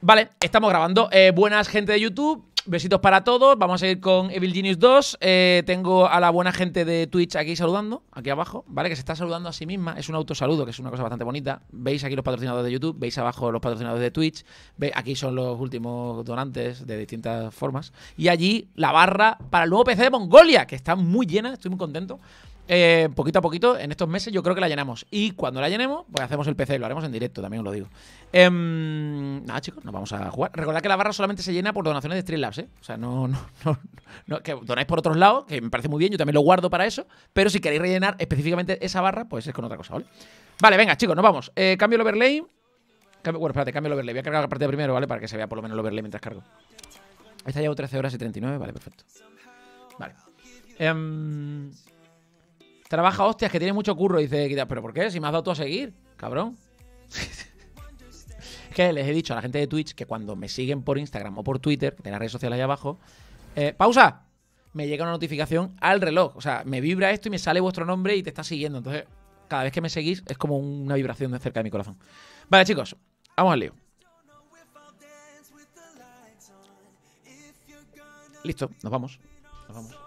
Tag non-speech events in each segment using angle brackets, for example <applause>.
Vale, estamos grabando. Eh, buenas gente de YouTube. Besitos para todos. Vamos a ir con Evil Genius 2. Eh, tengo a la buena gente de Twitch aquí saludando, aquí abajo, ¿vale? Que se está saludando a sí misma. Es un autosaludo, que es una cosa bastante bonita. Veis aquí los patrocinadores de YouTube, veis abajo los patrocinadores de Twitch. Ve, aquí son los últimos donantes de distintas formas. Y allí la barra para el nuevo PC de Mongolia, que está muy llena, estoy muy contento. Eh, poquito a poquito, en estos meses yo creo que la llenamos. Y cuando la llenemos, pues hacemos el PC, lo haremos en directo, también os lo digo. Em, nada, chicos, nos vamos a jugar. Recordad que la barra solamente se llena por donaciones de Streamlabs, ¿eh? O sea, no, no, no, no, que donáis por otros lados, que me parece muy bien, yo también lo guardo para eso. Pero si queréis rellenar específicamente esa barra, pues es con otra cosa, ¿vale? Vale, venga, chicos, nos vamos. Eh, cambio el overlay. bueno, espérate, cambio el overlay. Voy a cargar la partida primero, ¿vale? Para que se vea por lo menos el overlay mientras cargo. Esta llevo 13 horas y 39, vale, perfecto. Vale. Eh, Trabaja hostias, que tiene mucho curro. Dice, ¿pero por qué? Si me has dado tú a seguir, cabrón. <laughs> que les he dicho a la gente de Twitch que cuando me siguen por Instagram o por Twitter, que tiene las redes sociales ahí abajo, eh, ¡pausa! Me llega una notificación al reloj. O sea, me vibra esto y me sale vuestro nombre y te está siguiendo. Entonces, cada vez que me seguís es como una vibración de cerca de mi corazón. Vale, chicos, vamos al lío. Listo, nos vamos. Nos vamos.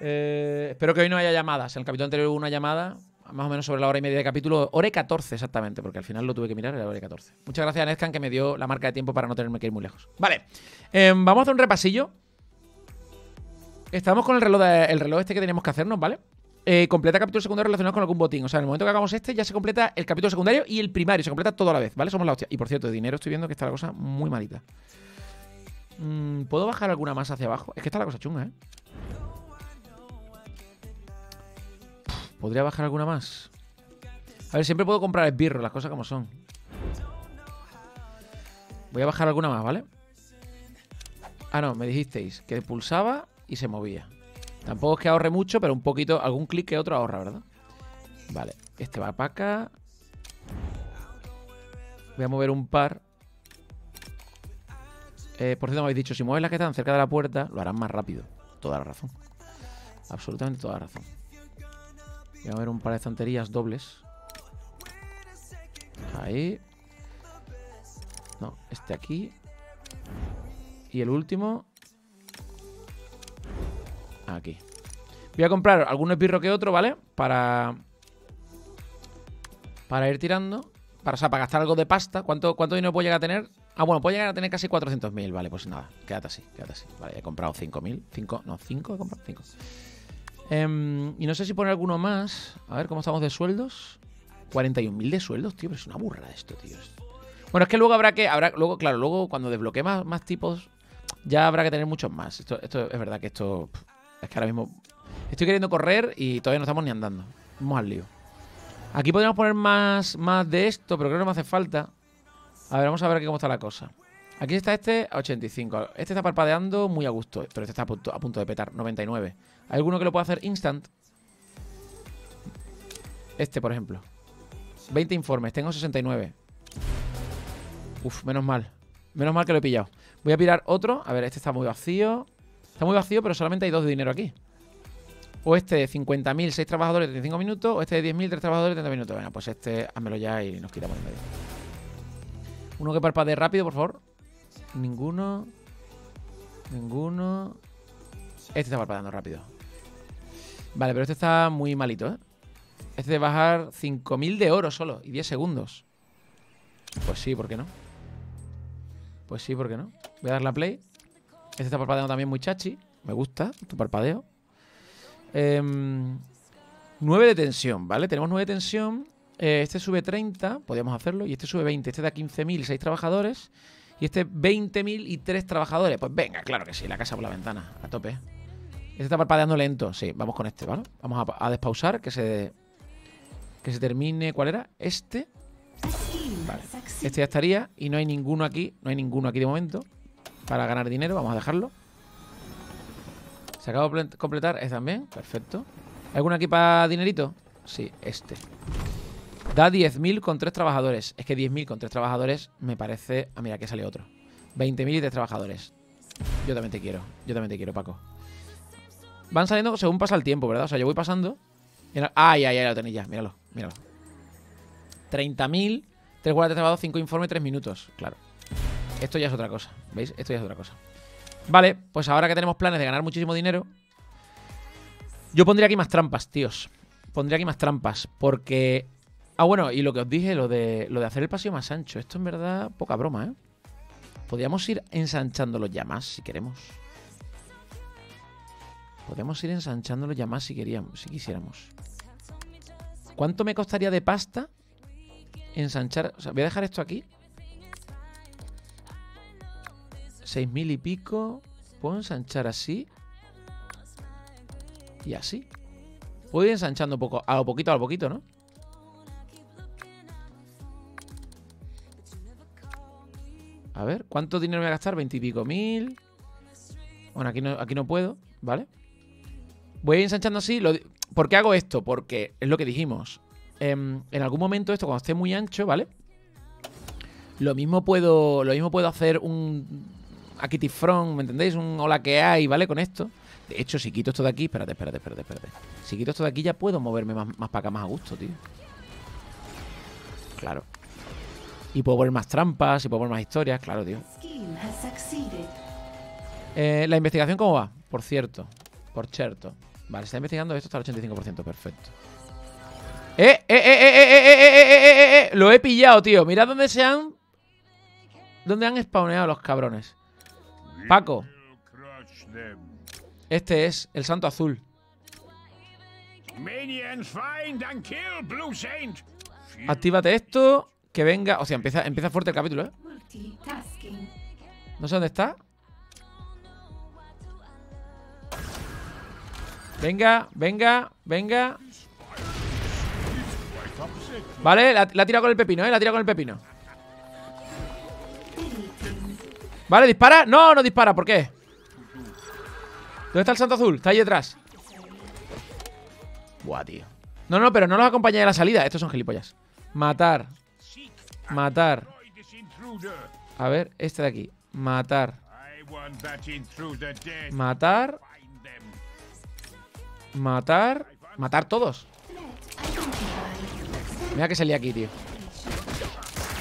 Eh, espero que hoy no haya llamadas. En el capítulo anterior hubo una llamada, más o menos sobre la hora y media de capítulo. Hora y 14 exactamente, porque al final lo tuve que mirar, era hora y 14. Muchas gracias a Nezcan que me dio la marca de tiempo para no tenerme que ir muy lejos. Vale, em, vamos a hacer un repasillo. Estamos con el reloj, el reloj este que tenemos que hacernos, ¿vale? Eh, completa capítulo secundario relacionado con algún botín. O sea, en el momento que hagamos este, ya se completa el capítulo secundario y el primario. Se completa todo a la vez, ¿vale? Somos la hostia. Y por cierto, de dinero estoy viendo que está la cosa muy malita. Mm, ¿Puedo bajar alguna más hacia abajo? Es que está la cosa chunga, ¿eh? ¿Podría bajar alguna más? A ver, siempre puedo comprar esbirro, las cosas como son. Voy a bajar alguna más, ¿vale? Ah, no, me dijisteis que pulsaba y se movía. Tampoco es que ahorre mucho, pero un poquito, algún clic que otro ahorra, ¿verdad? Vale, este va para acá. Voy a mover un par. Eh, por cierto, me habéis dicho, si mueves las que están cerca de la puerta, lo harán más rápido. Toda la razón. Absolutamente toda la razón. Voy a ver un par de estanterías dobles. Ahí. No, este aquí. Y el último. Aquí. Voy a comprar algún espirro que otro, ¿vale? Para. Para ir tirando. Para, o sea, para gastar algo de pasta. ¿Cuánto, cuánto dinero puedo llegar a tener? Ah, bueno, puedo llegar a tener casi 400.000. Vale, pues nada. Quédate así, quédate así. Vale, he comprado 5.000. 5, no, 5 he comprado 5. Em, y no sé si poner alguno más. A ver, ¿cómo estamos de sueldos? 41.000 de sueldos, tío, pero es una burra esto, tío. Bueno, es que luego habrá que. Habrá, luego, claro, luego cuando desbloquee más, más tipos, ya habrá que tener muchos más. Esto, esto es verdad que esto. Es que ahora mismo. Estoy queriendo correr y todavía no estamos ni andando. Vamos al lío. Aquí podríamos poner más, más de esto, pero creo que no me hace falta. A ver, vamos a ver aquí cómo está la cosa. Aquí está este a 85. Este está parpadeando muy a gusto, pero este está a punto, a punto de petar. 99. ¿Hay alguno que lo pueda hacer instant? Este, por ejemplo. 20 informes, tengo 69. Uf, menos mal. Menos mal que lo he pillado. Voy a pillar otro. A ver, este está muy vacío. Está muy vacío, pero solamente hay dos de dinero aquí. O este de 50.000, 6 trabajadores, 35 minutos. O este de 10.000, 3 trabajadores, 30 minutos. Bueno, pues este, házmelo ya y nos quitamos en medio. Uno que parpadee rápido, por favor. Ninguno. Ninguno. Este está parpadeando rápido. Vale, pero este está muy malito, ¿eh? Este de bajar 5.000 de oro solo y 10 segundos. Pues sí, ¿por qué no? Pues sí, ¿por qué no? Voy a dar la play. Este está parpadeando también muy chachi. Me gusta tu parpadeo. 9 em, de tensión, ¿vale? Tenemos 9 de tensión. Eh, este sube 30, podríamos hacerlo. Y este sube 20. Este da 15.000 y 6 trabajadores. Y este 20.000 y 3 trabajadores. Pues venga, claro que sí, la casa por la ventana, a tope. Este está parpadeando lento. Sí, vamos con este, ¿vale? Vamos a, despausar, que se, que se termine. ¿Cuál era? Este. Vale. Este ya estaría. Y no hay ninguno aquí. No hay ninguno aquí de momento. Para ganar dinero. Vamos a dejarlo. Se acaba de completar. Es también. Perfecto. ¿Hay alguno aquí para dinerito? Sí, este. Da 10.000 con tres trabajadores. Es que 10.000 con tres trabajadores me parece... Ah, mira, aquí sale otro. 20.000 y tres trabajadores. Yo también te quiero. Yo también te quiero, Paco. Van saliendo según pasa el tiempo, ¿verdad? O sea, yo voy pasando. ¡Ay, ay, ay! Lo tenéis ya. Míralo, míralo. 30.000. Tres guardias trabajo, cinco informes, tres minutos. Claro. Esto ya es otra cosa. ¿Veis? Esto ya es otra cosa. Vale, pues ahora que tenemos planes de ganar muchísimo dinero, yo pondría aquí más trampas, tíos. Pondría aquí más trampas. Porque. Ah, bueno, y lo que os dije, lo de, lo de hacer el pasillo más ancho. Esto en verdad, poca broma, ¿eh? Podríamos ir ensanchándolo ya más si queremos. Podríamos ir ensanchándolo ya más si queríamos, si quisiéramos. ¿Cuánto me costaría de pasta ensanchar? Voy a dejar esto aquí. Seis mil y pico. Puedo ensanchar así. Y así. Puedo ir ensanchando poco, a lo poquito, a lo poquito, ¿no? A ver, ¿cuánto dinero voy a gastar? Veintipico mil. Bueno, aquí no, aquí no puedo, ¿vale? Voy a ir ensanchando así. ¿Por qué hago esto? Porque es lo que dijimos. Em, en, algún momento esto, cuando esté muy ancho, ¿vale? Lo mismo puedo, lo mismo puedo hacer un Akiti Front, ¿me entendéis? Un hola que hay, ¿vale? Con esto. De hecho, si quito esto de aquí... Espérate, espérate, espérate, espérate. Si quito esto de aquí ya puedo moverme más, más para acá, más a gusto, tío. Claro. Y puedo poner más trampas, y puedo poner más historias, claro, tío. Eh, ¿La investigación cómo va? Por cierto. Por cierto. Vale, está investigando esto hasta el 85%, perfecto. ¡Eh, eh, eh, eh, eh, eh, eh, eh, eh! Lo he pillado, tío. Mirad dónde se han... ¿Dónde han spawneado los cabrones? Paco. Este es el santo azul. Actívate esto. Que venga. O sea, empieza, empieza fuerte el capítulo, ¿eh? No sé dónde está. Venga, venga, venga. Vale, la, la ha tirado con el pepino, ¿eh? La ha tirado con el pepino. Vale, dispara. No, no dispara. ¿Por qué? ¿Dónde está el santo azul? Está ahí detrás. Buah, tío. No, no, pero no los acompaña de la salida. Estos son gilipollas. Matar. Matar. A ver, este de aquí. Matar. Matar. Matar. Matar todos. Mira que salía aquí, tío.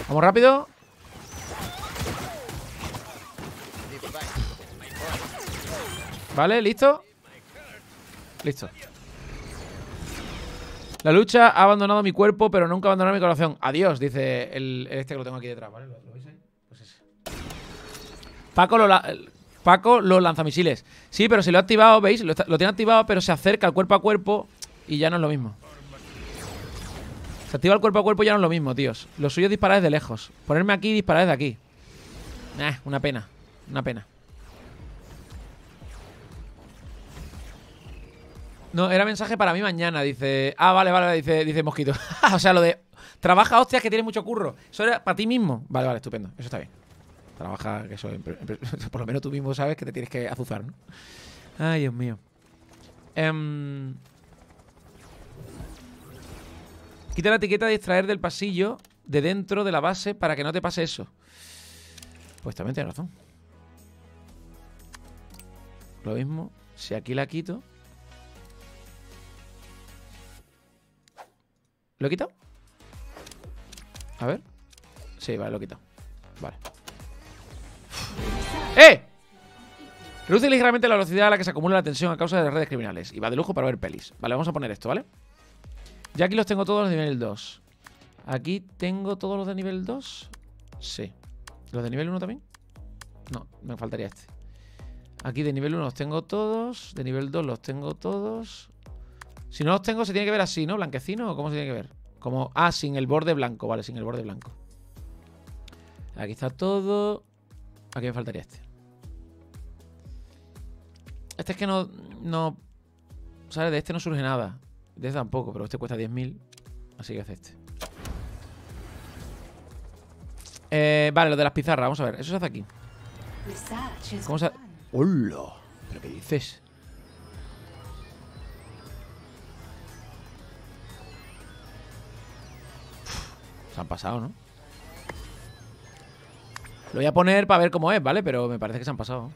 Vamos rápido. Vale, ¿listo? Listo. La lucha ha abandonado mi cuerpo, pero nunca ha abandonado mi corazón. Adiós, dice el, este que lo tengo aquí detrás, ¿vale? ¿Lo, veis ahí? Pues ese. Paco lo, Paco los lanzamisiles. Sí, pero si lo ha activado, ¿veis? Lo, tiene activado, pero se acerca al cuerpo a cuerpo y ya no es lo mismo. Se activa el cuerpo a cuerpo y ya no es lo mismo, tíos. Lo suyo es disparar desde lejos. Ponerme aquí y disparar desde aquí. Eh, una pena. Una pena. No, era mensaje para mí mañana, dice. Ah, vale, vale, dice, dice Mosquito. <laughs> o sea, lo de. Trabaja, hostias, que tiene mucho curro. Eso era para ti mismo. Vale, vale, estupendo. Eso está bien. Trabaja, que eso. <laughs> Por lo menos tú mismo sabes que te tienes que azuzar, ¿no? Ay, Dios mío. Um, quita la etiqueta de extraer del pasillo de dentro de la base para que no te pase eso. Pues también tienes razón. Lo mismo, si aquí la quito. ¿Lo he quitado? A ver. Sí, vale, lo he quitado. Vale. ¡Eh! Reduce ligeramente la velocidad a la que se acumula la tensión a causa de las redes criminales. Y va de lujo para ver pelis. Vale, vamos a poner esto, ¿vale? Ya aquí los tengo todos de nivel 2. Aquí tengo todos los de nivel 2. Sí. ¿Los de nivel 1 también? No, me faltaría este. Aquí de nivel 1 los tengo todos. De nivel 2 los tengo todos. Si no los tengo, se tiene que ver así, ¿no? Blanquecino o cómo se tiene que ver. Como, ah, sin el borde blanco, vale, sin el borde blanco. Aquí está todo. Aquí me faltaría este. Este es que no. no ¿Sabes? De este no surge nada. De este tampoco, pero este cuesta 10.000. Así que hace este. Eh, vale, lo de las pizarras, vamos a ver. Eso se hace aquí. ¿Cómo se hace? ¡Hola! ¿Pero qué dices? Se han pasado, ¿no? Lo voy a poner para ver cómo es, ¿vale? Pero me parece que se han pasado.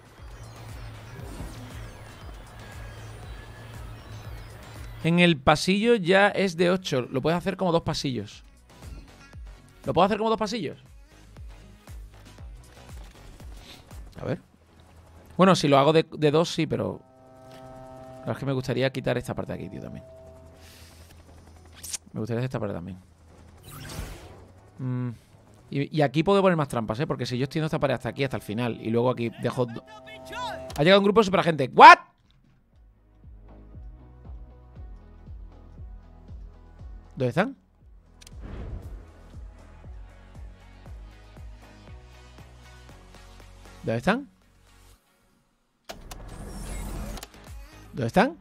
En el pasillo ya es de 8. Lo puedes hacer como dos pasillos. ¿Lo puedo hacer como dos pasillos? A ver. Bueno, si lo hago de, de dos, sí, pero... La es que me gustaría quitar esta parte de aquí, tío, también. Me gustaría hacer esta parte también. Mm, Y, aquí puedo poner más trampas, ¿eh? Porque si yo extiendo esta pared hasta aquí, hasta el final, y luego aquí dejo... Ha llegado un grupo de superagentes. ¿What? ¿Dónde están? ¿Dónde están? ¿Dónde están?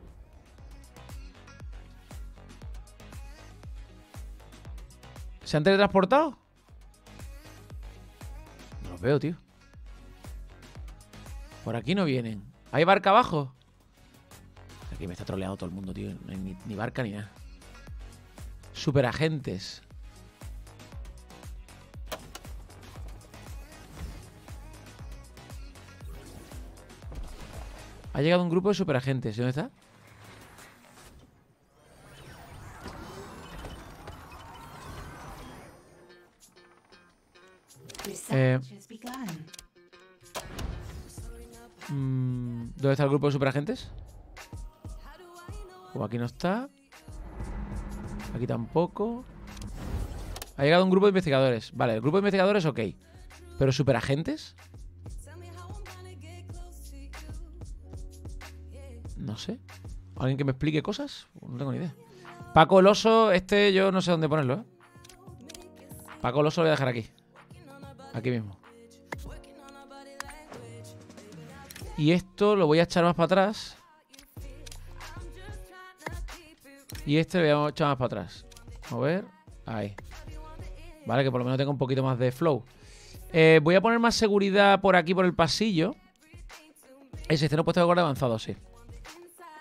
¿Se han teletransportado? Los veo, tío. Por aquí no vienen. ¿Hay barca abajo? Aquí me está troleando todo el mundo, tío. Ni, barca ni nada. Superagentes. Ha llegado un grupo de superagentes. ¿Y ¿Dónde está? Eh. Mm, ¿Dónde está el grupo de superagentes? O aquí no está. Aquí tampoco. Ha llegado un grupo de investigadores. Vale, el grupo de investigadores, ok. ¿Pero superagentes? No sé. ¿Alguien que me explique cosas? No tengo ni idea. Paco el oso, este yo no sé dónde ponerlo, ¿eh? Paco el oso lo voy a dejar aquí. Aquí mismo. Y esto lo voy a echar más para atrás. Y este lo voy a echar más para atrás. A ver. Ahí. Vale, que por lo menos tenga un poquito más de flow. Eh, voy a poner más seguridad por aquí, por el pasillo. Ese, no he puesto de guardia avanzado, sí.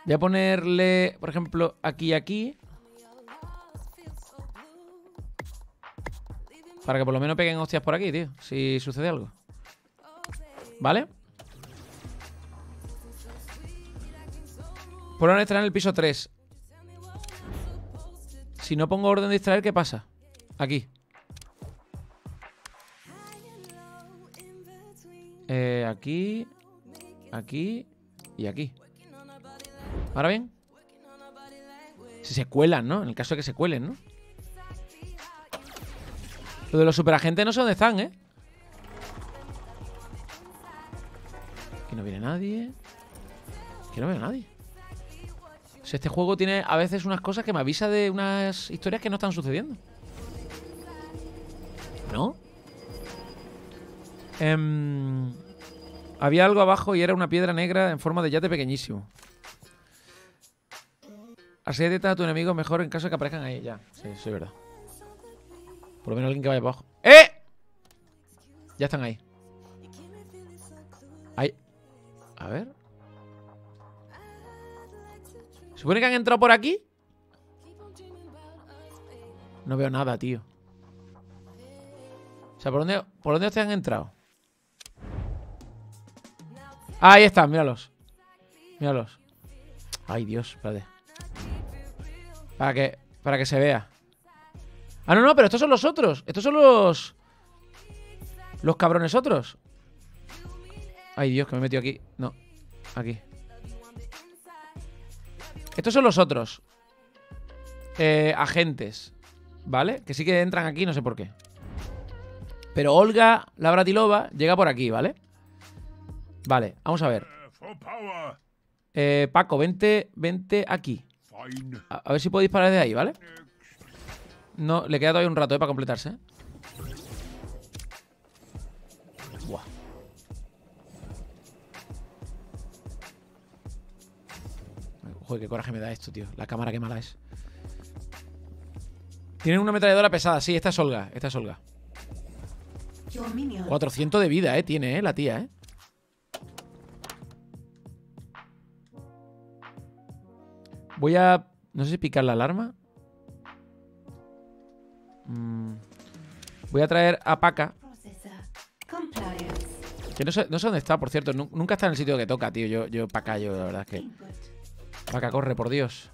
Voy a ponerle, por ejemplo, aquí y aquí. Para que por lo menos peguen hostias por aquí, tío. Si sucede algo. ¿Vale? Por ahora estará en el piso 3. Si no pongo orden de distraer, ¿qué pasa? Aquí. Eh, aquí. Aquí. Y aquí. ¿Ahora bien? Si se cuelan, ¿no? En el caso de que se cuelen, ¿no? Lo de los superagentes no sé dónde están, ¿eh? Aquí no viene nadie. Aquí no veo nadie. O sea, este juego tiene a veces unas cosas que me avisa de unas historias que no están sucediendo. ¿No? Em, había algo abajo y era una piedra negra en forma de yate pequeñísimo. Así detectas a tu enemigo mejor en caso de que aparezcan ahí. Ya, sí, sí, es verdad. Por lo menos alguien que vaya abajo. ¡Eh! Ya están ahí. Ahí. A ver. ¿Supone que han entrado por aquí? No veo nada, tío. O sea, ¿por dónde, por dónde te han entrado? Ah, ahí están, míralos. Míralos. Ay, Dios, espérate. Para que, para que se vea. Ah, no, no, pero estos son los otros. Estos son los... Los cabrones otros. Ay, Dios, que me he metido aquí. No, aquí. Estos son los otros. Eh, agentes. ¿Vale? Que sí que entran aquí, no sé por qué. Pero Olga, la Bratilova, llega por aquí, ¿vale? Vale, vamos a ver. Eh, Paco, vente, vente aquí. A, a ver si puedo disparar de ahí, ¿vale? No, le queda todavía un rato, ¿eh? Para completarse, ¿eh? Buah. Joder, qué coraje me da esto, tío. La cámara qué mala es. Tienen una ametralladora pesada, sí, esta es Olga. Esta es Olga. Your minion 400 de vida, eh, tiene, eh, la tía, eh. Voy a. No sé si picar la alarma. Mm. Voy a traer a Paca. Que no sé, no sé dónde está, por cierto. Nu- Nunca está en el sitio que toca, tío. Yo, yo Paca, yo, la verdad es que. Paca, corre, por Dios.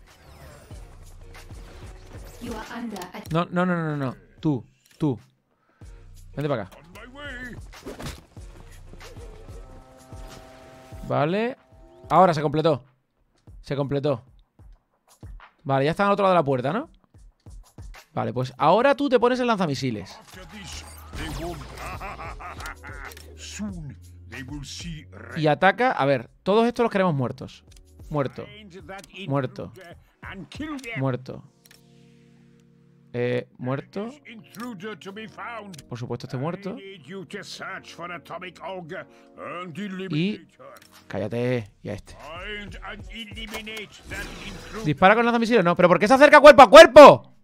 No, no, no, no, no. Tú, tú. Vente para acá. Vale. Ahora se completó. Se completó. Vale, ya están al otro lado de la puerta, ¿no? Vale, pues ahora tú te pones el lanzamisiles. Y ataca. A ver, todos estos los queremos muertos. Muerto. Muerto. Muerto. Eh, muerto. Por supuesto, este muerto. Y. Cállate. Y a este. Dispara con lanzamisiles, no. ¿Pero por qué se acerca cuerpo a cuerpo?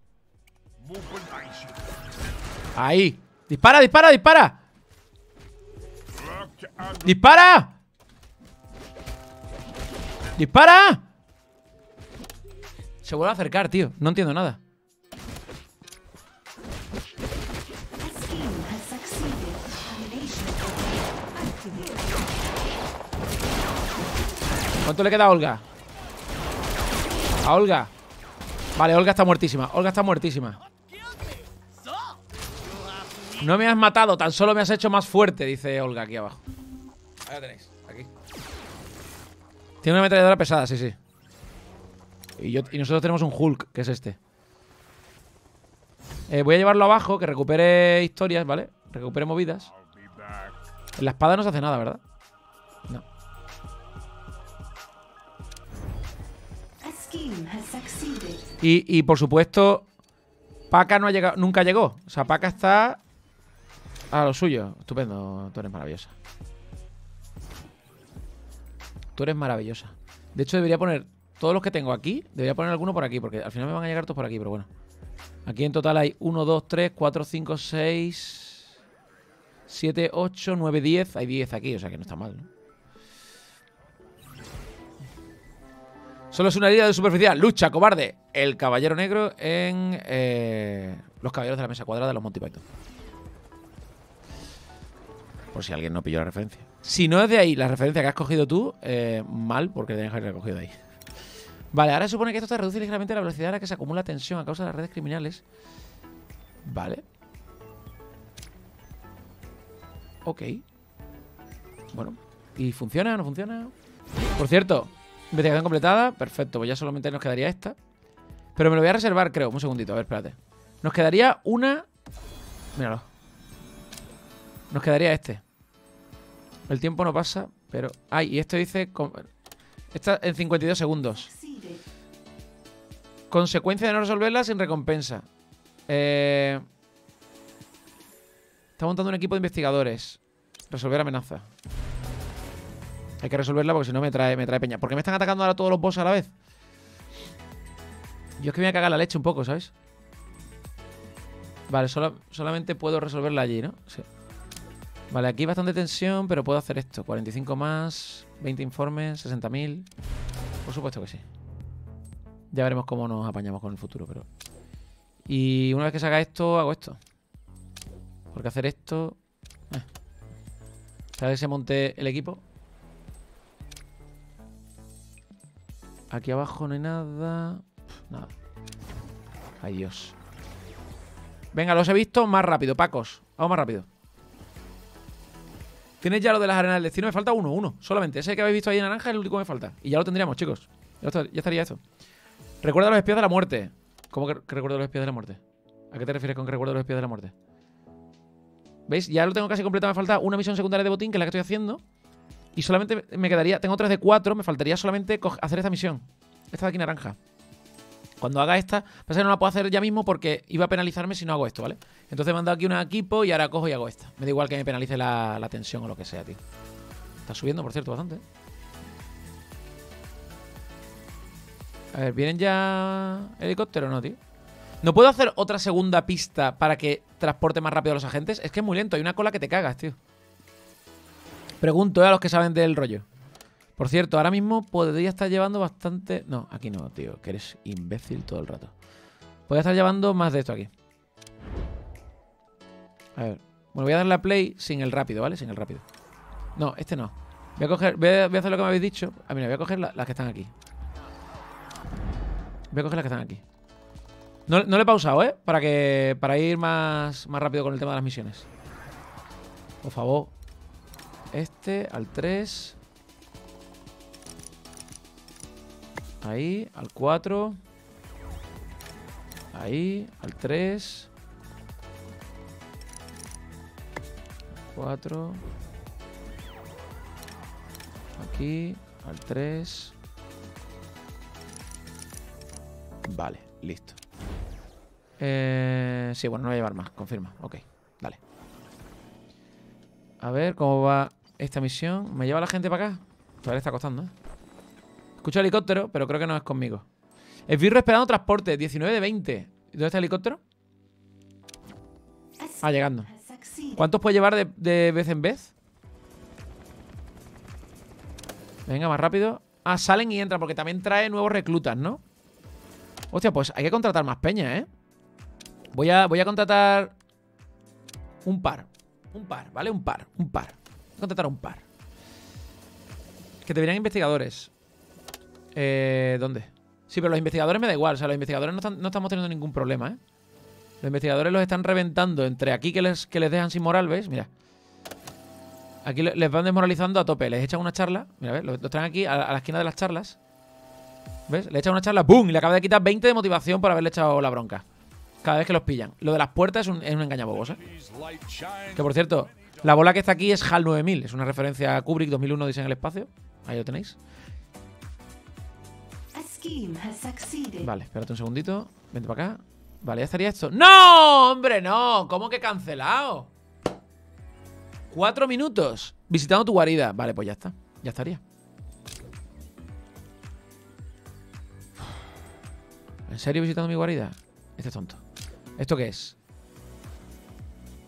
Ahí. Dispara, dispara, dispara. ¡Dispara! ¡Dispara! Se vuelve a acercar, tío. No entiendo nada. ¿Cuánto le queda a Olga? A Olga. Vale, Olga está muertísima. Olga está muertísima. No me has matado, tan solo me has hecho más fuerte, dice Olga aquí abajo. Ahí la tenéis, aquí. Tiene una ametralladora pesada, sí, sí. Y, yo, y nosotros tenemos un Hulk, que es este. Eh, voy a llevarlo abajo, que recupere historias, ¿vale? Recupere movidas. La espada no se hace nada, ¿verdad? No. Y, y, por supuesto, Paca no ha llegado, nunca llegó. O sea, Paca está a lo suyo. Estupendo, tú eres maravillosa. Tú eres maravillosa. De hecho, debería poner todos los que tengo aquí. Debería poner alguno por aquí, porque al final me van a llegar todos por aquí, pero bueno. Aquí en total hay 1, 2, 3, 4, 5, 6, 7, 8, 9, 10. Hay 10 aquí, o sea que no está mal, ¿no? Solo es una herida de superficial. Lucha, cobarde. El caballero negro en eh, los caballeros de la mesa cuadrada de los Monty Python. Por si alguien no pilló la referencia. Si no es de ahí la referencia que has cogido tú, eh, mal, porque tenías que haberla cogido de ahí. Vale, ahora supone que esto te reduce ligeramente la velocidad a la que se acumula tensión a causa de las redes criminales. Vale. Ok. Bueno. ¿Y funciona o no funciona? Por cierto, investigación completada. Perfecto, pues ya solamente nos quedaría esta. Pero me lo voy a reservar, creo. Un segundito, a ver, espérate. Nos quedaría una... Míralo. Nos quedaría este. El tiempo no pasa, pero... Ay, y esto dice... Está en 52 segundos. Consecuencia de no resolverla sin recompensa. Eh, está montando un equipo de investigadores. Resolver amenaza. Hay que resolverla porque si no me trae, me trae peña. ¿Por qué me están atacando ahora todos los boss a la vez? Yo es que me voy a cagar la leche un poco, ¿sabes? Vale, sola- solamente puedo resolverla allí, ¿no? Sí. Vale, aquí bastante tensión, pero puedo hacer esto. 45 más, 20 informes, 60.000. Por supuesto que sí. Ya veremos cómo nos apañamos con el futuro, pero... Y una vez que se haga esto, hago esto. Porque hacer esto... Eh. Cada vez se monte el equipo. Aquí abajo no hay nada. Nada. Ay, Dios. Venga, los he visto más rápido, Pacos. Vamos más rápido. Tienes ya lo de las arenas del destino. Me falta uno, uno. Solamente. Ese que habéis visto ahí en naranja es el único que me falta. Y ya lo tendríamos, chicos. Ya, estaría esto. Recuerda los espías de la muerte. ¿Cómo que, recuerdo los espías de la muerte? ¿A qué te refieres con que recuerdo los espías de la muerte? ¿Veis? Ya lo tengo casi completado. Me falta una misión secundaria de botín, que es la que estoy haciendo. Y solamente me quedaría. Tengo 3 de 4. Me faltaría solamente hacer esta misión. Esta de aquí naranja. Cuando haga esta, pasa que no la puedo hacer ya mismo porque iba a penalizarme si no hago esto, ¿vale? Entonces dado aquí un equipo y ahora cojo y hago esta. Me da igual que me penalice la, tensión o lo que sea, tío. Está subiendo, por cierto, bastante. A ver, ¿vienen ya helicópteros o no, tío? ¿No puedo hacer otra segunda pista para que transporte más rápido a los agentes? Es que es muy lento, hay una cola que te cagas, tío. Pregunto eh, a los que saben del rollo. Por cierto, ahora mismo podría estar llevando bastante... No, aquí no, tío, que eres imbécil todo el rato. Podría estar llevando más de esto aquí. A ver. Bueno, voy a darle a play sin el rápido, ¿vale? Sin el rápido. No, este no. Voy a coger... Voy a, a hacer lo que me habéis dicho. Ah, mira, voy a coger la- las que están aquí. Voy a coger las que están aquí. No, no le he pausado, ¿eh? Para que para ir más, más rápido con el tema de las misiones. Por favor. Este, al 3. Ahí, al 4. Ahí, al 3. 4. Aquí, al 3. Vale, listo. Eh, sí, bueno, no voy a llevar más, confirma. Ok, dale. A ver cómo va esta misión. ¿Me lleva la gente para acá? Todavía está costando, ¿eh? Escucho helicóptero, pero creo que no es conmigo. Esbirro esperando transporte, 19 de 20. ¿Dónde está el helicóptero? Ah, llegando. ¿Cuántos puede llevar de, vez en vez? Venga, más rápido. Ah, salen y entran, porque también trae nuevos reclutas, ¿no? Hostia, pues hay que contratar más peña, ¿eh? Voy a, voy a contratar un par. Un par, ¿vale? Un par, un par. Voy a contratar un par. Que te vienen investigadores. Eh, ¿Dónde? Sí, pero los investigadores me da igual. O sea, los investigadores no, estamos teniendo ningún problema, ¿eh? Los investigadores los están reventando entre aquí que les, que les dejan sin moral, ¿ves? Mira. Aquí le- les van desmoralizando a tope. Les echan una charla. Mira, ¿ves? Los, traen aquí a, a la esquina de las charlas. ¿Ves? Le echan una charla, ¡boom! Y le acaba de quitar 20 de motivación por haberle echado la bronca. Cada vez que los pillan. Lo de las puertas es un, es un engañabobos, ¿eh? Que por cierto, la bola que está aquí es HAL 9000. Es una referencia a Kubrick 2001 Dice en el espacio. Ahí lo tenéis. Vale, espérate un segundito. Vente para acá. Vale, ya estaría esto. ¡No! ¡Hombre, no! ¿Cómo que cancelado? Cuatro minutos visitando tu guarida. Vale, pues ya está. Ya estaría. ¿En serio visitando mi guarida? Este es tonto. ¿Esto qué es?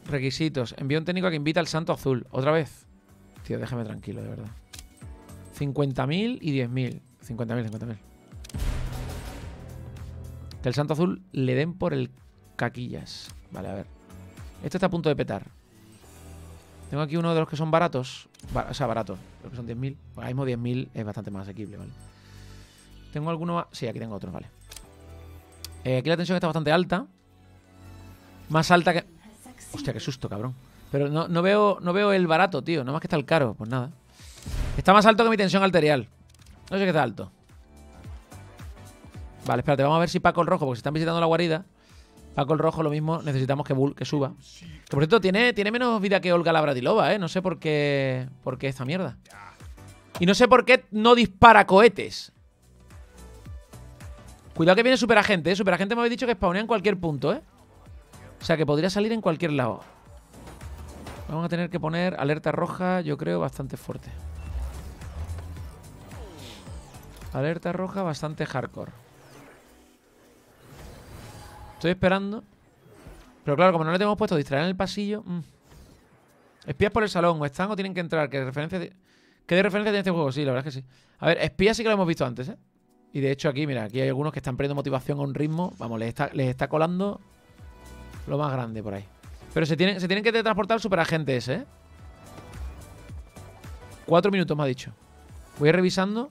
Requisitos. Envío un técnico que invita al Santo Azul. ¿Otra vez? Tío, déjame tranquilo, de verdad. 50.000 y 10.000. 50.000, 50.000. Que el Santo Azul le den por el caquillas. Vale, a ver. Esto está a punto de petar. Tengo aquí uno de los que son baratos. Ba- o sea, baratos. Los que son 10.000. Ahora mismo 10.000 es bastante más asequible, ¿vale? ¿Tengo alguno más? Sí, aquí tengo otro, vale. Eh, aquí la tensión está bastante alta. Más alta que... Hostia, qué susto, cabrón. Pero no, no veo, no veo el barato, tío. Nada más que está el caro. Pues nada. Está más alto que mi tensión arterial. No sé qué está alto. Vale, espérate, vamos a ver si Paco el Rojo, porque se están visitando la guarida. Paco el Rojo, lo mismo, necesitamos que, bul- que suba. Que por cierto, tiene, tiene menos vida que Olga Labradilova, ¿eh? No sé por qué, por qué esta mierda. Y no sé por qué no dispara cohetes. Cuidado que viene Superagente, ¿eh? Superagente me habéis dicho que spawnea en cualquier punto, ¿eh? O sea, que podría salir en cualquier lado. Vamos a tener que poner alerta roja, yo creo, bastante fuerte. Alerta roja bastante hardcore. Estoy esperando. Pero claro, como no le tenemos puesto distraer en el pasillo. mm. Espías por el salón. ¿O están o tienen que entrar? ¿Qué, referencia ti- ¿Qué de referencia tiene este juego? Sí, la verdad es que sí. A ver, espías sí que lo hemos visto antes, ¿eh? Y de hecho aquí, mira, aquí hay algunos que están perdiendo motivación a un ritmo. Vamos, les está, les está colando lo más grande por ahí. Pero se tienen, se tienen que transportar el superagente ese, ¿eh? Cuatro minutos me ha dicho. Voy revisando.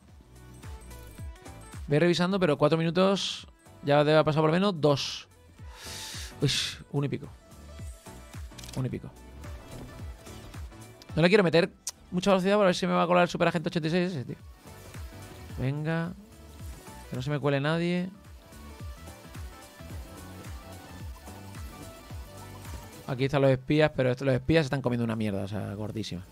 Voy revisando, pero cuatro minutos ya debe haber pasado por lo menos dos. Uy, uno y pico. Uno y pico. No le quiero meter mucha velocidad para ver si me va a colar el superagente 86 ese, tío. Venga. Que no se me cuele nadie. Aquí están los espías, pero los espías están comiendo una mierda, o sea, gordísima.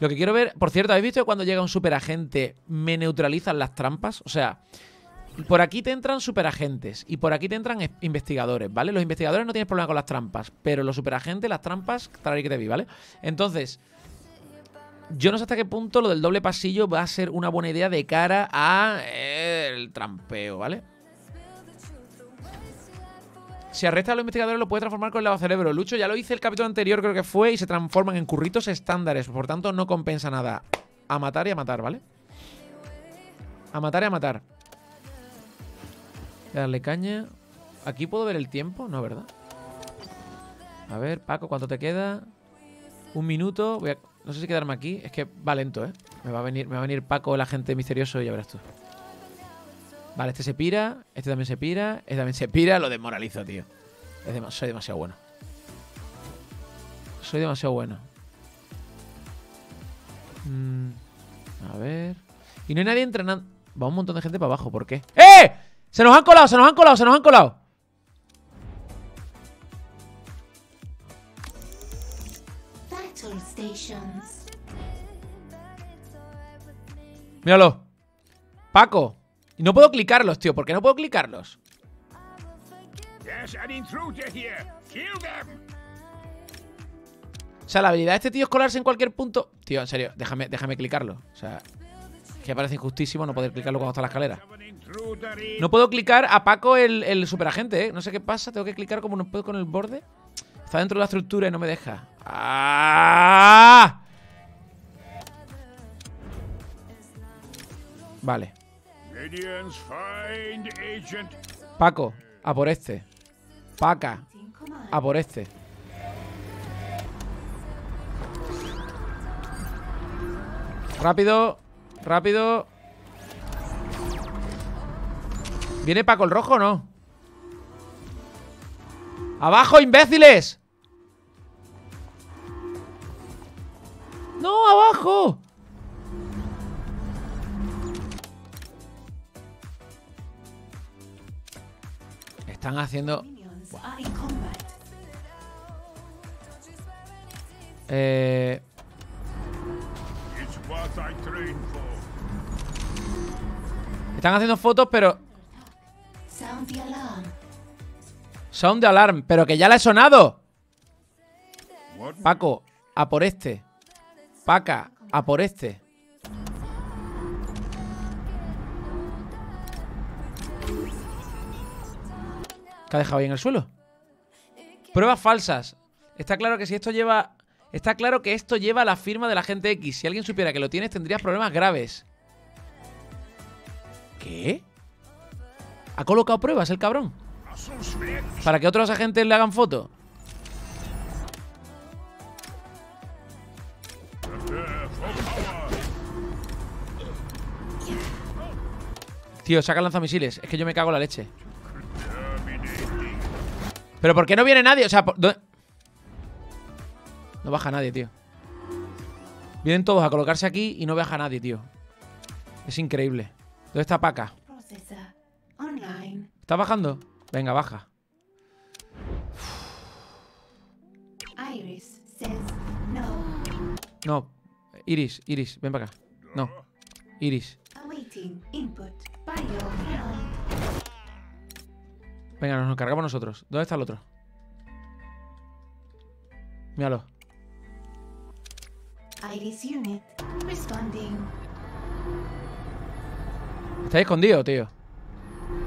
Lo que quiero ver, por cierto, ¿habéis visto que cuando llega un superagente me neutralizan las trampas? O sea, por aquí te entran superagentes y por aquí te entran es- investigadores, ¿vale? Los investigadores no tienen problema con las trampas, pero los superagentes, las trampas, traeré que te vi, ¿vale? Entonces, yo no sé hasta qué punto lo del doble pasillo va a ser una buena idea de cara a eh, el trampeo, ¿vale? Si arresta a los investigadores lo puede transformar con el lavacerebro. Lucho ya lo hice el capítulo anterior, creo que fue, y se transforman en curritos estándares. Por tanto, no compensa nada. A matar y a matar, ¿vale? A matar y a matar. Darle caña. Aquí puedo ver el tiempo, ¿no, verdad? A ver, Paco, ¿cuánto te queda? Un minuto. Voy a- No sé si quedarme aquí. Es que va lento, ¿eh? Me va a venir, me va a venir Paco, el agente misterioso, y ya verás tú. Vale, este se pira. Este también se pira. Este también se pira. Lo desmoralizo, tío. Soy demasiado bueno. Soy demasiado bueno. Mm, a ver. Y no hay nadie entrenando. Va un montón de gente para abajo, ¿por qué? ¡Eh! Se nos han colado, se nos han colado, se nos han colado. Battle stations. Míralo. Paco. Y no puedo clicarlos, tío. ¿Por qué no puedo clicarlos? O sea, la habilidad de este tío es colarse en cualquier punto. Tío, en serio, déjame, déjame clicarlo. O sea, que me parece injustísimo no poder clicarlo cuando está en la escalera. No puedo clicar a Paco el, el superagente, ¿eh? No sé qué pasa, tengo que clicar como no puedo con el borde. Está dentro de la estructura y no me deja. ¡Ah! Vale. Paco, a por este. Paca, a por este. Rápido, rápido. ¿Viene Paco el rojo o no? ¡Abajo, imbéciles! ¡No, abajo! Están haciendo... Eh, están haciendo fotos, pero... Sound the alarm. Sound de alarm, pero que ya la he sonado. Paco, a por este. Paca, a por este. ¿Qué ha dejado ahí en el suelo? Pruebas falsas. Está claro que si esto lleva. Está claro que esto lleva la firma del agente X. Si alguien supiera que lo tienes, tendrías problemas graves. ¿Qué? ¿Ha colocado pruebas el cabrón? ¿Para que otros agentes le hagan foto? Tío, saca lanzamisiles. Es que yo me cago en la leche. ¿Pero por qué no viene nadie? O sea, ¿dónde- no baja nadie, tío. Vienen todos a colocarse aquí y no baja nadie, tío. Es increíble. ¿Dónde está Paca? Online. ¿Está bajando? Venga, baja. Iris says no. No. Iris, Iris, ven para acá. No. Iris. Venga, nos encargamos nosotros. ¿Dónde está el otro? Míralo. Iris unit responding. Está escondido, tío.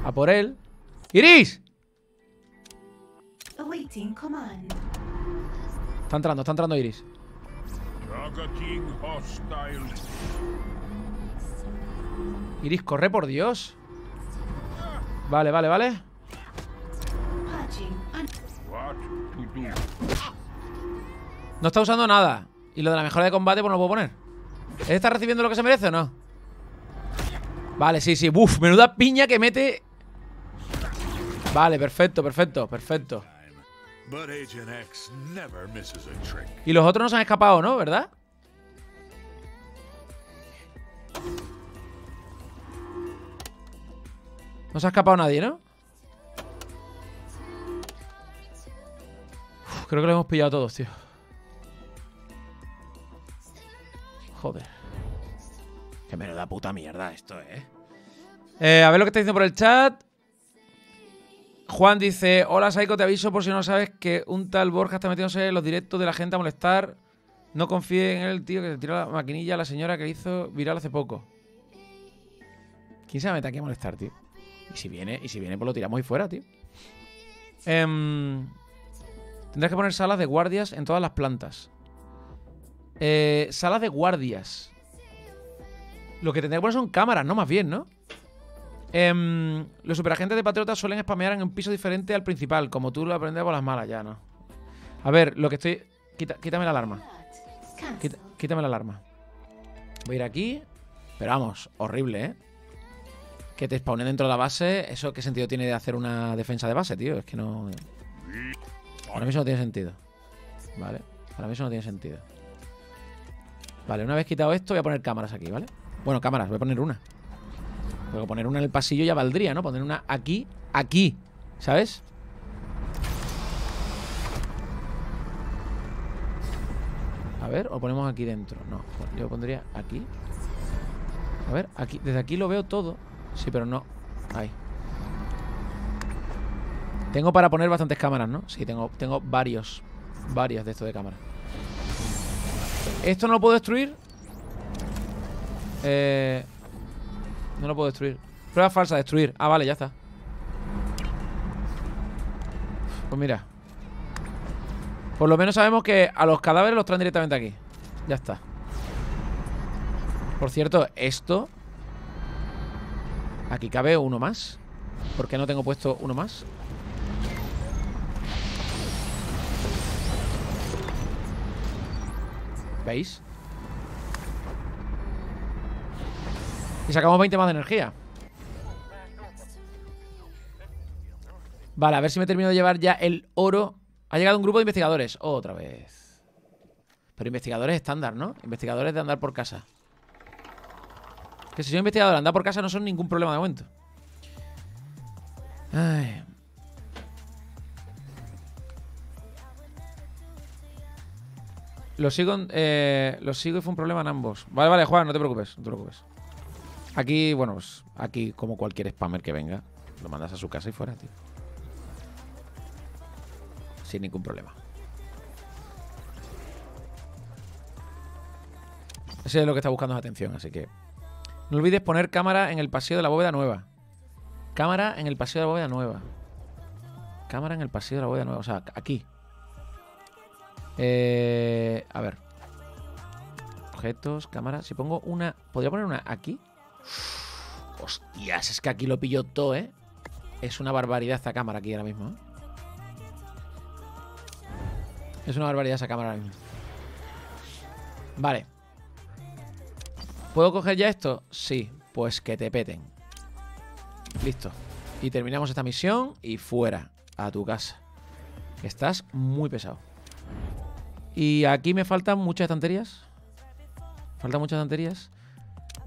A por él. ¡Iris! Command. Está entrando, está entrando Iris. Iris, corre por Dios. Vale, vale, vale. Patching un- What to do? No está usando nada. Y lo de la mejora de combate, pues no lo puedo poner. ¿Él está recibiendo lo que se merece o no? Vale, sí, sí. Buf, menuda piña que mete. Vale, perfecto, perfecto, perfecto. Y los otros no se han escapado, ¿no? ¿Verdad? No se ha escapado nadie, ¿no? Uf, creo que lo hemos pillado todos, tío. Joder. Que menuda puta mierda esto, ¿eh? Eh, a ver lo que está diciendo por el chat. Juan dice, hola Saiko, te aviso por si no sabes que un tal Borja está metiéndose en los directos de la gente a molestar. No confíe en él, tío, que se tiró la maquinilla a la señora que hizo viral hace poco. ¿Quién se va a meter aquí a molestar, tío? Y si viene, y si viene, pues lo tiramos ahí fuera, tío. Em, tendrás que poner salas de guardias en todas las plantas. Eh, salas de guardias. Lo que tendría que poner son cámaras, ¿no? Más bien, ¿no? Em, los superagentes de Patriotas suelen spamear en un piso diferente al principal, como tú lo aprendes por las malas, ya, ¿no? A ver, lo que estoy... quítame la alarma. Quítame la alarma. Voy a ir aquí. Pero vamos, horrible, ¿eh? Que te spawnen dentro de la base. ¿Eso qué sentido tiene de hacer una defensa de base, tío? Es que no... Ahora mismo no tiene sentido. Vale. Ahora mismo no tiene sentido. Vale, una vez quitado esto, voy a poner cámaras aquí, ¿vale? Bueno, cámaras, voy a poner una. Porque poner una en el pasillo ya valdría, ¿no? Poner una aquí, aquí, ¿sabes? A ver, o ponemos aquí dentro. No, yo pondría aquí. A ver, aquí, desde aquí lo veo todo. Sí, pero no. Ahí. Tengo para poner bastantes cámaras, ¿no? Sí, tengo, tengo varios. Varios de estos de cámara. ¿Esto no lo puedo destruir? Eh, no lo puedo destruir. Prueba falsa, destruir. Ah, vale, ya está. Pues mira. Por lo menos sabemos que a los cadáveres los traen directamente aquí. Ya está. Por cierto, esto... Aquí cabe uno más. ¿Por qué no tengo puesto uno más? ¿Veis? Y sacamos 20 más de energía. Vale, a ver si me termino de llevar ya el oro. Ha llegado un grupo de investigadores. Otra vez. Pero investigadores estándar, ¿no? Investigadores de andar por casa. Que si soy investigador andar por casa no son ningún problema de momento. Ay. Lo sigo, eh, lo sigo y fue un problema en ambos. Vale, vale, Juan, no te preocupes, no te preocupes. Aquí, bueno, pues aquí como cualquier spammer que venga, lo mandas a su casa y fuera, tío. Sin ningún problema. Ese es lo que está buscando atención, así que... No olvides poner cámara en el paseo de la bóveda nueva. Cámara en el paseo de la bóveda nueva. Cámara en el paseo de la bóveda nueva. O sea, aquí. Eh, a ver. Objetos, cámara. Si pongo una... ¿Podría poner una aquí? Hostias, es que aquí lo pillo todo, ¿eh? Es una barbaridad esta cámara aquí ahora mismo, ¿eh? Es una barbaridad esa cámara ahora mismo. Vale. ¿Puedo coger ya esto? Sí. Pues que te peten. Listo. Y terminamos esta misión y fuera. A tu casa. Estás muy pesado. Y aquí me faltan muchas estanterías. Faltan muchas estanterías.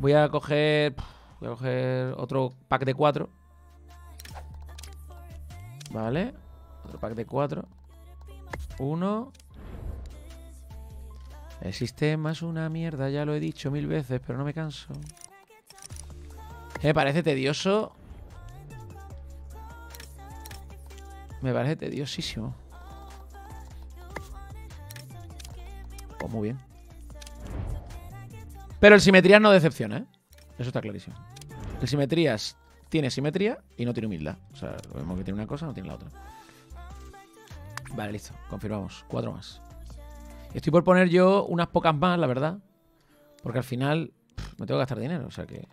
Voy a coger. Voy a coger otro pack de cuatro. Vale. Otro pack de cuatro. Uno. El sistema es una mierda, ya lo he dicho mil veces, pero no me canso. Me parece tedioso. Me parece tediosísimo. Pues muy bien. Pero el simetrías no decepciona, ¿eh? Eso está clarísimo. El simetrías tiene simetría y no tiene humildad. O sea, lo mismo que tiene una cosa, no tiene la otra. Vale, listo. Confirmamos. Cuatro más. Estoy por poner yo unas pocas más, la verdad. Porque al final me tengo que gastar dinero. O sea que...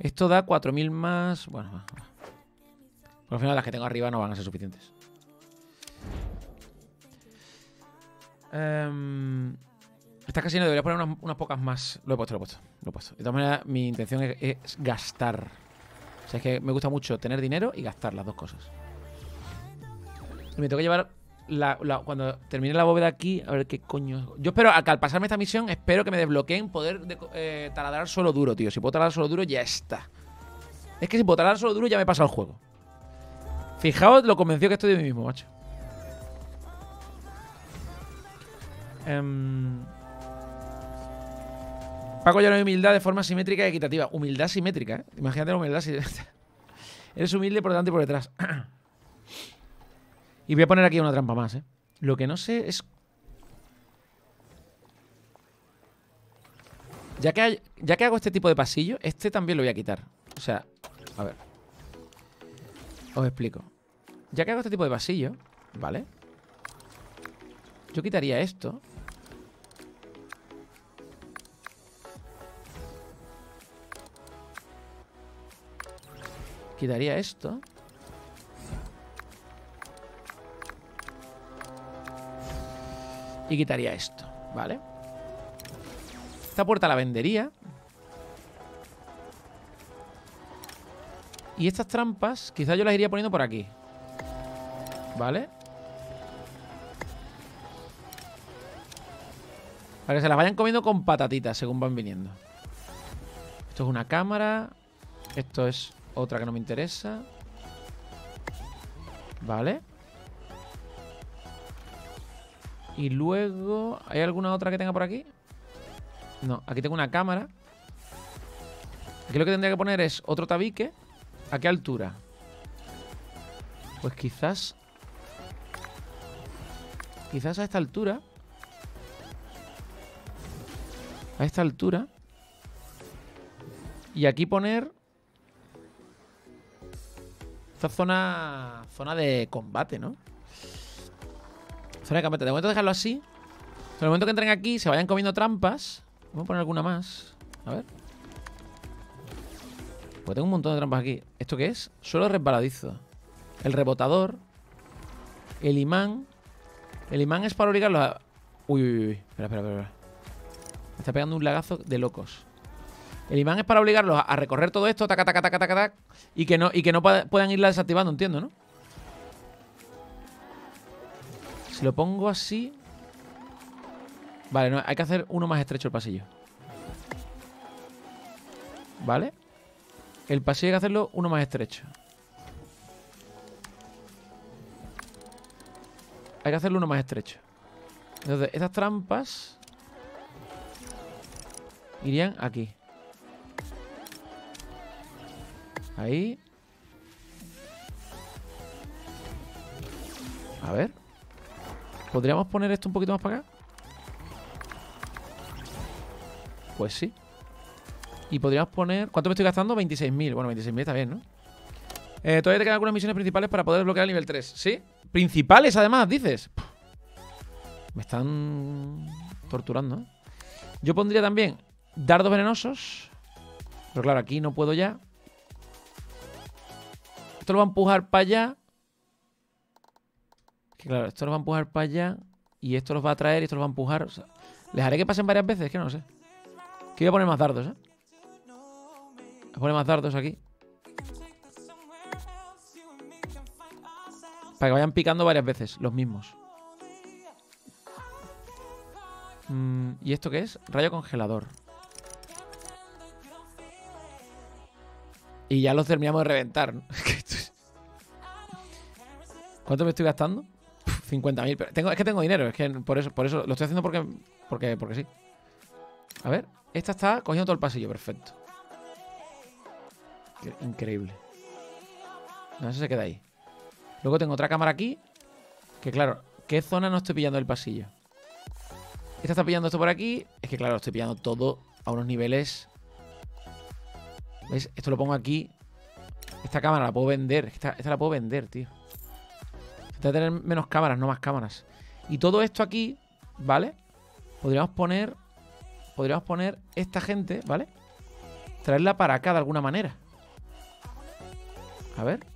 Esto da 4.000 más... Bueno, va, va. Al final las que tengo arriba no van a ser suficientes. Em, Esta casi no debería poner unas, pocas más. Lo he puesto, lo he puesto. Lo he puesto. De todas maneras, mi intención es, gastar. O sea, es que me gusta mucho tener dinero y gastar las dos cosas. Y me tengo que llevar cuando termine la bóveda aquí, a ver qué coño. Yo espero, que al pasarme esta misión, espero que me desbloqueen poder de- eh, taladrar solo duro, tío. Si puedo taladrar solo duro, ya está. Es que si puedo taladrar solo duro, ya me he pasado el juego. Fijaos lo convencido que estoy de mí mismo, macho. Em, Paco ya no hay humildad de forma simétrica y equitativa. Humildad simétrica, ¿eh? Imagínate la humildad simétrica. <laughs> Eres humilde por delante y por detrás. <clears throat> y voy a poner aquí una trampa más, ¿eh? Lo que no sé es... Ya que, ya que hago este tipo de pasillo, este también lo voy a quitar. O sea, a ver. Os explico. Ya que hago este tipo de pasillo, ¿vale? Yo quitaría esto. Quitaría esto. Y quitaría esto, ¿vale? Esta puerta la vendería. Y estas trampas, quizás yo las iría poniendo por aquí. ¿Vale? Para que se las vayan comiendo con patatitas según van viniendo. Esto es una cámara. Esto es otra que no me interesa. Vale. Y luego... ¿Hay alguna otra que tenga por aquí? No, aquí tengo una cámara. Aquí lo que tendría que poner es otro tabique. ¿A qué altura? Pues quizás... Quizás a esta altura. A esta altura. Y aquí poner... Esta zona... Zona de combate, ¿no? Zona de combate. De momento dejarlo así. En el momento que entren aquí, se vayan comiendo trampas. Vamos a poner alguna más. A ver. Pues tengo un montón de trampas aquí. ¿Esto qué es? Suelo resbaladizo. El rebotador. El imán. El imán es para obligarlos a... Uy, uy, uy. Espera, espera, espera. Me está pegando un lagazo de locos. El imán es para obligarlos a- recorrer todo esto, taca, taca, taca, taca, taca, y que no, y que no pueda- puedan irla desactivando, entiendo, ¿no? Si lo pongo así... Vale, no, hay que hacer uno más estrecho el pasillo. ¿Vale? El pasillo hay que hacerlo uno más estrecho. Hay que hacerlo uno más estrecho. Entonces, estas trampas irían aquí. Ahí. A ver. ¿Podríamos poner esto un poquito más para acá? Pues sí. Y podríamos poner... ¿Cuánto me estoy gastando? 26.000. Bueno, 26.000 está bien, ¿no? Eh, todavía te quedan algunas misiones principales para poder desbloquear el nivel 3. ¿Sí? Principales, además, dices. Me están torturando, ¿eh? Yo pondría también dardos venenosos. Pero claro, aquí no puedo ya. Esto lo va a empujar para allá. Claro, esto lo va a empujar para allá. Y esto los va a traer y esto los va a empujar. O sea, les haré que pasen varias veces, que no lo sé. Que voy a poner más dardos, ¿eh? Voy a poner más dardos aquí. Para que vayan picando varias veces, los mismos. Mm, ¿Y esto qué es? Rayo congelador. Y ya los terminamos de reventar. <laughs> ¿Cuánto me estoy gastando? Puf, 50.000. pero Tengo, es que tengo dinero, es que por eso, por eso lo estoy haciendo porque, porque, porque sí. A ver, esta está cogiendo todo el pasillo, perfecto. Increíble. No, eso se queda ahí. Luego tengo otra cámara aquí. Que claro, ¿qué zona no estoy pillando del pasillo? Esta está pillando esto por aquí. Es que claro, estoy pillando todo a unos niveles. ¿Ves? Esto lo pongo aquí. Esta cámara la puedo vender. Esta, esta la puedo vender, tío. Tener menos cámaras, no más cámaras. Y todo esto aquí, ¿vale? Podríamos poner. Podríamos poner esta gente, ¿vale? Traerla para acá de alguna manera. A ver.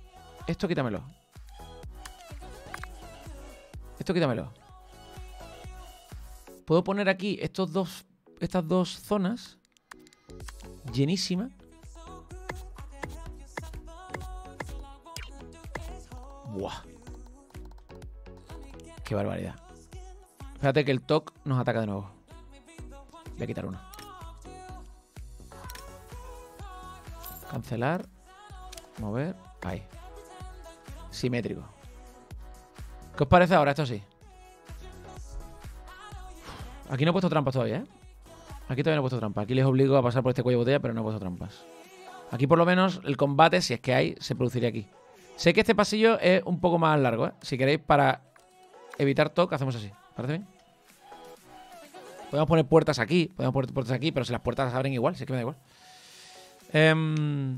Esto quítamelo. Esto quítamelo. Puedo poner aquí estos dos, estas dos zonas llenísimas. Buah. Qué barbaridad. Fíjate que el TOC nos ataca de nuevo. Voy a quitar uno. Cancelar. Mover. Ahí. Simétrico. ¿Qué os parece ahora? Esto sí. Aquí no he puesto trampas todavía, ¿eh? Aquí todavía no he puesto trampas. Aquí les obligo a pasar por este cuello de botella, pero no he puesto trampas. Aquí por lo menos el combate, si es que hay, se produciría aquí. Sé que este pasillo es un poco más largo, ¿eh? Si queréis, para evitar toque, hacemos así. ¿Parece bien? Podemos poner puertas aquí, podemos poner puertas aquí, pero si las puertas las abren igual, si es que me da igual. Em,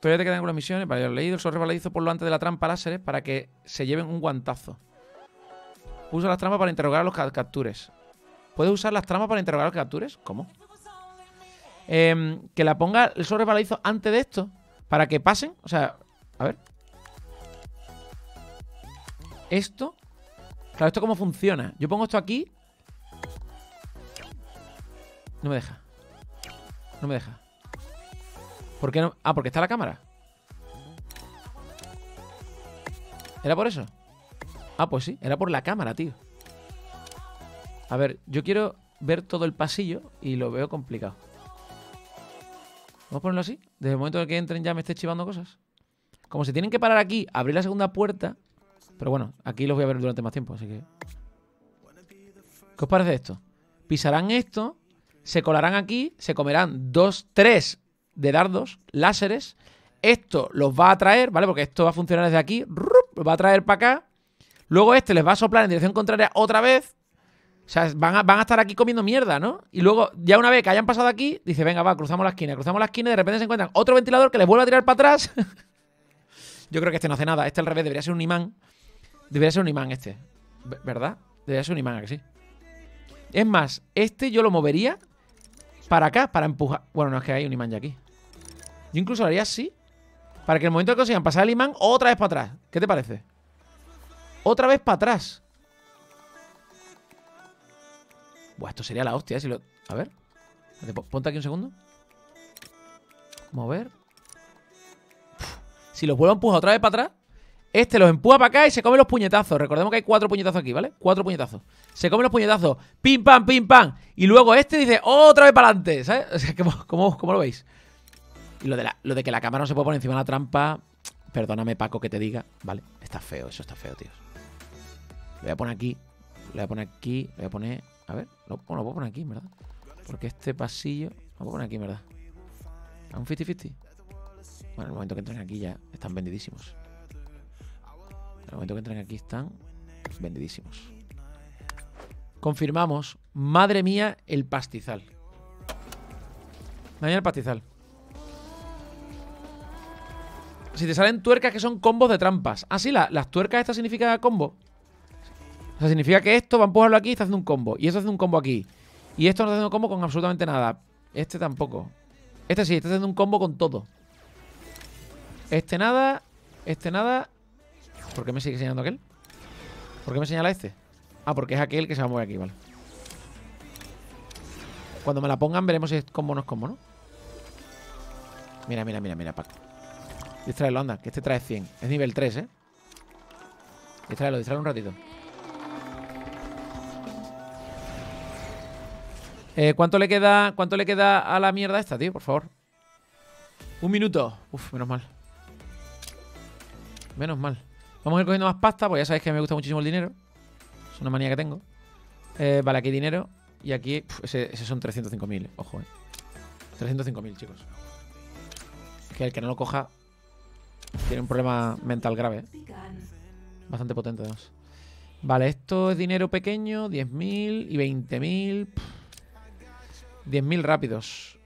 todavía te quedan algunas misiones. Vale, lo he leído. El sol resbaladizo por lo antes de la trampa láseres para que se lleven un guantazo. Usa las trampas para interrogar a los ca- captures. ¿Puedes usar las trampas para interrogar a los captures? ¿Cómo? Em, que la ponga el sol resbaladizo antes de esto. Para que pasen. O sea, a ver. Esto. Claro, ¿esto cómo funciona? Yo pongo esto aquí. No me deja. No me deja. ¿Por qué no? Ah, porque está la cámara. ¿Era por eso? Ah, pues sí, era por la cámara, tío. A ver, yo quiero. ver todo el pasillo y lo veo complicado. Vamos a ponerlo así. Desde el momento en que entren ya me esté chivando cosas. Como se tienen que parar aquí, abrir la segunda puerta. Pero bueno, aquí los voy a ver durante más tiempo, así que. ¿Qué os parece esto? Pisarán esto, se colarán aquí, se comerán dos, tres de dardos, láseres. Esto los va a traer, ¿vale? Porque esto va a funcionar desde aquí. Los va a traer para acá. Luego este les va a soplar en dirección contraria otra vez. O sea, van a estar aquí comiendo mierda, ¿no? Y luego, ya una vez que hayan pasado aquí, dice, venga, va, cruzamos la esquina, cruzamos la esquina y de repente se encuentran otro ventilador que les vuelve a tirar para atrás. <laughs> Yo creo que este no hace nada. Este al revés, debería ser un imán. Debería ser un imán este. Ve- ¿Verdad? Debería ser un imán, ¿a sí? Es más, este yo lo movería para acá, para empujar. Bueno, no es que hay un imán ya aquí. Yo incluso lo haría así. Para que en el momento que consigan pasar el imán, otra vez para atrás. ¿Qué te parece? Otra vez para atrás. Buah, esto sería la hostia, ¿eh? Si lo... A ver. Ponte aquí un segundo. Mover. Si los vuelvo a empujar otra vez para atrás, este los empuja para acá y se come los puñetazos. Recordemos que hay cuatro puñetazos aquí, ¿vale? Cuatro puñetazos. Se come los puñetazos. Pim, pam, pim, pam. Y luego este dice otra vez para adelante, ¿sabes? <laughs> O sea, ¿cómo, lo veis? Y lo de, que la cámara no se puede poner encima de la trampa. Perdóname, Paco, que te diga. Vale, está feo, eso está feo, tíos. Lo voy a poner aquí. Lo voy a poner aquí. Lo voy a poner. A ver, lo, bueno, lo puedo poner aquí, ¿verdad? Porque este pasillo. Lo puedo poner aquí, ¿verdad? A un 50-50. Bueno, en el momento que entren aquí ya están vendidísimos. En el momento que entren aquí están vendidísimos. Confirmamos. Madre mía, el pastizal. Madre el pastizal. Si te salen tuercas que son combos de trampas. Ah, sí, la- las tuercas estas significa combo. O sea, significa que esto va a empujarlo aquí y está haciendo un combo. Y esto hace un combo aquí. Y esto no está haciendo combo con absolutamente nada. Este tampoco. Este sí, está haciendo un combo con todo. Este nada. Este nada. ¿Por qué me sigue señalando aquel? ¿Por qué me señala este? Ah, porque es aquel que se va a mover aquí, vale. Cuando me la pongan veremos si es combo o no es combo, ¿no? Mira, mira, mira, mira, Paco. Distráelo, anda, que este trae 100. Es nivel 3, ¿eh? Distráelo, distráelo un ratito. Eh, ¿cuánto, le queda, ¿Cuánto le queda a la mierda esta, tío? Por favor. Un minuto. Uf, menos mal. Menos mal. Vamos a ir cogiendo más pasta, porque ya sabéis que me gusta muchísimo el dinero. Es una manía que tengo. Eh, vale, aquí dinero. Y aquí, pf, ese, ese son 305.000. Ojo, eh. 305.000, chicos. Que el que no lo coja tiene un problema mental grave, eh. Bastante potente, además. Vale, esto es dinero pequeño, 10.000 y 20.000. pf. 10.000 rápidos.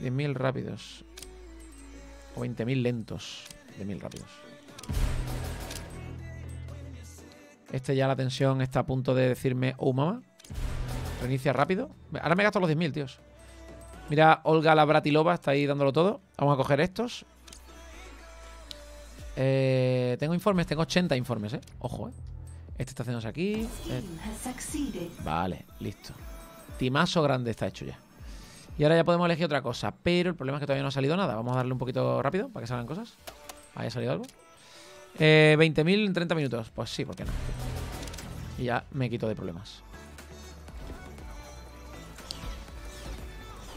10.000 rápidos. O 20.000 lentos. 10.000 rápidos. Este ya la tensión está a punto de decirme, oh mamá. Reinicia rápido. Ahora me gasto los 10.000, tíos. Mira, Olga la Bratilova está ahí dándolo todo. Vamos a coger estos. Eh, tengo informes, tengo 80 informes, ¿eh? Ojo, ¿eh? Este está haciéndose aquí. eh, has succeeded. Vale, listo. Timazo grande está hecho ya. Y ahora ya podemos elegir otra cosa. Pero el problema es que todavía no ha salido nada. Vamos a darle un poquito rápido para que salgan cosas. Ahí ha salido algo. Eh, 20.000 en 30 minutos. Pues sí, ¿por qué no? Y ya me quito de problemas.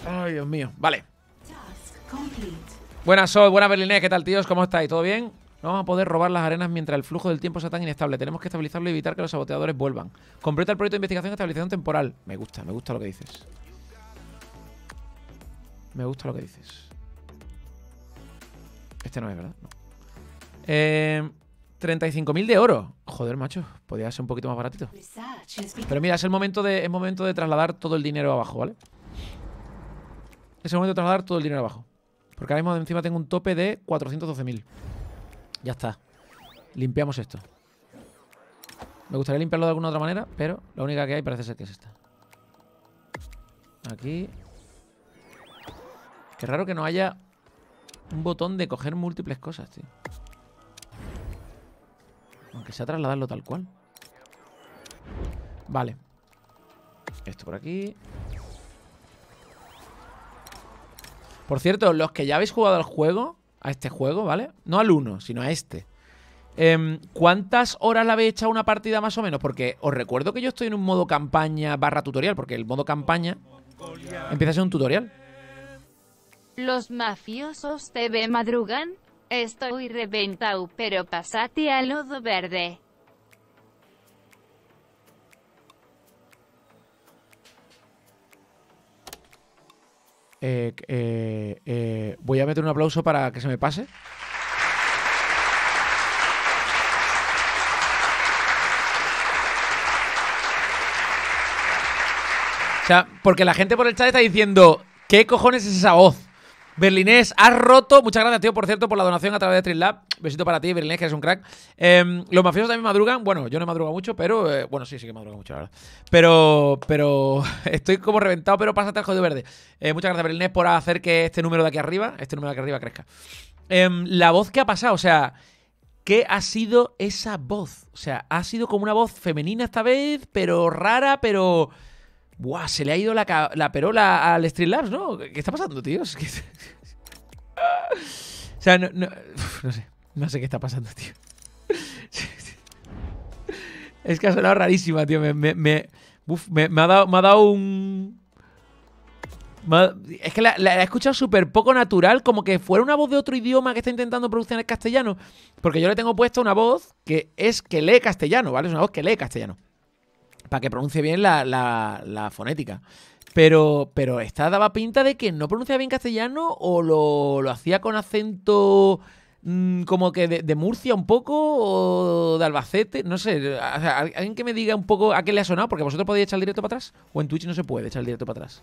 Ay, Dios mío. Vale. Buenas, Sol. Buenas, Berlinés. ¿Qué tal, tíos? ¿Cómo estáis? ¿Todo bien? No vamos a poder robar las arenas mientras el flujo del tiempo sea tan inestable. Tenemos que estabilizarlo y evitar que los saboteadores vuelvan. Completa el proyecto de investigación y estabilización temporal. Me gusta, me gusta lo que dices. Me gusta lo que dices. Este no es, ¿verdad? No. Eh, 35.000 de oro. Joder, macho. Podría ser un poquito más baratito. Pero mira, es el momento de, es momento de trasladar todo el dinero abajo, ¿vale? Es el momento de trasladar todo el dinero abajo. Porque ahora mismo encima tengo un tope de 412.000. Ya está. Limpiamos esto. Me gustaría limpiarlo de alguna otra manera, pero la única que hay parece ser que es esta. Aquí. Qué raro que no haya un botón de coger múltiples cosas, tío. Aunque sea trasladarlo tal cual. Vale. Esto por aquí. Por cierto, los que ya habéis jugado al juego, a este juego, ¿vale? No al 1, sino a este. Em, ¿Cuántas horas le habéis echado una partida más o menos? Porque os recuerdo que yo estoy en un modo campaña barra tutorial, porque el modo campaña empieza a ser un tutorial. Los mafiosos TV madrugan. Estoy reventado, pero pasate al lodo verde. Eh, eh, eh, voy a meter un aplauso para que se me pase. O sea, porque la gente por el chat está diciendo, ¿qué cojones es esa voz? Berlinés, has roto. Muchas gracias, tío, por cierto, por la donación a través de Trilab. Besito para ti, Berlinés, que eres un crack. Em, los mafiosos también madrugan. Bueno, yo no madrugo mucho, pero. eh, bueno, sí, sí que madrugo mucho, la verdad. Pero. Pero. <laughs> Estoy como reventado, pero pásate al jodido verde. Eh, muchas gracias, Berlinés, por hacer que este número de aquí arriba, este número de aquí arriba crezca. Em, la voz que ha pasado, o sea. ¿Qué ha sido esa voz? O sea, ha sido como una voz femenina esta vez, pero rara, pero. Buah, se le ha ido la, perola al Streamlabs, ¿no? ¿Qué está pasando, tío? Es que... <laughs> o sea, no, no, sé. No sé qué está pasando, tío. <laughs> es que ha sonado rarísima, tío. Me, ha, dado, me ha dado un... es que la, he escuchado súper poco natural, como que fuera una voz de otro idioma que está intentando producir en castellano. Porque yo le tengo puesto una voz que es que lee castellano, ¿vale? Es una voz que lee castellano para que pronuncie bien la, la- la fonética. Pero, pero esta daba pinta de que no pronunciaba bien castellano o lo, hacía con acento mm, como que de, Murcia un poco o de Albacete. No sé, alguien que me diga un poco a qué le ha sonado, porque vosotros podéis echar el directo para atrás o en Twitch no se puede echar el directo para atrás.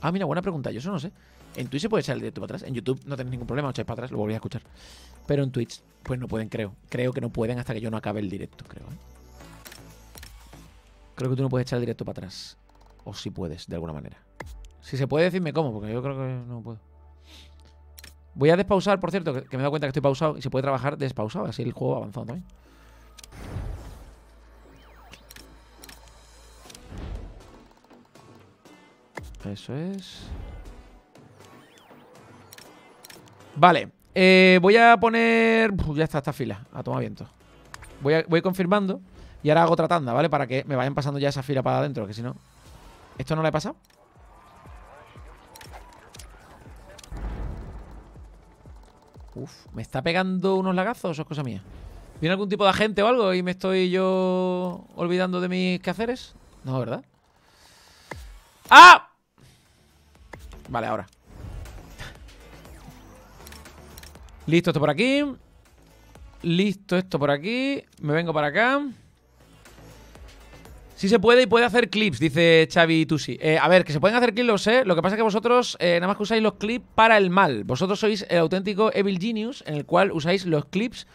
Ah, mira, buena pregunta, yo eso no sé. En Twitch se puede echar el directo para atrás. En YouTube no tenéis ningún problema, echáis para atrás, lo volvéis a escuchar. Pero en Twitch, pues no pueden, creo. Creo que no pueden hasta que yo no acabe el directo, creo. ¿eh? Creo que tú no puedes echar directo para atrás. O si puedes, de alguna manera. Si se puede, decirme cómo, porque yo creo que no puedo. Voy a despausar, por cierto, que, me he dado cuenta que estoy pausado y se puede trabajar despausado, así el juego va avanzando también. Eso es. Vale. eh, voy a poner. Ya está esta fila. A tomar viento. Voy, voy confirmando. Y ahora hago otra tanda, ¿vale? Para que me vayan pasando ya esa fila para adentro, que si no. ¿Esto no le he pasado? Uf, ¿me está pegando unos lagazos o es cosa mía? ¿Viene algún tipo de agente o algo y me estoy yo olvidando de mis quehaceres? No, ¿verdad? ¡Ah! Vale, ahora. Listo esto por aquí. Listo esto por aquí. Me vengo para acá. Sí se puede y puede hacer clips, dice Xavi Tusi. Eh, a ver, que se pueden hacer clips, lo sé. Lo que pasa es que vosotros eh, nada más que usáis los clips para el mal. Vosotros sois el auténtico Evil Genius, en el cual usáis los clips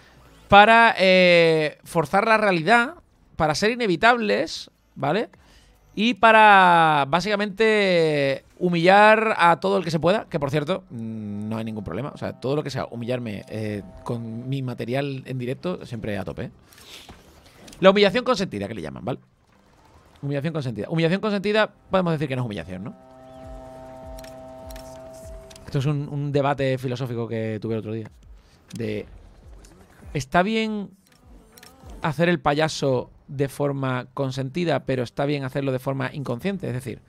para eh, forzar la realidad, para ser inevitables, ¿vale? Y para básicamente humillar a todo el que se pueda, que por cierto, mm, no hay ningún problema. O sea, todo lo que sea humillarme eh, con mi material en directo, siempre a tope. ¿eh? La humillación consentida, que le llaman, ¿vale? Humillación consentida. Humillación consentida, podemos decir que no es humillación, ¿no? Esto es un, debate filosófico que tuve el otro día. De. ¿Está bien hacer el payaso de forma consentida, pero está bien hacerlo de forma inconsciente? Es decir,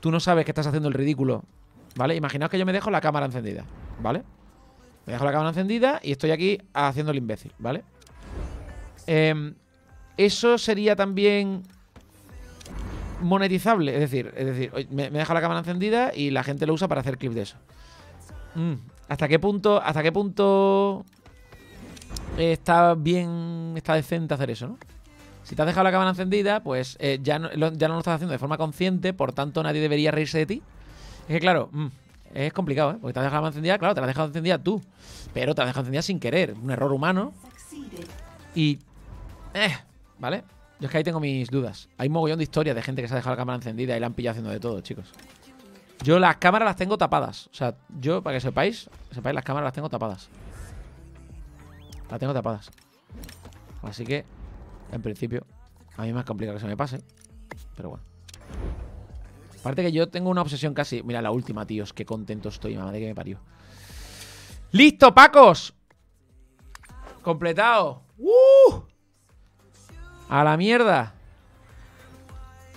tú no sabes que estás haciendo el ridículo, ¿vale? Imaginaos que yo me dejo la cámara encendida, ¿vale? Me dejo la cámara encendida y estoy aquí haciendo el imbécil, ¿vale? Em, eso sería también monetizable. Es decir, es decir, me, me deja la cámara encendida y la gente lo usa para hacer clips de eso. Mm, ¿Hasta qué punto? ¿Hasta qué punto está bien, está decente hacer eso, no? Si te has dejado la cámara encendida, pues eh, ya, no, lo, ya no lo estás haciendo de forma consciente, por tanto nadie debería reírse de ti. Es que claro, mm, es complicado, ¿eh? Porque te has dejado la encendida, claro, te la has dejado encendida tú. Pero te la has dejado encendida sin querer, un error humano. Y. Eh, ¿vale? Yo es que ahí tengo mis dudas. Hay un mogollón de historias de gente que se ha dejado la cámara encendida y la han pillado haciendo de todo, chicos. Yo las cámaras las tengo tapadas. O sea, yo, para que sepáis, sepáis, las cámaras las tengo tapadas. Las tengo tapadas. Así que, en principio, a mí me es complicado que se me pase. Pero bueno. Aparte que yo tengo una obsesión casi. Mira, la última, tíos. Qué contento estoy, madre que me parió. ¡Listo, Pacos! Completado. ¡Uh! A la mierda.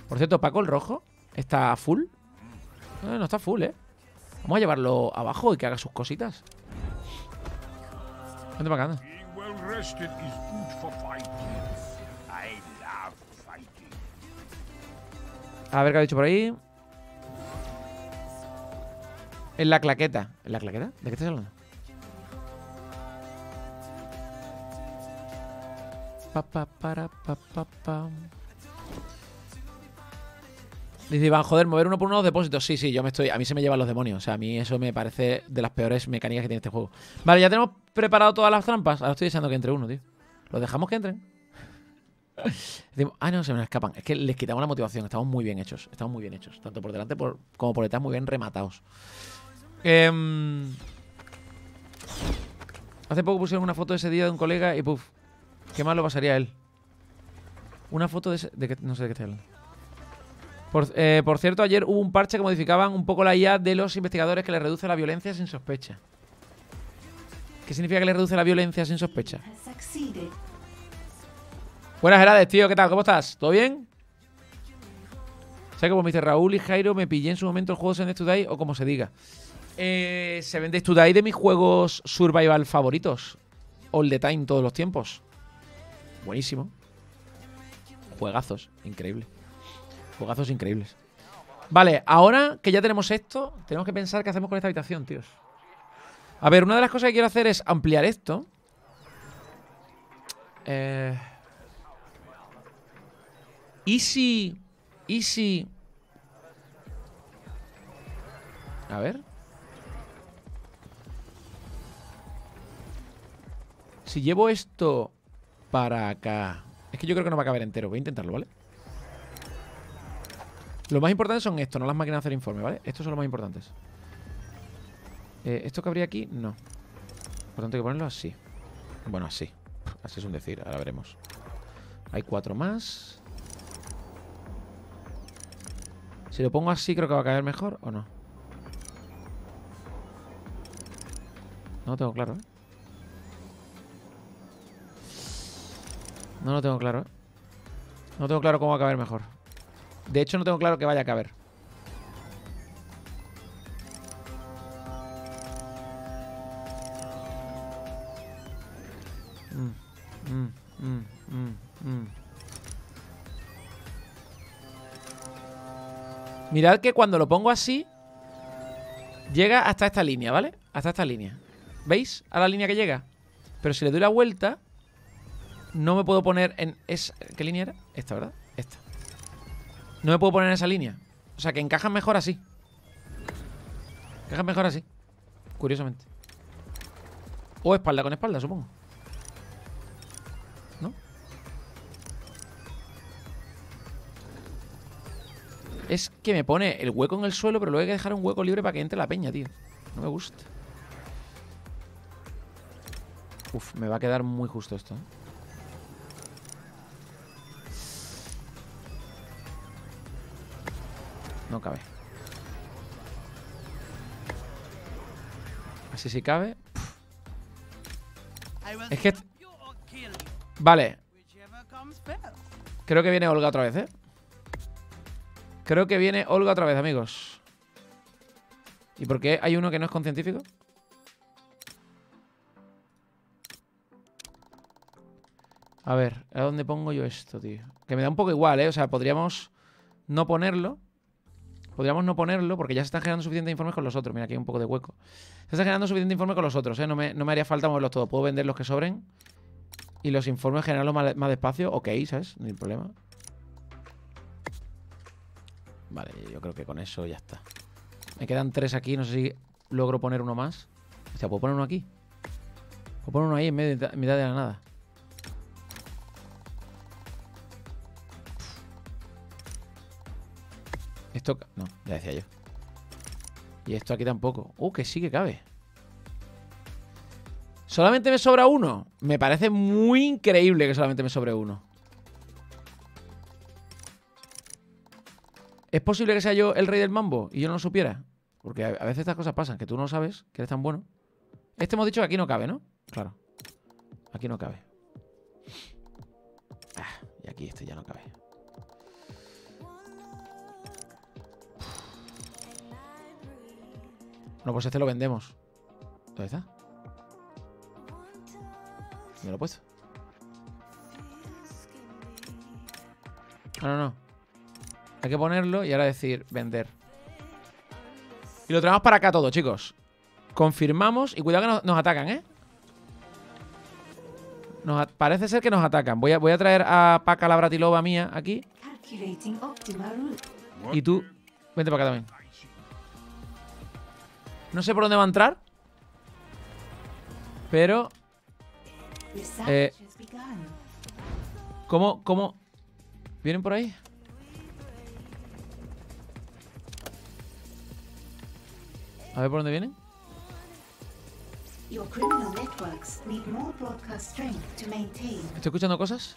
Por cierto, Paco el rojo está full. Eh, no está full, ¿eh? Vamos a llevarlo abajo y que haga sus cositas. Vente para acá. A ver qué ha dicho por ahí. En la claqueta. ¿En la claqueta? ¿De qué estás hablando? Pa, pa. Dice Iván, joder, mover uno por uno los depósitos. Sí, sí, yo me estoy. A mí se me llevan los demonios. O sea, a mí eso me parece de las peores mecánicas que tiene este juego. Vale, ya tenemos preparado todas las trampas. Ahora estoy deseando que entre uno, tío. ¿Los dejamos que entren? <laughs> Ah, no, se me escapan. Es que les quitamos la motivación. Estamos muy bien hechos. Estamos muy bien hechos. Tanto por delante como por detrás, muy bien rematados. Em, hace poco pusieron una foto ese día de un colega y puf. Qué mal lo pasaría él. Una foto de que, no sé de qué. Por, eh, por cierto, ayer hubo un parche que modificaban un poco la IA de los investigadores que le reduce la violencia sin sospecha. ¿Qué significa que le reduce la violencia sin sospecha? Buenas Gerades, tío, ¿qué tal? ¿Cómo estás? ¿Todo bien? ¿Sabes como me dice Raúl y Jairo? Me pillé en su momento el juego Seven Days o como se diga. Eh, Seven Days de mis juegos survival favoritos. All the time, todos los tiempos. Buenísimo. Juegazos, increíble. Juegazos increíbles. Vale, ahora que ya tenemos esto, tenemos que pensar qué hacemos con esta habitación, tíos. A ver, una de las cosas que quiero hacer es ampliar esto. Eh... ¿Y si... ¿Y si... A ver. Si llevo esto para acá... Es que yo creo que no va a caber entero. Voy a intentarlo, ¿vale? Lo más importante son estos, no las máquinas de hacer informe, ¿vale? Estos son los más importantes. Eh, ¿Esto cabría aquí? No. Por tanto hay que ponerlo así. Bueno, así. Así es un decir, ahora veremos. Hay cuatro más. Si lo pongo así, creo que va a caer mejor o no. No lo tengo claro, ¿eh? No lo tengo claro, ¿eh? No tengo claro cómo va a caber mejor. De hecho, no tengo claro que vaya a caber. Mm, mm. Mirad que cuando lo pongo así, llega hasta esta línea, ¿vale? Hasta esta línea. ¿Veis? A la línea que llega. Pero si le doy la vuelta, no me puedo poner en... esa- ¿Qué línea era? Esta, ¿verdad? Esta. No me puedo poner en esa línea. O sea, que encajan mejor así. Encajan mejor así. Curiosamente. O espalda con espalda, supongo. ¿No? Es que me pone el hueco en el suelo, pero luego hay que dejar un hueco libre para que entre la peña, tío. No me gusta. Uf, me va a quedar muy justo esto. ¿eh? No cabe. Así sí cabe. Es que... Vale. Creo que viene Olga otra vez, ¿eh? Creo que viene Olga otra vez, amigos. ¿Y por qué hay uno que no es con científico? A ver, ¿a dónde pongo yo esto, tío? Que me da un poco igual, ¿eh? O sea, podríamos no ponerlo. Podríamos no ponerlo porque ya se están generando suficientes informes con los otros. Mira, aquí hay un poco de hueco. Se está generando suficiente informe con los otros, ¿eh? No me, no me haría falta moverlos todos. Puedo vender los que sobren y los informes generarlos más, más despacio. Ok, ¿sabes? No hay problema. Vale, yo creo que con eso ya está. Me quedan tres aquí. No sé si logro poner uno más. Hostia, ¿puedo poner uno aquí? Puedo poner uno ahí en mitad de la nada. Esto... No, ya decía yo. Y esto aquí tampoco. Uh, que sí que cabe. ¿Solamente me sobra uno? Me parece muy increíble que solamente me sobre uno. ¿Es posible que sea yo el rey del mambo y yo no lo supiera? Porque a veces estas cosas pasan, que tú no sabes que eres tan bueno. Este hemos dicho que aquí no cabe, ¿no? Claro. Aquí no cabe. Ah, y aquí, este ya no cabe. No, pues este lo vendemos. ¿Dónde está? ¿Me lo he puesto? No, no, no. Hay que ponerlo y ahora decir vender. Y lo traemos para acá todo, chicos. Confirmamos y cuidado que nos, nos atacan, ¿eh? Nos parece ser que nos atacan. Voy a, voy a traer a Paca la Bratilova mía aquí. Y tú, vente para acá también. No sé por dónde va a entrar. Pero, Eh. begun. ¿cómo, cómo? ¿Vienen por ahí? A ver por dónde vienen. ¿Estoy escuchando cosas?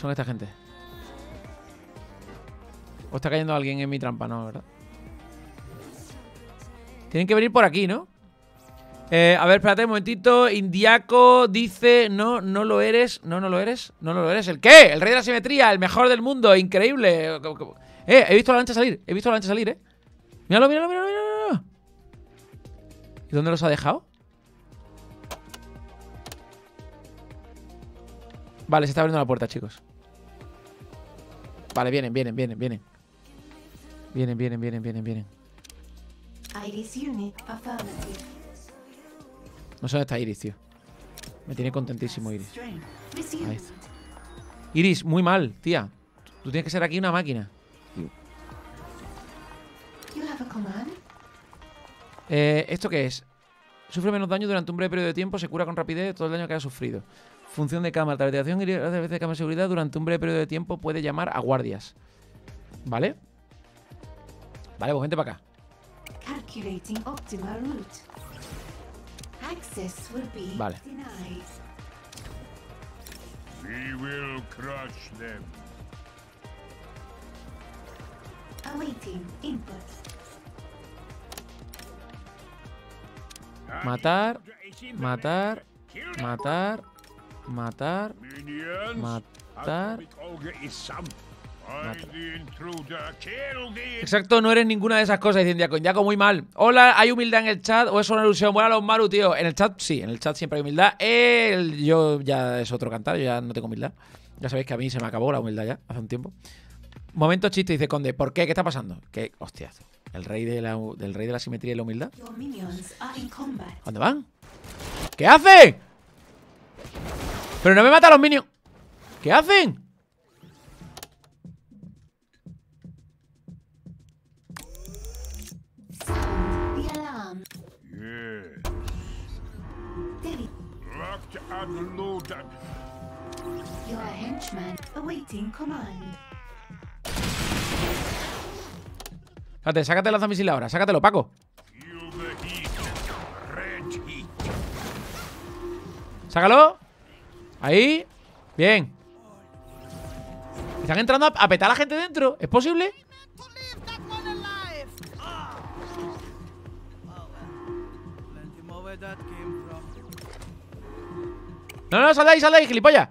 Son esta gente. ¿O está cayendo alguien en mi trampa? No, ¿verdad? Tienen que venir por aquí, ¿no? Eh, a ver, espérate un momentito. Indiaco dice: No, no lo eres. No, no lo eres. No, no lo eres. ¿El qué? El rey de la simetría, el mejor del mundo. Increíble. Eh, he visto la lancha salir. He visto la lancha salir, eh. Míralo, míralo, míralo, míralo. ¿Y dónde los ha dejado? Vale, se está abriendo la puerta, chicos. Vale, vienen, vienen, vienen, vienen. Vienen, vienen, vienen, vienen, vienen. Iris unit affirmative. No sé dónde está Iris, tío. Me tiene contentísimo Iris. Ahí está. Iris, muy mal, tía. Tú tienes que ser aquí una máquina. Eh, ¿Esto qué es? Sufre menos daño durante un breve periodo de tiempo, se cura con rapidez todo el daño que haya sufrido. Función de cámara, teletransportación y a través de cámara de seguridad durante un breve periodo de tiempo puede llamar a guardias. ¿Vale? Vale, pues vente para acá. Calculating optimal route. Access will be Vale. denied. We will crush them. Awaiting input. Matar, Is in matar, Kill matar, matar, Minions. matar. Exacto, no eres ninguna de esas cosas, dicen Diaco. Diaco, muy mal. Hola, ¿hay humildad en el chat o es una ilusión? Bueno, los Maru, tío. En el chat, sí, en el chat siempre hay humildad. El- yo ya es otro cantar, yo ya no tengo humildad. Ya sabéis que a mí se me acabó la humildad ya, hace un tiempo. Momento chiste, dice Conde, ¿por qué? ¿Qué está pasando? ¿Qué? Hostias. ¿El rey de la, del rey de la simetría y la humildad? Your minions are in combat. ¿A ¿Dónde van? ¿Qué hacen? Pero no me mata a los minions. ¿Qué hacen? Locked and loaded. Your henchman awaiting command. Fíjate, sácate el lanzamisil ahora, sácatelo, Paco. Sácalo. Ahí. Bien. Están entrando a, a petar a la gente dentro. ¿Es posible? No, no, sal de ahí, sal de ahí, gilipollas.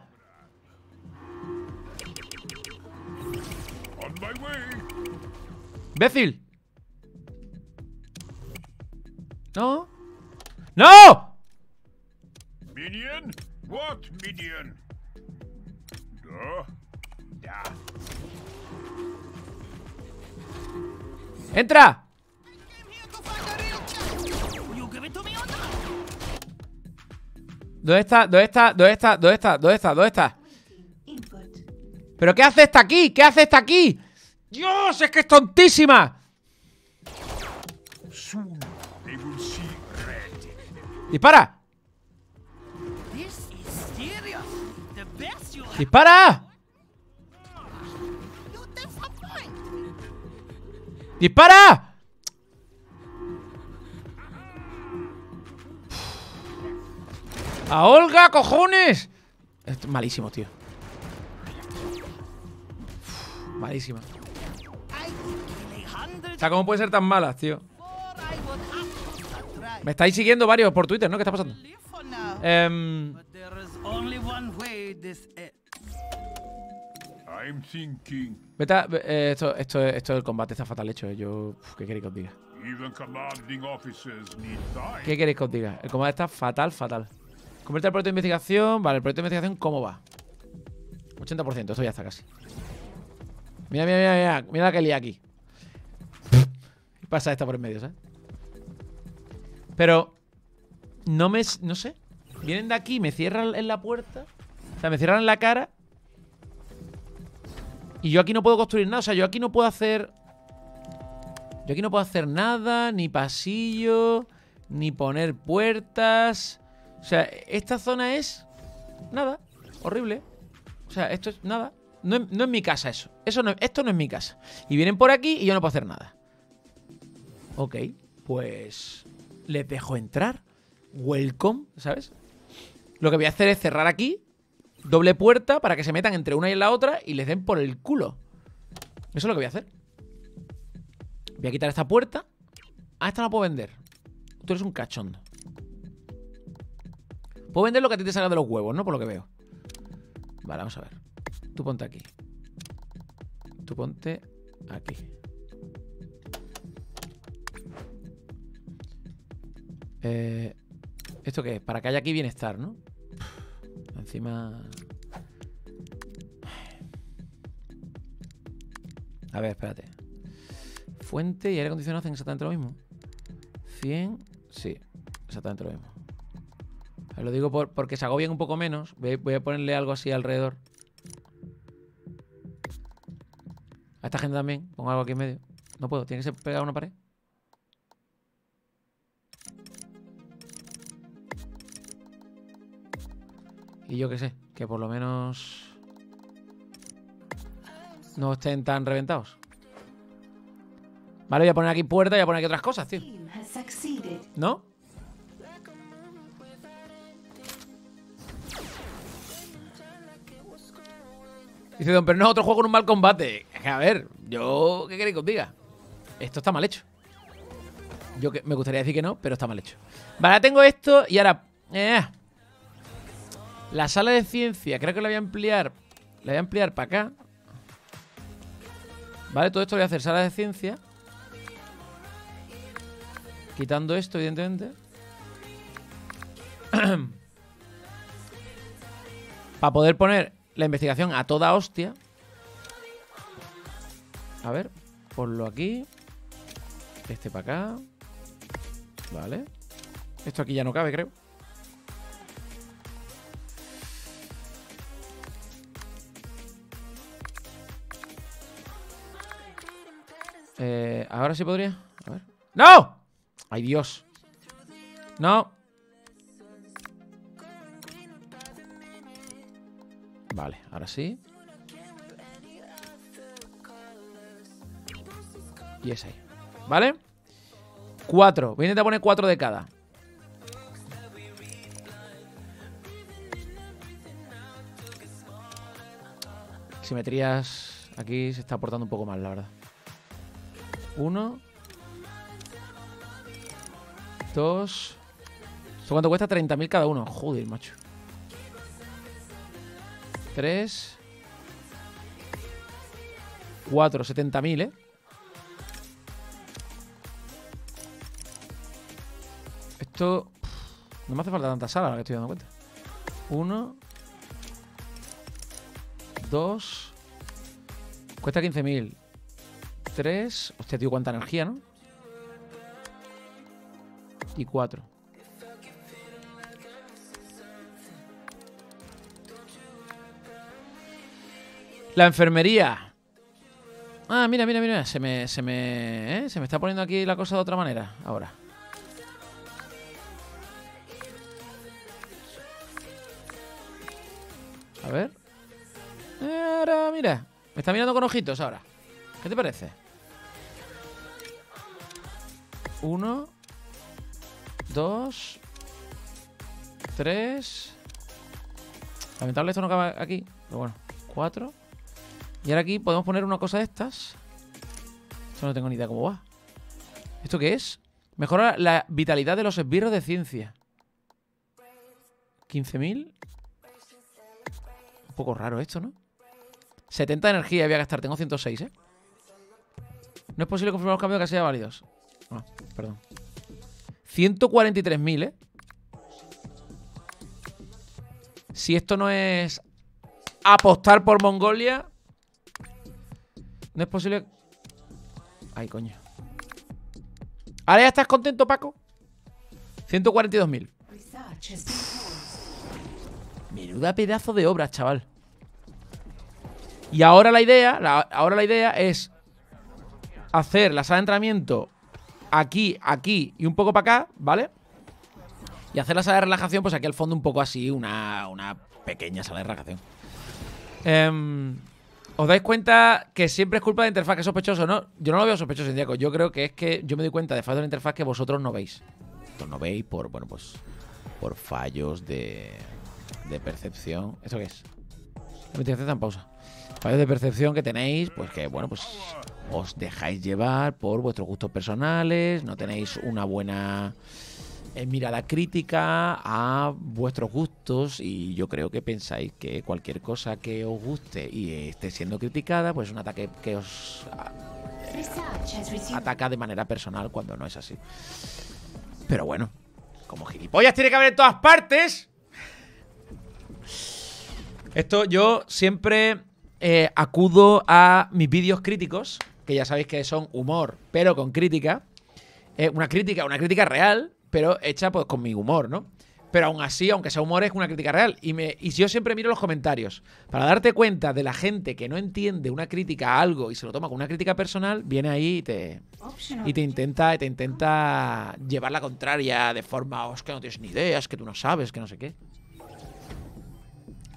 Imbécil. No. ¡No! Minion? What minion? ¡Entra! ¿Dónde está? ¿Dónde está? ¿Dónde está? ¿Dónde está? ¿Dónde está? ¿Dónde está? ¿Pero qué hace esta aquí? ¿Qué hace esta aquí? ¡Dios! ¡Es que es tontísima! ¡Dispara! ¡Dispara! ¡Dispara! ¡A Olga, cojones! Esto es malísimo, tío. Uf, Malísima. O sea, ¿cómo puede ser tan malas, tío? Me estáis siguiendo varios por Twitter, ¿no? ¿Qué está pasando? Em, Vete a- eh, esto, esto, esto del combate está fatal hecho. eh. Yo, uf, ¿Qué queréis que os diga? ¿Qué queréis que os diga? El combate está fatal, fatal. Convierte el proyecto de investigación. Vale, el proyecto de investigación, ¿cómo va? 80%, esto ya está casi. Mira, mira, mira, mira. Mira la que lía aquí. Pasa esta por en medio, ¿sabes? Pero. No me. No sé. Vienen de aquí, me cierran en la puerta. O sea, me cierran en la cara. Y yo aquí no puedo construir nada. O sea, yo aquí no puedo hacer. Yo aquí no puedo hacer nada, ni pasillo, ni poner puertas. O sea, esta zona es nada, horrible. O sea, esto es nada. No, no es mi casa eso. eso no, esto no es mi casa. Y vienen por aquí y yo no puedo hacer nada. Ok, pues les dejo entrar. Welcome, ¿sabes? Lo que voy a hacer es cerrar aquí, doble puerta para que se metan entre una y la otra y les den por el culo. Eso es lo que voy a hacer. Voy a quitar esta puerta. Ah, esta no la puedo vender. Tú eres un cachondo. Puedo vender lo que a ti te salga de los huevos, ¿no? Por lo que veo. Vale, vamos a ver. Tú ponte aquí. Tú ponte aquí. Eh, ¿Esto qué es? Para que haya aquí bienestar, ¿no? Encima... A ver, espérate. Fuente y aire acondicionado hacen exactamente lo mismo. 100, sí, exactamente lo mismo. Lo digo por- porque se agobien un poco menos. Voy, a ponerle algo así alrededor. A esta gente también. Pongo algo aquí en medio. No puedo, tiene que ser pegado a una pared. Y yo qué sé, que por lo menos no estén tan reventados. Vale, voy a poner aquí puerta y voy a poner aquí otras cosas, tío. ¿No? Dice Don, pero no es otro juego con un mal combate. A ver, yo. ¿Qué queréis que os diga? Esto está mal hecho. Yo me gustaría decir que no, pero está mal hecho. Vale, ahora tengo esto y ahora. eh, la sala de ciencia, creo que la voy a ampliar. La voy a ampliar para acá. Vale, todo esto lo voy a hacer sala de ciencia. Quitando esto, evidentemente. <clears throat> Para poder poner la investigación a toda hostia. A ver, ponlo aquí. Este para acá. Vale. Esto aquí ya no cabe, creo. Eh, ahora sí podría. A ver. ¡No! ¡Ay, Dios! No. Vale, ahora sí. Y es ahí. ¿Vale? Cuatro. Voy a intentar poner cuatro de cada. Simetrías. Aquí se está aportando un poco mal, la verdad. Uno. Dos. ¿Esto cuánto cuesta? 30.000 cada uno. Joder, macho. Tres. Cuatro. 70.000, ¿eh? Esto... No me hace falta tanta sala, ahora que estoy dando cuenta. Uno. Dos. Cuesta 15.000. Tres. Hostia, tío, cuánta energía, ¿no? Y cuatro. La enfermería. Ah, mira, mira, mira. Se me, se me, ¿eh? se me está poniendo aquí la cosa de otra manera. Ahora. A ver. Ahora, mira. Me está mirando con ojitos ahora. ¿Qué te parece? Uno. Dos. Tres. Lamentable esto no cabe aquí. Pero bueno. Cuatro. Y ahora aquí podemos poner una cosa de estas. Esto no tengo ni idea cómo va. ¿Esto qué es? Mejora la vitalidad de los esbirros de ciencia. 15.000. Un poco raro esto, ¿no? 70 de energía voy a gastar. Tengo 106, ¿eh? No es posible confirmar los cambios que sean válidos. Ah, perdón. 143.000, ¿eh? Si esto no es apostar por Mongolia, no es posible... Ay, coño. ¿Ahora ya estás contento, Paco? 142.000. Research has been paused. Menuda pedazo de obra, chaval. Y ahora la idea, la- ahora la idea es hacer la sala de entrenamiento aquí, aquí y un poco para acá, ¿vale? Y hacer la sala de relajación, pues aquí al fondo un poco así, una, una pequeña sala de relajación. Em, ¿Os dais cuenta que siempre es culpa de interfaz, que es sospechoso? No, yo no lo veo sospechoso, Indiaco. Yo creo que es que yo me doy cuenta de fallos de la interfaz que vosotros no veis. Vosotros no veis por, bueno, pues, por fallos de, de percepción. ¿Eso qué es? La investigación está en pausa. Fallos de percepción que tenéis, pues que, bueno, pues os dejáis llevar por vuestros gustos personales, no tenéis una buena mirada crítica a vuestros gustos y yo creo que pensáis que cualquier cosa que os guste y esté siendo criticada, pues es un ataque que os a- Research has resumed. ataca de manera personal cuando no es así. Pero bueno, como gilipollas tiene que haber en todas partes. Esto yo siempre eh, acudo a mis vídeos críticos, que ya sabéis que son humor, pero con crítica. Eh, una crítica, una crítica real, pero hecha pues con mi humor, ¿no? Pero aún así, aunque sea humor, es una crítica real. Y, me, y yo siempre miro los comentarios. Para darte cuenta de la gente que no entiende una crítica a algo y se lo toma como una crítica personal, viene ahí y te, y te intenta, te intenta llevar la contraria de forma, "Oh, es que no tienes ni idea, es que tú no sabes, que no sé qué.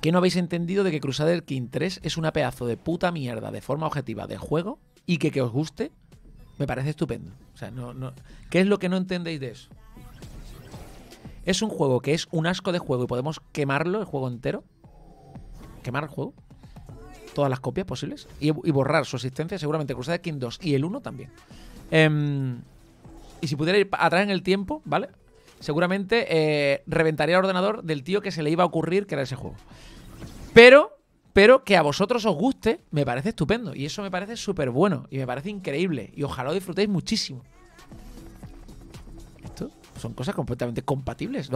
¿Qué no habéis entendido de que Crusader King 3 es una pedazo de puta mierda de forma objetiva de juego y que que os guste me parece estupendo? O sea, no, no, ¿qué es lo que no entendéis de eso? Es un juego que es un asco de juego y podemos quemarlo, el juego entero. Quemar el juego. Todas las copias posibles. Y, borrar su existencia, seguramente Crusader King 2 y el 1 también. Em, y si pudiera ir atrás en el tiempo, ¿vale? Seguramente eh, reventaría el ordenador del tío que se le iba a ocurrir que era ese juego. Pero, pero que a vosotros os guste, me parece estupendo. Y eso me parece súper bueno. Y me parece increíble. Y ojalá lo disfrutéis muchísimo. Son cosas completamente compatibles.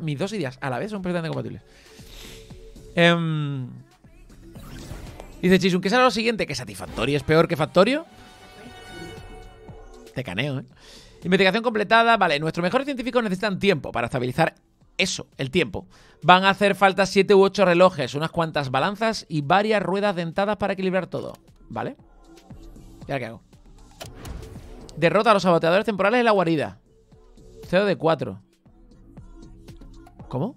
Mis dos ideas a la vez son completamente compatibles. Em, dice Chisun, ¿qué será lo siguiente? ¿Que Satisfactory es peor que Factorio? Te caneo, ¿eh? Investigación completada. Vale, nuestros mejores científicos necesitan tiempo para estabilizar eso, el tiempo. Van a hacer falta 7 u 8 relojes, unas cuantas balanzas y varias ruedas dentadas para equilibrar todo. ¿Vale? ¿Y ahora qué hago? Derrota a los saboteadores temporales en la guarida. 0 de 4. ¿Cómo?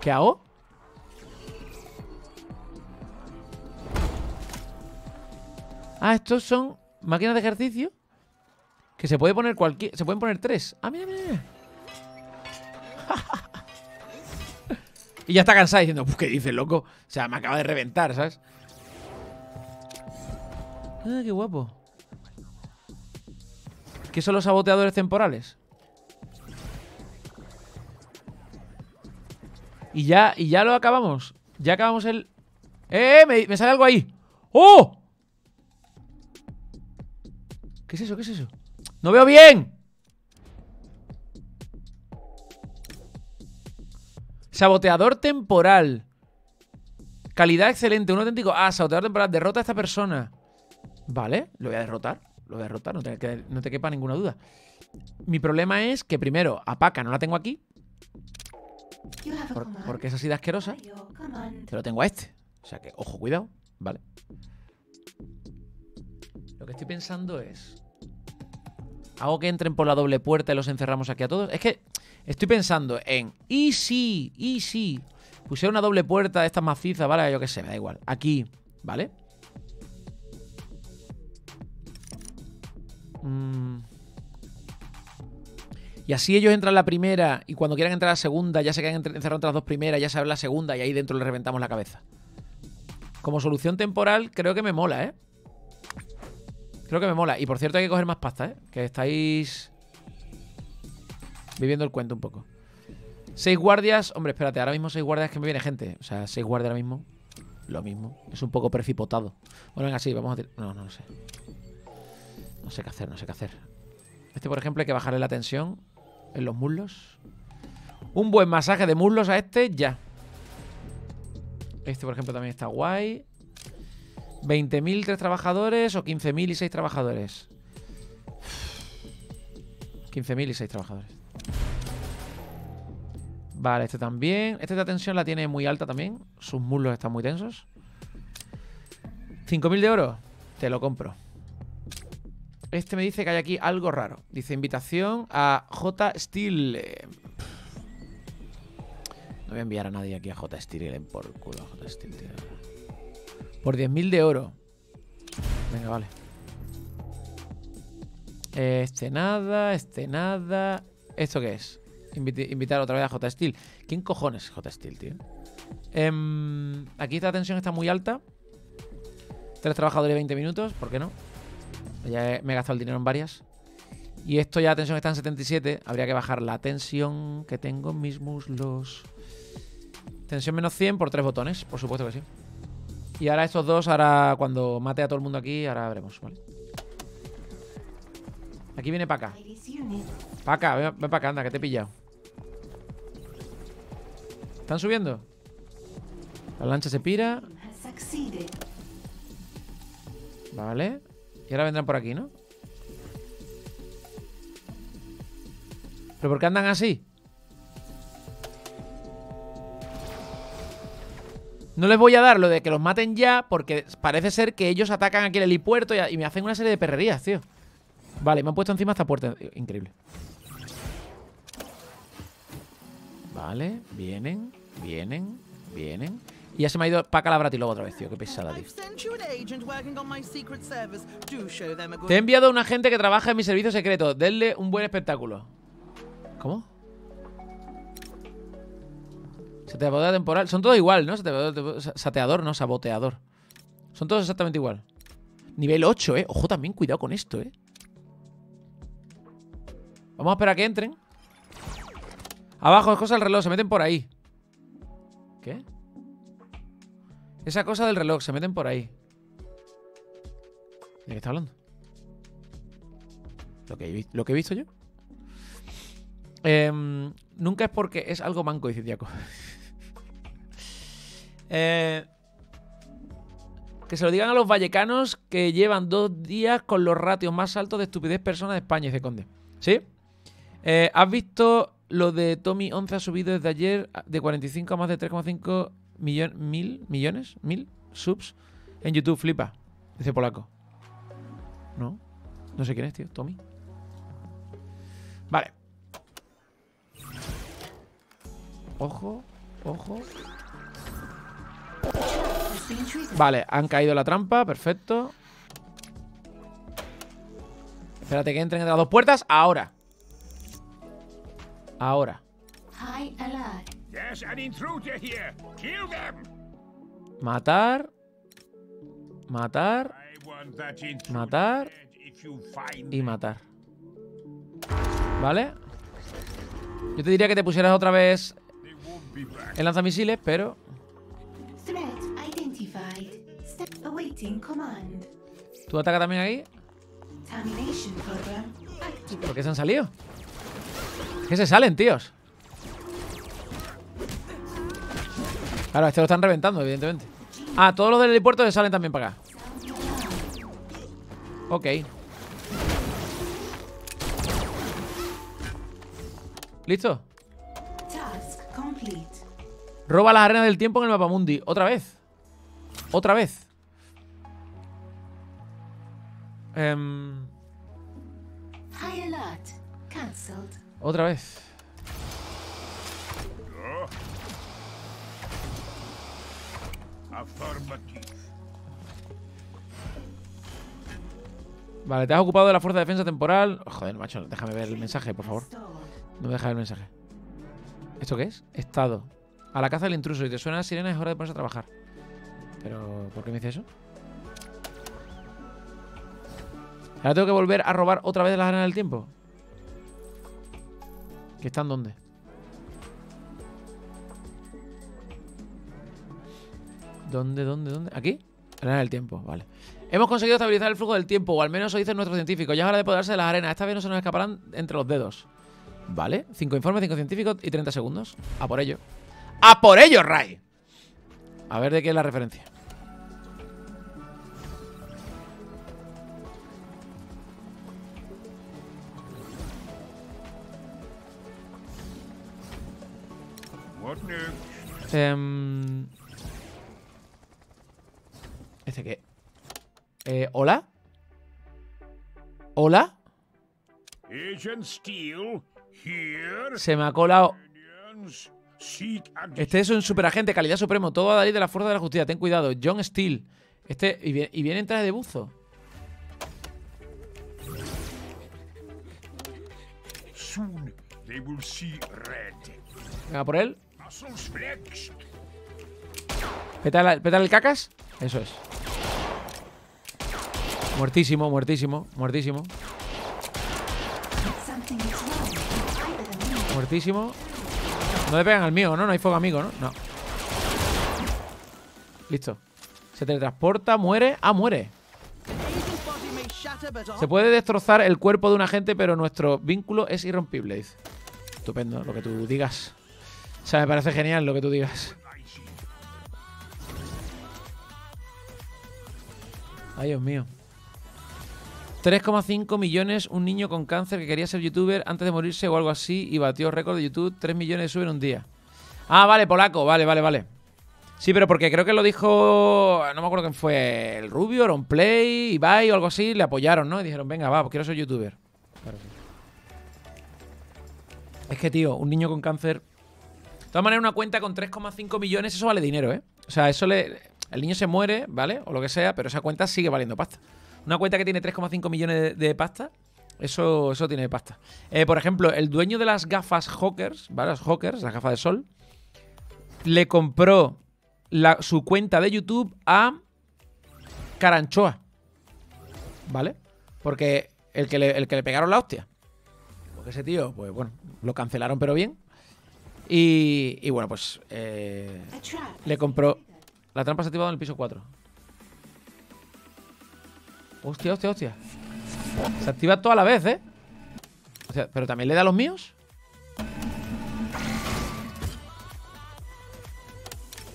¿Qué hago? Ah, estos son máquinas de ejercicio. Que se puede poner cualquier. Se pueden poner tres. Ah, mira, mira, mira. <laughs> y ya está cansada diciendo, "Uf, ¿qué dices, loco? O sea, me acaba de reventar, ¿sabes? Ah, qué guapo. ¿Qué son los saboteadores temporales? Y ya, y ya lo acabamos. Ya acabamos el. ¡Eh! Me, me sale algo ahí. ¡Oh! ¿Qué es eso? ¿Qué es eso? ¡No veo bien! Saboteador temporal. Calidad excelente, un auténtico. Ah, saboteador temporal. Derrota a esta persona. Vale, lo voy a derrotar. Lo voy a derrotar, no te, no te quepa ninguna duda. Mi problema es que primero, a Paca no la tengo aquí, por- porque es así de asquerosa. Pero tengo a este. O sea que, ojo, cuidado. Vale. Lo que estoy pensando es. ¿Hago que entren por la doble puerta y los encerramos aquí a todos? Es que estoy pensando en. ¿Y si? ¿Y si? Pusiera una doble puerta de estas macizas, ¿vale? Yo qué sé, me da igual. Aquí, ¿vale? Mm. Y así ellos entran la primera y cuando quieran entrar la segunda ya se quedan encerrados entre las dos primeras, ya se abre la segunda y ahí dentro le reventamos la cabeza. Como solución temporal creo que me mola, ¿eh? Creo que me mola. Y por cierto hay que coger más pasta, ¿eh? Que estáis viviendo el cuento un poco. Seis guardias. Hombre, espérate, ahora mismo seis guardias que me viene gente. O sea, seis guardias ahora mismo. Lo mismo. Es un poco precipitado. Bueno, venga, sí, vamos a... tir- No, no lo sé. No sé qué hacer, no sé qué hacer. Este, por ejemplo, hay que bajarle la tensión en los muslos. Un buen masaje de muslos a este, ya. Este, por ejemplo, también está guay. 20.000 tres trabajadores o 15.000 y 6 trabajadores. 15.000 y 6 trabajadores. Vale, este también. Este de tensión la tiene muy alta también. Sus muslos están muy tensos. 5.000 de oro. Te lo compro. Este me dice que hay aquí algo raro. Dice invitación a J. Steel. No voy a enviar a nadie aquí a J. Steel. por culo J. Steel, tío. Por 10.000 de oro. Venga, vale. Este nada, este nada. ¿Esto qué es? Invitar otra vez a J. Steel. ¿Quién cojones es J. Steel, tío? Em, aquí esta tensión está muy alta. Tres trabajadores y 20 minutos, ¿por qué no? Ya me he gastado el dinero en varias. Y esto ya la tensión está en 77. Habría que bajar la tensión que tengo en mis muslos. Tensión menos 100 por tres botones, por supuesto que sí. Y ahora estos dos, ahora cuando mate a todo el mundo aquí, ahora veremos. Aquí viene. Para acá, ven, ven acá, anda, que te he pillado. ¿Están subiendo? La lancha se pira. Vale. Y ahora vendrán por aquí, ¿no? ¿Pero por qué andan así? No les voy a dar lo de que los maten ya porque parece ser que ellos atacan aquí el helipuerto y, y me hacen una serie de perrerías, tío. Vale, me han puesto encima esta puerta. Increíble. Vale, vienen, vienen, vienen. Y ya se me ha ido para Calabratilobo otra vez, tío. Qué pesada, tío. Te he enviado a una gente que trabaja en mi servicio secreto. Denle un buen espectáculo. ¿Cómo? Sateador temporal. Son todos igual, ¿no? Sateador, sateador, no, saboteador. Son todos exactamente igual. Nivel 8, ¿eh? Ojo también, cuidado con esto, ¿eh? Vamos a esperar a que entren. Abajo es cosa del reloj, se meten por ahí. ¿Qué? Esa cosa del reloj, se meten por ahí. ¿De qué está hablando? Lo que he, lo que he visto yo. Em, nunca es porque es algo manco, dice Diaco. <laughs> Eh, que se lo digan a los vallecanos que llevan dos días con los ratios más altos de estupidez persona de España, dice Conde. ¿Sí? Eh, ¿Has visto lo de Tommy 11 ha subido desde ayer de 45 a más de 3,5 millon- mil millones? ¿Mil subs? En YouTube, flipa. Dice Polaco. No. No sé quién es, tío. Tommy. Vale. Ojo, ojo. Vale, han caído la trampa, perfecto. Espérate que entren entre las dos puertas. Ahora. Ahora. High alert. There's an intruder here. Kill them. Matar. Matar. Matar. Y matar. ¿Vale? Yo te diría que te pusieras otra vez el lanzamisiles, pero... Threat identified. Step awaiting command. ¿Tú atacas también ahí? ¿Por qué se han salido? Es que se salen, tíos. Claro, este lo están reventando, evidentemente. Ah, todos los del helipuerto se salen también para acá. Ok. ¿Listo? Roba las arenas del tiempo en el mapamundi. ¿Otra vez? ¿Otra vez? Em, otra vez. Affirmative. Vale, te has ocupado de la fuerza de defensa temporal. Joder, macho, déjame ver el mensaje, por favor. No me deja ver el mensaje. ¿Esto qué es? Estado. A la caza del intruso. Y te suena la sirena, es hora de ponerse a trabajar. Pero, ¿por qué me dice eso? Ahora tengo que volver a robar otra vez las arenas del tiempo. ¿Que están dónde? ¿Dónde, dónde, dónde? ¿Aquí? Arena del tiempo, vale. Hemos conseguido estabilizar el flujo del tiempo, o al menos eso dicen nuestros científicos. Ya es hora de poderse de las arenas. Esta vez no se nos escaparán entre los dedos. Vale, cinco informes, cinco científicos y 30 segundos. A por ello. ¡A por ello, Ray! A ver de qué es la referencia. Em, ¿Este qué? Eh, ¿Hola? ¿Hola? Agent Steel, here. Se me ha colado. Este es un superagente, calidad supremo. Todo a Dalí de la fuerza de la justicia. Ten cuidado. John Steele. Este. Y viene, y viene en traje de buzo. Venga por él. Pétale el cacas. Eso es. Muertísimo, muertísimo, muertísimo, muertísimo. No le pegan al mío, ¿no? No hay fuego amigo, ¿no? No. Listo. Se teletransporta, muere. Ah, muere. Se puede destrozar el cuerpo de un agente, pero nuestro vínculo es irrompible. Estupendo, lo que tú digas. O sea, me parece genial lo que tú digas. Ay, Dios mío. 3,5 millones un niño con cáncer que quería ser youtuber antes de morirse o algo así y batió récord de YouTube. 3 millones de sube en un día. Ah, vale, polaco. Vale, vale, vale. Sí, pero porque creo que lo dijo. No me acuerdo quién fue. El Rubio, Play, Ibai o algo así. Le apoyaron, ¿no? Y dijeron, venga, va, pues quiero ser youtuber. Claro. Es que, tío, un niño con cáncer. Todas maneras, una cuenta con 3,5 millones, eso vale dinero, ¿eh? O sea, eso le. El niño se muere, ¿vale? O lo que sea, pero esa cuenta sigue valiendo pasta. Una cuenta que tiene 3,5 millones de, de pasta, eso, eso tiene pasta. Eh, por ejemplo, el dueño de las gafas Hawkers, ¿vale? Las Hawkers, las gafas de sol, le compró la- su cuenta de YouTube a Caranchoa. ¿Vale? Porque el que le, el que le pegaron la hostia. Porque ese tío, pues bueno, lo cancelaron pero bien. Y, y bueno, pues eh, le compró... La trampa se ha activado en el piso 4. Hostia, hostia, hostia. Se activa toda la vez, ¿eh? O sea, pero también le da los míos.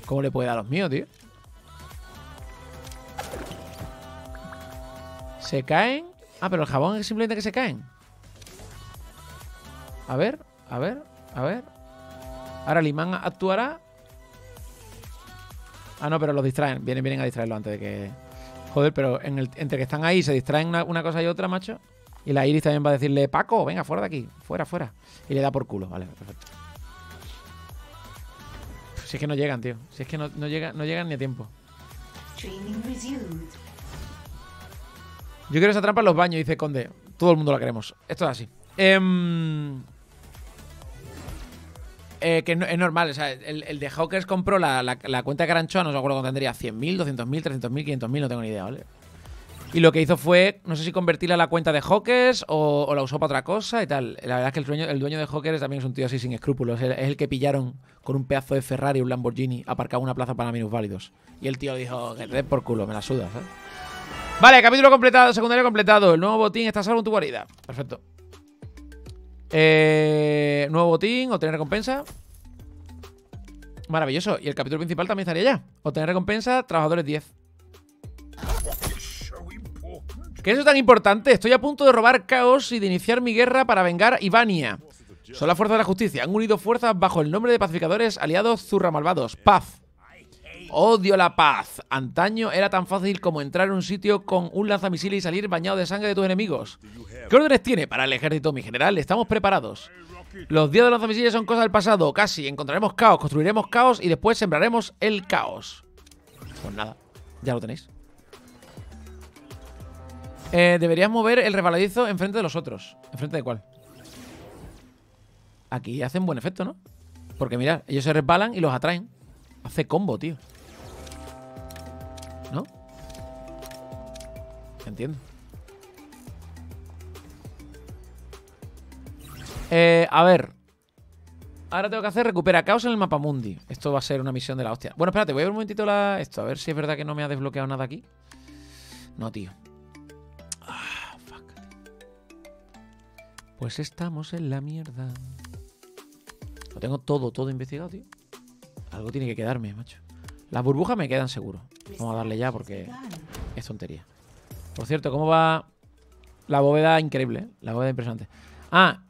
¿Cómo le puede dar los míos, tío? ¿Se caen? Ah, pero el jabón es simplemente que se caen. A ver, a ver, a ver. Ahora el imán actuará. Ah, no, pero los distraen. Vienen, vienen a distraerlo antes de que. Joder, pero entre que están ahí se distraen una, cosa y otra, macho. Y la Iris también va a decirle, Paco, venga, fuera de aquí. Fuera, fuera. Y le da por culo. Vale, perfecto. Si es que no llegan, tío. Si es que no, no, no llegan ni a tiempo. Yo quiero esa trampa en los baños, dice Conde. Todo el mundo la queremos. Esto es así. Em, eh, que es normal, o sea, el, de Hawkers compró la, la- cuenta de Caranchoa, no me acuerdo cuánto tendría, 100.000, 200.000, 300.000, 500.000, no tengo ni idea, ¿vale? Y lo que hizo fue, no sé si convertirla a la cuenta de Hawkers o, la usó para otra cosa y tal. La verdad es que el dueño, el dueño de Hawkers también es un tío así sin escrúpulos. Es el, que pillaron con un pedazo de Ferrari un Lamborghini aparcado en una plaza para minusválidos. Y el tío dijo, que te por culo, me la suda, ¿sabes? Vale, capítulo completado, secundario completado. El nuevo botín está salvo en tu guarida. Perfecto. Eh, nuevo botín, obtener recompensa. Maravilloso. Y el capítulo principal también estaría ya. Obtener recompensa, trabajadores 10. So important. ¿Qué es eso tan importante? Estoy a punto de robar caos y de iniciar mi guerra para vengar Ivania. Son las fuerzas de la justicia. Han unido fuerzas bajo el nombre de pacificadores aliados zurra malvados. Paz. Odio la paz. Antaño era tan fácil como entrar en un sitio con un lanzamisiles y salir bañado de sangre de tus enemigos. ¿Qué órdenes tiene para el ejército, mi general? Estamos preparados. Los días de lanzamisiles son cosas del pasado. Casi. Encontraremos caos, construiremos caos y después sembraremos el caos. Pues nada, ya lo tenéis. Eh, deberías mover el resbaladizo enfrente de los otros. ¿Enfrente de cuál? Aquí hacen buen efecto, ¿no? Porque mirad, ellos se resbalan y los atraen. Hace combo, tío. ¿No? Entiendo. Eh, a ver. ahora tengo que hacer recupera caos en el mapa mundi. Esto va a ser una misión de la hostia. Bueno, espérate, voy a ver un momentito la... esto, a ver si es verdad que no me ha desbloqueado nada aquí. No, tío. Ah, fuck. Pues estamos en la mierda. Lo tengo todo, todo investigado, tío. Algo tiene que quedarme, macho. Las burbujas me quedan seguro. Vamos a darle ya porque es tontería. Por cierto, ¿cómo va la bóveda? Increíble, ¿eh? La bóveda impresionante. Ah,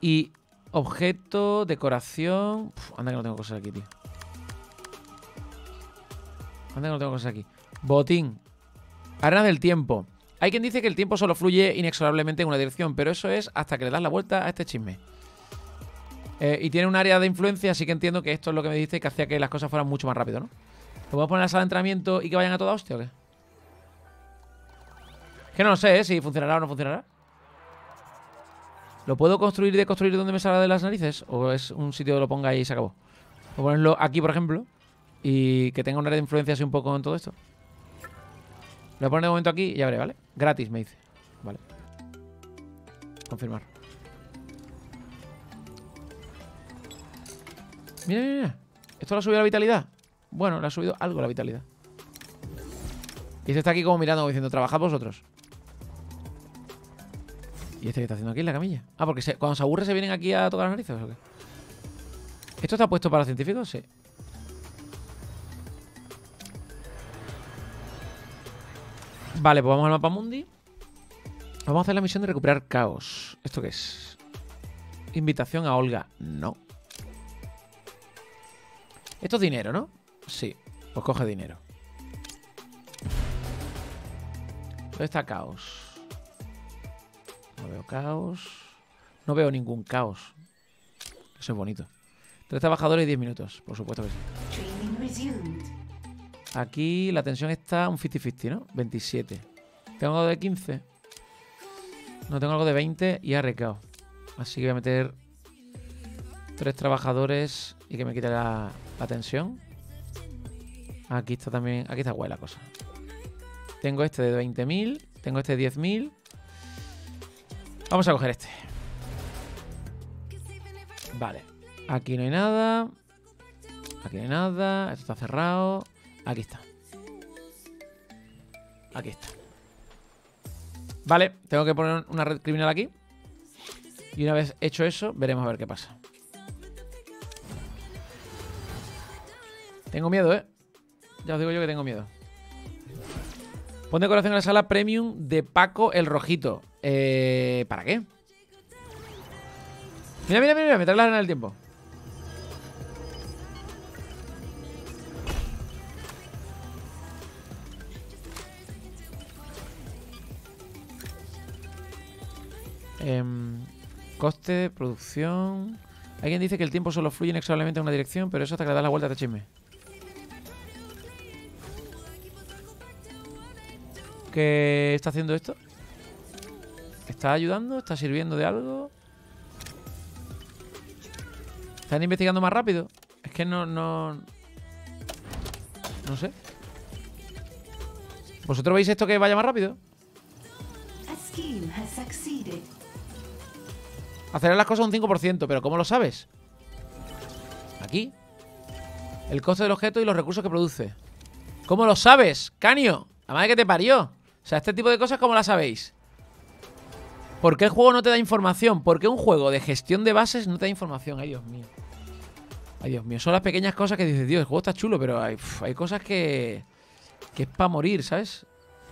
y objeto, decoración... Uf, anda que no tengo cosas aquí, tío. Anda que no tengo cosas aquí. Botín. Arena del tiempo. Hay quien dice que el tiempo solo fluye inexorablemente en una dirección, pero eso es hasta que le das la vuelta a este chisme. Eh, y tiene un área de influencia, así que entiendo que esto es lo que me dice que hacía que las cosas fueran mucho más rápido, ¿no? ¿Podemos poner la sala de entrenamiento y que vayan a toda hostia o qué? Que no lo sé, ¿eh? Si funcionará o no funcionará. ¿Lo puedo construir y deconstruir donde me salga de las narices? ¿O es un sitio que lo ponga ahí y se acabó? O ponerlo aquí, por ejemplo, y que tenga un área de influencia así un poco en todo esto. Lo voy a poner de momento aquí y ya ¿vale? Gratis, me dice. Vale. Confirmar. Mira, mira, mira. ¿Esto lo ha subido la vitalidad? Bueno, le ha subido algo la vitalidad. Y este está aquí como mirando, diciendo, trabajad vosotros. ¿Y este qué está haciendo aquí en la camilla? Ah, porque cuando se aburre se vienen aquí a tocar las narices o qué? ¿Esto está puesto para científicos? Sí. Vale, pues vamos al mapa mundi. Vamos a hacer la misión de recuperar caos. ¿Esto qué es? Invitación a Olga. No. Esto es dinero, ¿no? Sí. Pues coge dinero. ¿Dónde está caos? No veo caos. No veo ningún caos. Eso es bonito. Tres trabajadores y 10 minutos, por supuesto que sí. Aquí la tensión está un 50-50, ¿no? 27. ¿Tengo algo de 15? No, tengo algo de 20 y arrecao. Así que voy a meter tres trabajadores y que me quite la, la tensión. Aquí está también... Aquí está guay la cosa. Tengo este de 20.000. Tengo este de 10.000. Vamos a coger este. Vale. Aquí no hay nada. Aquí no hay nada. Esto está cerrado. Aquí está. Aquí está. Vale, tengo que poner una red criminal aquí. Y una vez hecho eso, veremos a ver qué pasa. Tengo miedo, ¿eh? Ya os digo yo que tengo miedo. Pon decoración en la sala premium de Paco el Rojito. Eh, ¿Para qué? Mira, mira, mira, mira, me trae la arena del tiempo. Em, coste producción. Alguien dice que el tiempo solo fluye inexorablemente en una dirección, pero eso hasta que le das la vuelta a este chisme. ¿Qué está haciendo esto? ¿Está ayudando? ¿Está sirviendo de algo? ¿Están investigando más rápido? Es que no, no... No sé. ¿Vosotros veis esto que vaya más rápido? Acelerar las cosas un 5%, pero ¿cómo lo sabes? Aquí. El coste del objeto y los recursos que produce. ¿Cómo lo sabes, Canio? La madre que te parió. O sea, este tipo de cosas, ¿cómo las sabéis? ¿Por qué el juego no te da información? ¿Por qué un juego de gestión de bases no te da información? Ay, Dios mío. Ay, Dios mío. Son las pequeñas cosas que dices, Dios, el juego está chulo, pero hay, hay cosas que... Que es para morir, ¿sabes?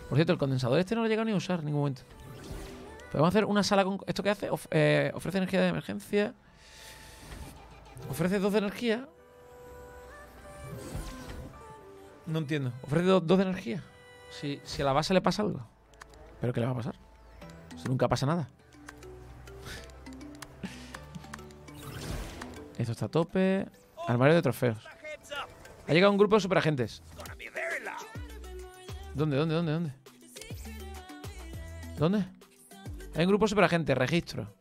Por cierto, el condensador este no lo he llegado ni a usar en ningún momento. Podemos hacer una sala con... ¿Esto qué hace? Eh, ofrece energía de emergencia. Ofrece dos de energía. No entiendo. Ofrece do- dos de energía. Si, si a la base le pasa algo. ¿Pero qué le va a pasar? Eso nunca pasa nada. Esto está a tope. Armario de trofeos. Ha llegado un grupo de superagentes. ¿Dónde, dónde, dónde, dónde? ¿Dónde? Hay un grupo de superagentes, registro.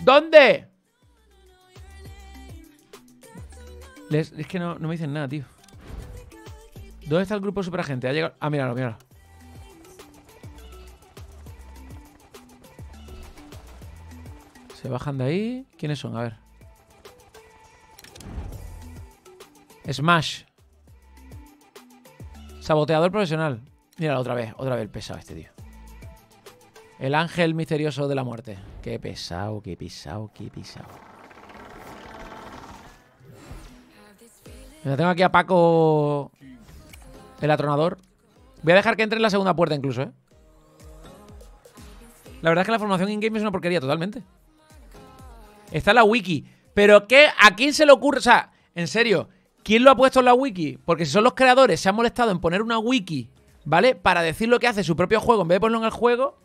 ¿Dónde? Es que no, no me dicen nada, tío. ¿Dónde está el grupo de superagentes? Ha llegado. Ah, míralo, míralo. ¿Se bajan de ahí. ¿Quiénes son? A ver. Smash. Saboteador profesional. Mira, otra vez, otra vez el pesado este tío. El ángel misterioso de la muerte. Qué pesado, qué pesado, qué pesado. Mira, tengo aquí a Paco, el atronador. Voy a dejar que entre en la segunda puerta incluso, ¿eh? La verdad es que la formación in-game es una porquería totalmente. Está en la wiki. Pero ¿qué? ¿A quién se le ocurre? O sea, en serio, ¿quién lo ha puesto en la wiki? Porque si son los creadores, se han molestado en poner una wiki, ¿vale? Para decir lo que hace su propio juego en vez de ponerlo en el juego.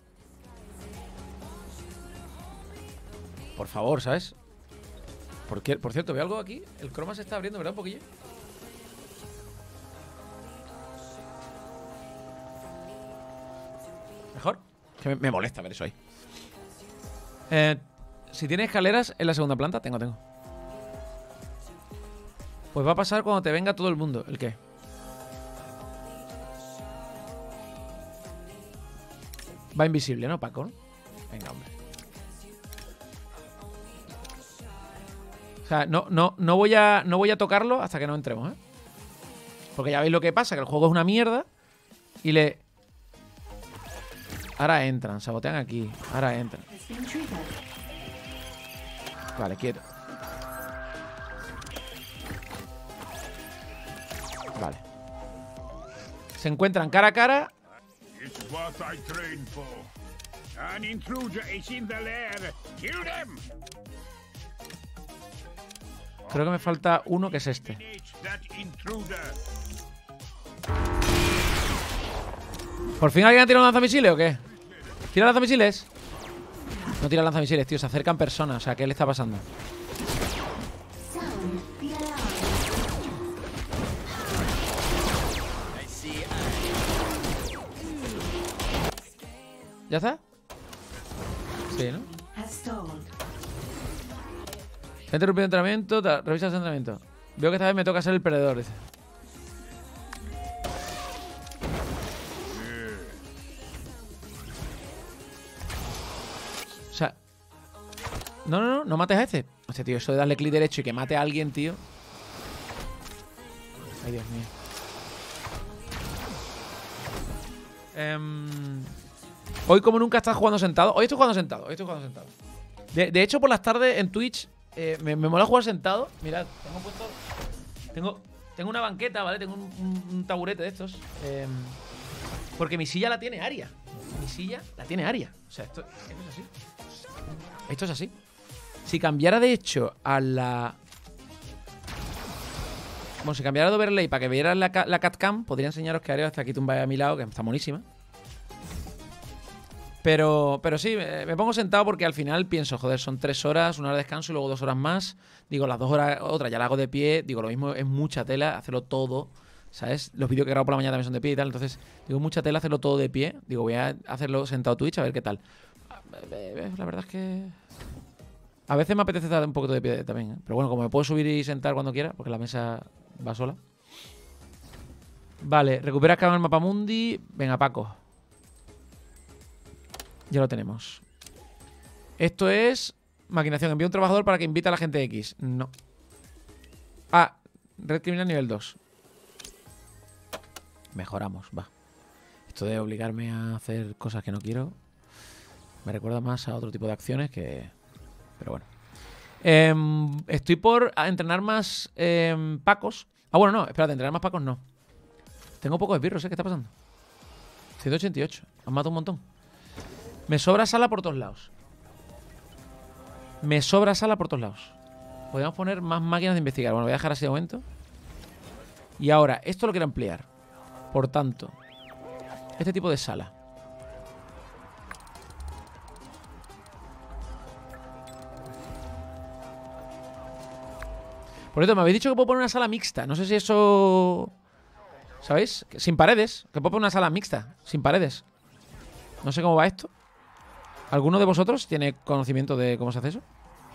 Por favor, ¿sabes? Por, qué- por cierto, veo algo aquí. El croma se está abriendo, ¿verdad? Un poquillo. Mejor. Que me, molesta ver eso ahí. Eh, si tiene escaleras en la segunda planta, tengo, tengo. Pues va a pasar cuando te venga todo el mundo. ¿El qué? Va invisible, ¿no, Paco? Venga, hombre. O sea, no, no, no, voy a, no voy a tocarlo hasta que no entremos, ¿eh? Porque ya veis lo que pasa, que el juego es una mierda. Y le... Ahora entran, sabotean aquí. Ahora entran. Vale, quieto. Vale. Se encuentran cara a cara. Creo que me falta uno que es este. ¿Por fin alguien ha tirado un lanzamisiles o qué? ¿Tira lanzamisiles? No tira lanzamisiles, tío. Se acercan personas. O sea, ¿qué le está pasando? ¿Ya está? Sí, ¿no? Ha interrumpido entrenamiento. Revisa el entrenamiento. Veo que esta vez me toca ser el perdedor. Dice. No, no, no, no mates a este. Hostia, tío, eso de darle clic derecho y que mate a alguien, tío. Ay, Dios mío. Em, hoy, como nunca, estás jugando sentado. Hoy estoy jugando sentado. Hoy estoy jugando sentado. De, de hecho, por las tardes en Twitch eh, me, me mola jugar sentado. Mirad, tengo puesto. Tengo, tengo una banqueta, ¿vale? Tengo un, taburete de estos. em, porque mi silla la tiene Aria. Mi silla la tiene Aria. O sea, esto es así. Esto es así. Si cambiara de hecho a la. Bueno, si cambiara de overlay para que vieran la, la catcam, podría enseñaros que Aria está aquí tumbada a mi lado, que está monísima. Pero, pero sí, me, pongo sentado porque al final pienso, joder, son tres horas, una hora de descanso y luego dos horas más. Digo, las dos horas, otras ya la hago de pie. Digo, lo mismo es mucha tela, hacerlo todo. ¿Sabes? Los vídeos que grabo por la mañana también son de pie y tal. Entonces, digo, mucha tela hacerlo todo de pie. Digo, voy a hacerlo sentado Twitch a ver qué tal. Ah, eh, eh, La verdad es que. A veces me apetece estar un poquito de pie también. ¿eh? Pero bueno, como me puedo subir y sentar cuando quiera, porque la mesa va sola. Vale, recupera cada el mapa mundi. Venga, Paco. Ya lo tenemos. Esto es maquinación. Envía un trabajador para que invite a la gente X. No. Ah, red criminal nivel 2. Mejoramos, va. Esto de obligarme a hacer cosas que no quiero me recuerda más a otro tipo de acciones que... Pero bueno. Em, estoy por entrenar más em, pacos. Ah, bueno, no, espérate, entrenar más pacos no. Tengo pocos esbirros, ¿eh? ¿Qué está pasando? 188. Han matado un montón. Me sobra sala por todos lados. Me sobra sala por todos lados. Podríamos poner más máquinas de investigar. Bueno, voy a dejar así de momento. Y ahora, esto lo quiero ampliar. Por tanto, este tipo de sala. Por cierto, me habéis dicho que puedo poner una sala mixta. No sé si eso... ¿Sabéis? Sin paredes. Que puedo poner una sala mixta. Sin paredes. No sé cómo va esto. ¿Alguno de vosotros tiene conocimiento de cómo se hace eso?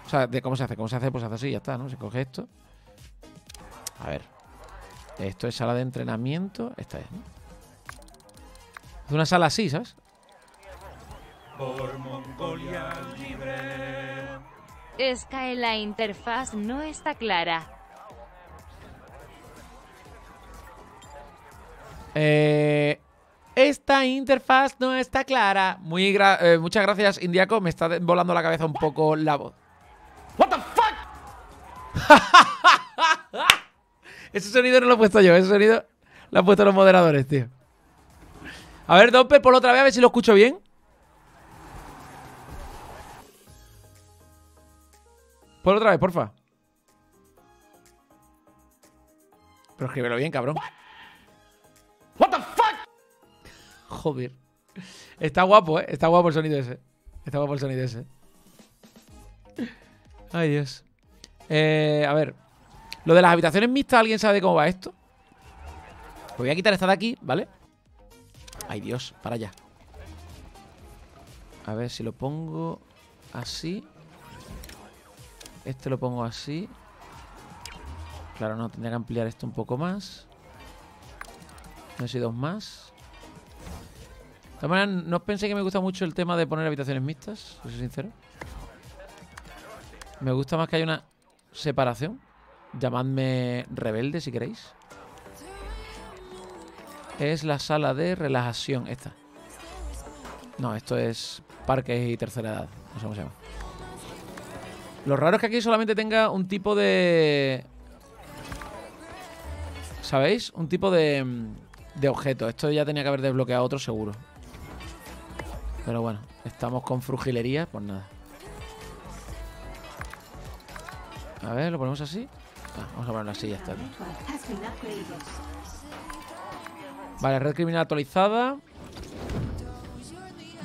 O sea, de cómo se hace. ¿Cómo se hace? Pues hace así y ya está, ¿no? Se coge esto. A ver. Esto es sala de entrenamiento. Esta es, ¿no? Es una sala así, ¿sabes? Por Mongolia libre, Es que la interfaz no está clara. Eh, esta interfaz no está clara. Muy gra- eh, muchas gracias, Indiaco. Me está volando la cabeza un poco la voz. ¿What the fuck? <laughs> ese sonido no lo he puesto yo. Ese sonido lo han puesto los moderadores, tío. A ver, Doppel, por otra vez, a ver si lo escucho bien. Por otra vez, porfa. Pero escríbelo bien, cabrón. What the fuck? Joder. Está guapo, ¿eh? Está guapo el sonido ese. Está guapo el sonido ese. Ay, Dios. Eh, a ver. Lo de las habitaciones mixtas, ¿alguien sabe cómo va esto? Pues voy a quitar esta de aquí, ¿vale? Ay, Dios, para allá. A ver si lo pongo así. Este lo pongo así. Claro, no, tendría que ampliar esto un poco más. No sé dos más. De todas maneras, no pensé que me gusta mucho el tema de poner habitaciones mixtas, soy sincero. Me gusta más que haya una separación. Llamadme rebelde si queréis. Es la sala de relajación, esta. No, esto es parques y tercera edad. No sé cómo se llama. Lo raro es que aquí solamente tenga un tipo de... ¿Sabéis? Un tipo de, de objeto. Esto ya tenía que haber desbloqueado otro seguro. Pero bueno, estamos con frugilería, pues nada. A ver, lo ponemos así. Ah, vamos a ponerlo así, ya está. Upgraded. Vale, red criminal actualizada.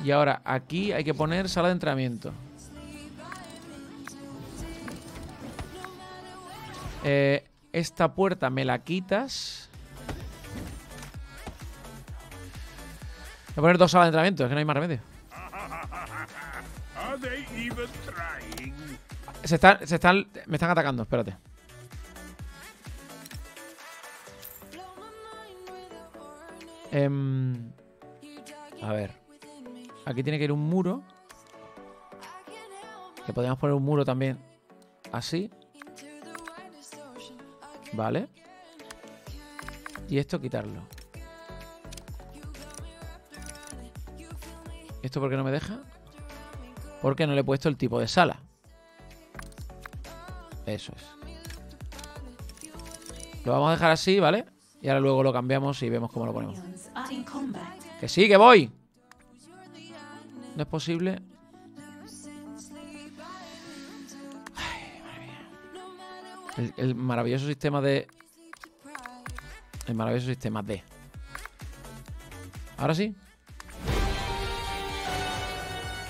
Y ahora aquí hay que poner sala de entrenamiento. Eh, esta puerta me la quitas. Voy a poner dos salas de entrenamiento, es que no hay más remedio. Se están, se están, me están atacando, espérate. Em, a ver. Aquí tiene que ir un muro. Que podríamos poner un muro también. Así. Vale. Y esto quitarlo. ¿Esto por qué no me deja? Porque no le he puesto el tipo de sala. Eso es. Lo vamos a dejar así, ¿vale? Y ahora luego lo cambiamos y vemos cómo lo ponemos. Combat. ¡Que sí, que voy! No es posible. El, maravilloso sistema de... El maravilloso sistema de... Ahora sí.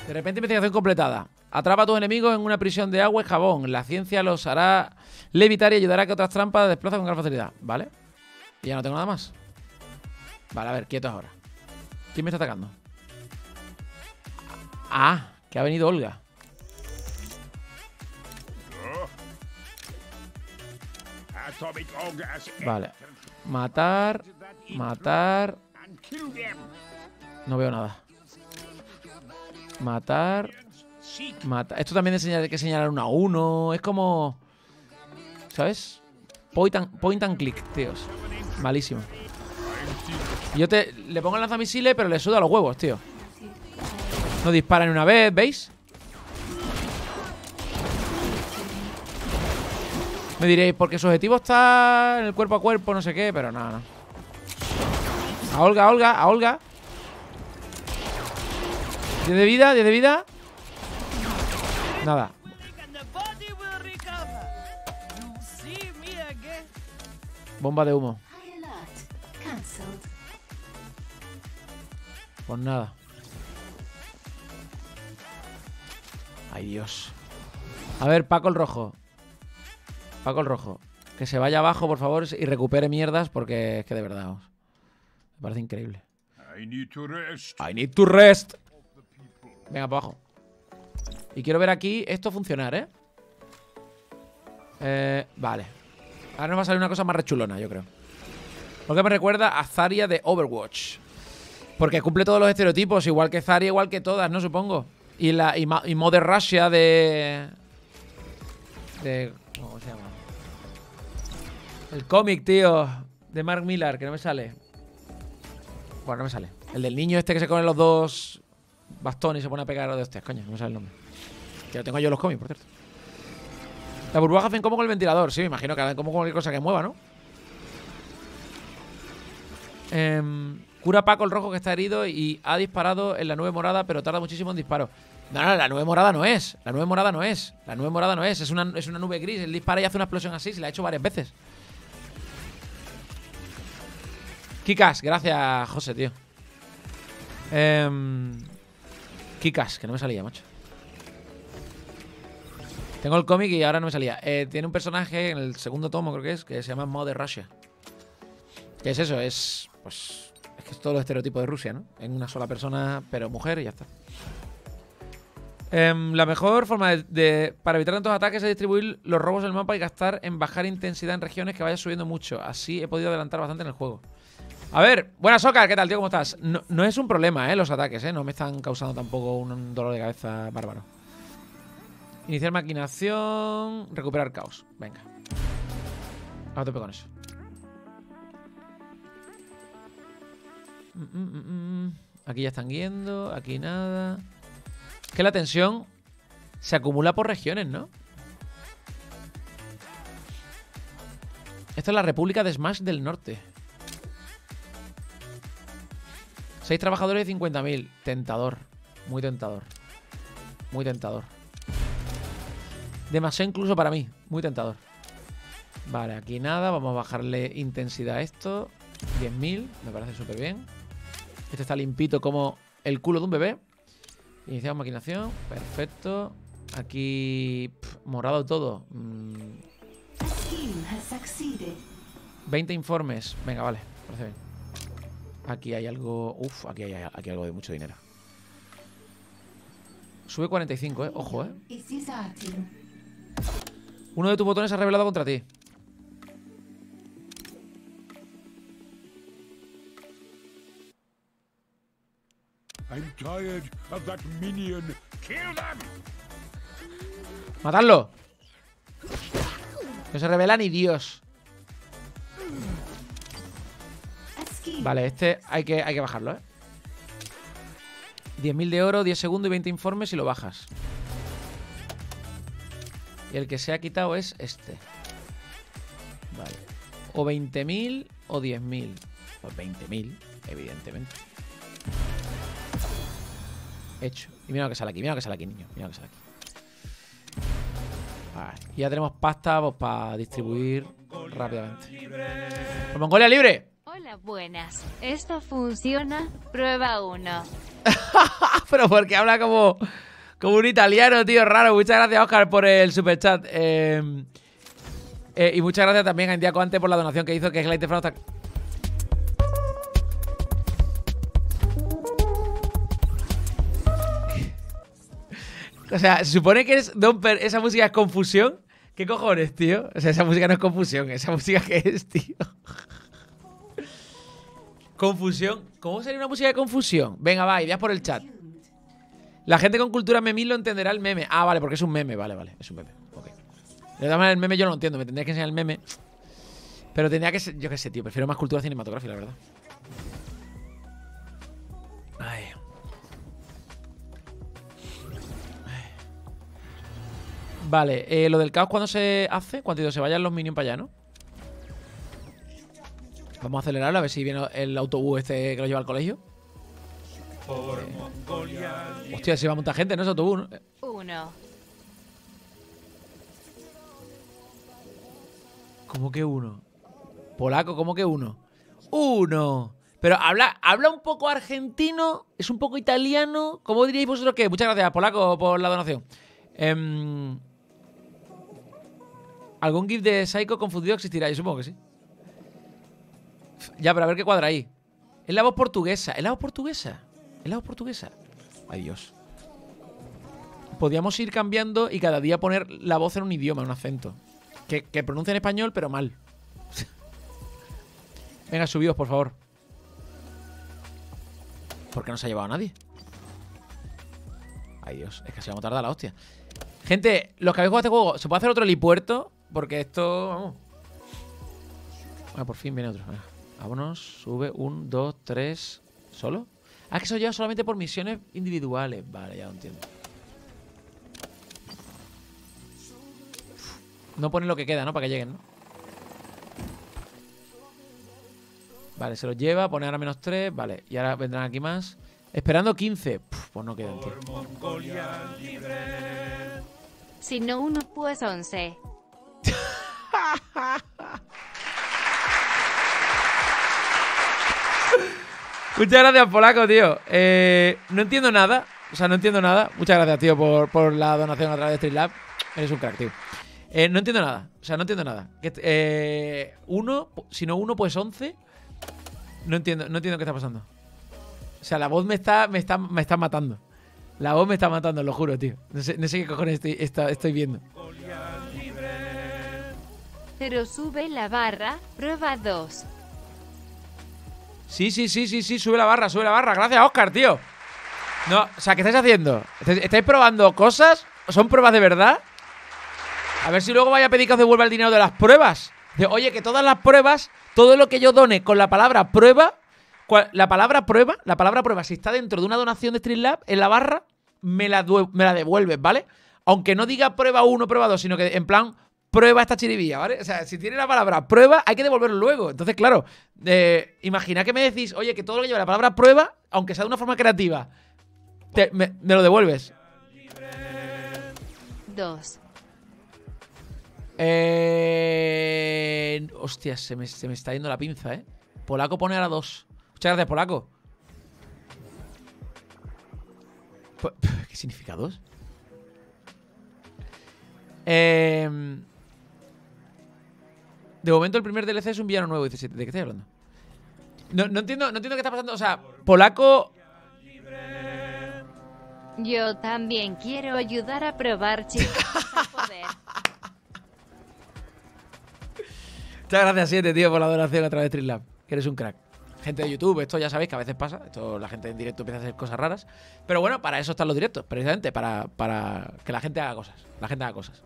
De repente investigación completada. Atrapa a tus enemigos en una prisión de agua y jabón. La ciencia los hará levitar y ayudará a que otras trampas desplazan con gran facilidad. ¿Vale? Y ya no tengo nada más. Vale, a ver, quietos ahora. ¿Quién me está atacando? Ah, que ha venido Olga. Vale. entered Matar, matar. No veo nada. Matar, matar. Esto también enseña que señalar uno a uno. Es como. ¿Sabes? Point and, click, tíos. Malísimo. Yo te, le pongo el lanzamisiles, pero le suda los huevos, tío. No disparan una vez, ¿veis? Me diréis, porque su objetivo está en el cuerpo a cuerpo, no sé qué, pero nada, no. A Olga, a Olga, a Olga. 10 de vida, 10 de vida. Nada. Bomba de humo. Pues nada. Ay, Dios. A ver, Paco el rojo. Paco el rojo. Que se vaya abajo, por favor, y recupere mierdas, porque es que de verdad, me parece increíble. I need to rest. I need to rest. Venga, para abajo. Y quiero ver aquí esto funcionar, ¿eh? Eh, vale. Ahora nos va a salir una cosa más rechulona, yo creo. Lo que me recuerda a Zarya de Overwatch. Porque cumple todos los estereotipos, igual que Zarya, igual que todas, ¿no? Supongo. Y, la, y, y Mother Russia de. De. ¿Cómo se llama? El cómic, tío. De Mark Millar, que no me sale. Bueno, no me sale. El del niño este que se come los dos bastones y se pone a pegar de hostias, coño, no me sale el nombre. Que lo tengo yo los cómics, por cierto. Las burbujas hacen como con el ventilador, sí, me imagino que harán como cualquier cosa que mueva, ¿no? Em, cura Paco el rojo que está herido y ha disparado en la nube morada, pero tarda muchísimo en disparo. No, no, la nube morada no es. La nube morada no es. La nube morada no es. Es una, es una nube gris. Él dispara y hace una explosión así. Se la ha hecho varias veces. Kikas, gracias, José, tío. Em, Kikas, que no me salía, macho. Tengo el cómic y ahora no me salía. Eh, tiene un personaje en el segundo tomo, creo que es, que se llama Mother Russia. ¿Qué es eso? Es. Pues. Es que es todo los estereotipos de Rusia, ¿no? En una sola persona, pero mujer y ya está. Em, la mejor forma de, de- para evitar tantos ataques es distribuir los robos del mapa y gastar en bajar intensidad en regiones que vaya subiendo mucho. Así he podido adelantar bastante en el juego. A ver, buenas Ocar, ¿qué tal, tío? ¿Cómo estás? No, no es un problema, ¿eh? Los ataques, ¿eh? No me están causando tampoco un dolor de cabeza bárbaro. Iniciar maquinación. Recuperar caos. Venga. A tope con eso. Aquí ya están yendo. Aquí nada. Es que la tensión se acumula por regiones, ¿no? Esta es la República de Smash del Norte. 6 trabajadores y 50.000. Tentador. Muy tentador. Muy tentador. Demasiado incluso para mí. Muy tentador. Vale, aquí nada. Vamos a bajarle intensidad a esto. 10.000. Me parece súper bien. Este está limpito como el culo de un bebé. Iniciamos maquinación. Perfecto. Aquí... morado todo. Mm, A scheme has succeeded. 20 informes. Venga, vale. Parece bien. Aquí hay algo... Uf, aquí hay, aquí hay algo de mucho dinero. Sube 45, eh. Ojo, eh. Uno de tus botones se ha revelado contra ti. I'm tired of that minion. Kill them! ¡Matadlo! No se revela ni Dios. Vale, este hay que, hay que bajarlo, ¿eh? 10.000 de oro, 10 segundos y 20 informes y lo bajas. Y el que se ha quitado es este. Vale. O 20.000 o 10.000. Pues 20.000, evidentemente. Hecho. Y mira lo que sale aquí, mira lo que sale aquí, niño. Mira lo que sale aquí. Vale. Y ya tenemos pasta pues, para distribuir rápidamente. ¡Por Mongolia libre! Hola, buenas. ¿Esto funciona? Prueba 1. <laughs> Pero porque habla como, como un italiano, tío, raro. Muchas gracias, Oscar, por el superchat. Eh, eh, y muchas gracias también a Indiaco Ante por la donación que hizo, que es Interfrano está... <laughs> O sea, se supone que es Domper, esa música es confusión. ¿Qué cojones, tío? O sea, esa música no es confusión, esa música que es, tío. <laughs> Confusión. ¿Cómo sería una música de confusión? Venga, va, ideas por el chat. La gente con cultura memil lo entenderá el meme. Ah, vale, porque es un meme. Vale, vale, es un meme. Ok. De todas el meme yo no lo entiendo. Me tendría que enseñar el meme. Pero tendría que ser. Yo qué sé, tío. Prefiero más cultura cinematográfica, la verdad. Ay. Vale, eh, lo del caos, ¿cuándo se hace? Cuando se vayan los minions para allá, ¿no? Vamos a acelerarlo a ver si viene el autobús este que lo lleva al colegio. Hostia, si va mucha gente, ¿no? Ese autobús, ¿no? 1. ¿Cómo que uno? Polaco, ¿cómo que uno? ¡Uno! Pero habla, habla un poco argentino, es un poco italiano. ¿Cómo diríais vosotros que? Muchas gracias, Polaco, por la donación. Em, ¿Algún GIF de Psycho confundido existirá? Yo supongo que sí. Ya, pero a ver qué cuadra ahí. Es la voz portuguesa. ¿Es la voz portuguesa? ¿Es la voz portuguesa? Ay, Dios. Podríamos ir cambiando y cada día poner la voz en un idioma, en un acento. Que, que pronuncie en español, pero mal. <laughs> Venga, subíos, por favor. ¿Por qué no se ha llevado a nadie? Ay, Dios, es que se vamos a tardar la hostia. Gente, los que habéis jugado este juego, ¿se puede hacer otro helipuerto? Porque esto, vamos. Ah, por fin viene otro. Vámonos, sube. Un, dos, tres. ¿Solo? Ah, que eso lleva solamente por misiones individuales. Vale, ya lo entiendo. No pone lo que queda, ¿no? Para que lleguen, ¿no? Vale, se los lleva, pone ahora menos 3. Vale, y ahora vendrán aquí más. Esperando 15. Puf, pues no quedan. Si no uno, pues 11. <laughs> Muchas gracias, Polaco, tío. Eh, no entiendo nada. O sea, no entiendo nada. Muchas gracias, tío, por, por la donación a través de Streamlab. Eres un crack, tío. Eh, no entiendo nada. O sea, no entiendo nada. Eh, uno, si no uno, pues 11. No entiendo, no entiendo qué está pasando. O sea, la voz me está, me está, me está matando. La voz me está matando, lo juro, tío. No sé, no sé qué cojones estoy, estoy viendo. Pero sube la barra, prueba 2. Sí, sí, sí, sí, sí, sube la barra, sube la barra. Gracias, Oscar, tío. No, o sea, ¿qué estáis haciendo? ¿Estáis, probando cosas? ¿Son pruebas de verdad? A ver si luego vaya a pedir que os devuelva el dinero de las pruebas. De, oye, que todas las pruebas, todo lo que yo done con la palabra prueba, la palabra prueba, la palabra prueba, si está dentro de una donación de Streamlab, en la barra, me la, me la devuelves, ¿vale? Aunque no diga prueba 1, prueba 2, sino que en plan, prueba esta chiribilla, ¿vale? O sea, si tiene la palabra prueba, hay que devolverlo luego. Entonces, claro, eh, imagina que me decís, oye, que todo lo que lleva la palabra prueba, aunque sea de una forma creativa, te- me, me lo devuelves. 2. Eh, hostia, se me, se me está yendo la pinza, ¿eh? Polaco pone ahora dos. Muchas gracias, Polaco. Po- <laughs> ¿Qué significa dos? Eh, de momento el primer DLC es un villano nuevo, 17. ¿De qué estoy hablando? No, no entiendo, no entiendo qué está pasando. O sea, Polaco Yo también quiero ayudar a probar chicos poder. <laughs> Muchas gracias, 7, tío, por la donación a través de Streamlab. Que eres un crack. Gente de YouTube, esto ya sabéis que a veces pasa. Esto la gente en directo empieza a hacer cosas raras. Pero bueno, para eso están los directos, precisamente, para, para que la gente haga cosas. La gente haga cosas.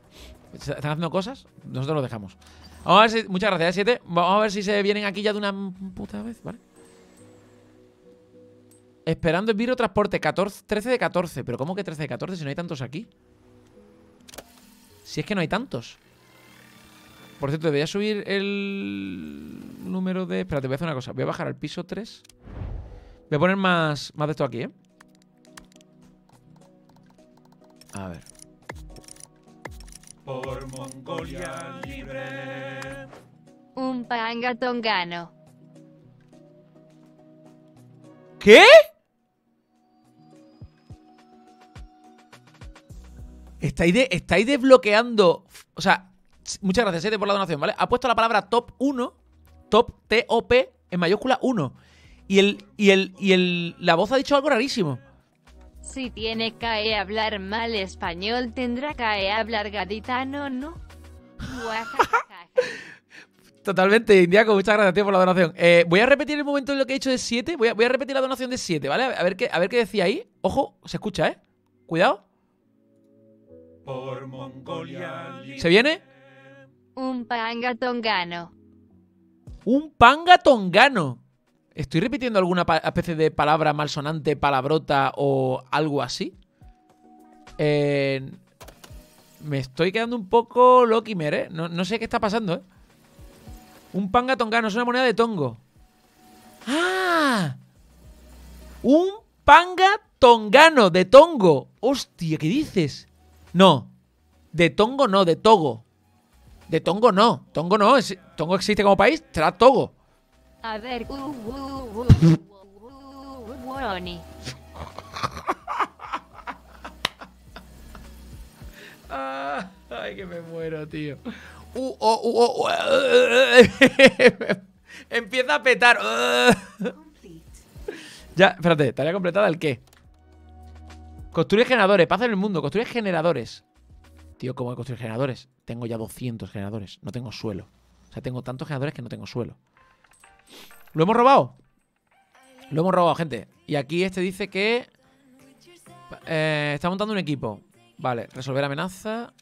Están haciendo cosas, nosotros lo dejamos. Vamos a ver si, muchas gracias, 7. Vamos a ver si se vienen aquí ya de una puta vez, ¿vale? Esperando el Viro Transporte, 14, 13 de 14. Pero ¿cómo que 13 de 14 si no hay tantos aquí? Si es que no hay tantos. Por cierto, debería subir el número de... Espérate, voy a hacer una cosa. Voy a bajar al piso 3. Voy a poner más, más de esto aquí, ¿eh? A ver. Por Mongolia libre. Un panga tongano. ¿Qué? Estáis, de- estáis desbloqueando... O sea, muchas gracias, Sete, por la donación, ¿vale? Ha puesto la palabra top 1, top T-O-P, en mayúscula 1. Y, el, y, el, y el, la voz ha dicho algo rarísimo. Si tiene que hablar mal español, tendrá que hablar gaditano, ¿no? <laughs> Totalmente, Indiaco, muchas gracias, tío, por la donación. Eh, voy a repetir el momento en lo que he hecho de 7. Voy a, voy a repetir la donación de 7, ¿vale? A ver, qué, a ver qué decía ahí. Ojo, se escucha, ¿eh? Cuidado. Por Mongolia libre. ¿Se viene? Un panga tongano. Un panga tongano. ¿Estoy repitiendo alguna especie de palabra malsonante, palabrota o algo así? Eh, me estoy quedando un poco loquimer, ¿eh? No, no sé qué está pasando, ¿eh? Un panga tongano, es una moneda de tongo. ¡Ah! Un panga tongano, de tongo. Hostia, ¿qué dices? No, de tongo no, de togo. De tongo no, tongo no, es- tongo existe como país, será togo. A ver, uh, uh, Ay, que me muero, tío. Uh, oh, uh, Empieza a petar. Ya, espérate, tarea completada el qué. Construye generadores, paz en el mundo, construye generadores. Tío, ¿cómo que construir generadores? Tengo ya 200 generadores, no tengo suelo. O sea, tengo tantos generadores que no tengo suelo. ¿Lo hemos robado? Lo hemos robado, gente. Y aquí este dice que eh, está montando un equipo. Vale, resolver amenaza.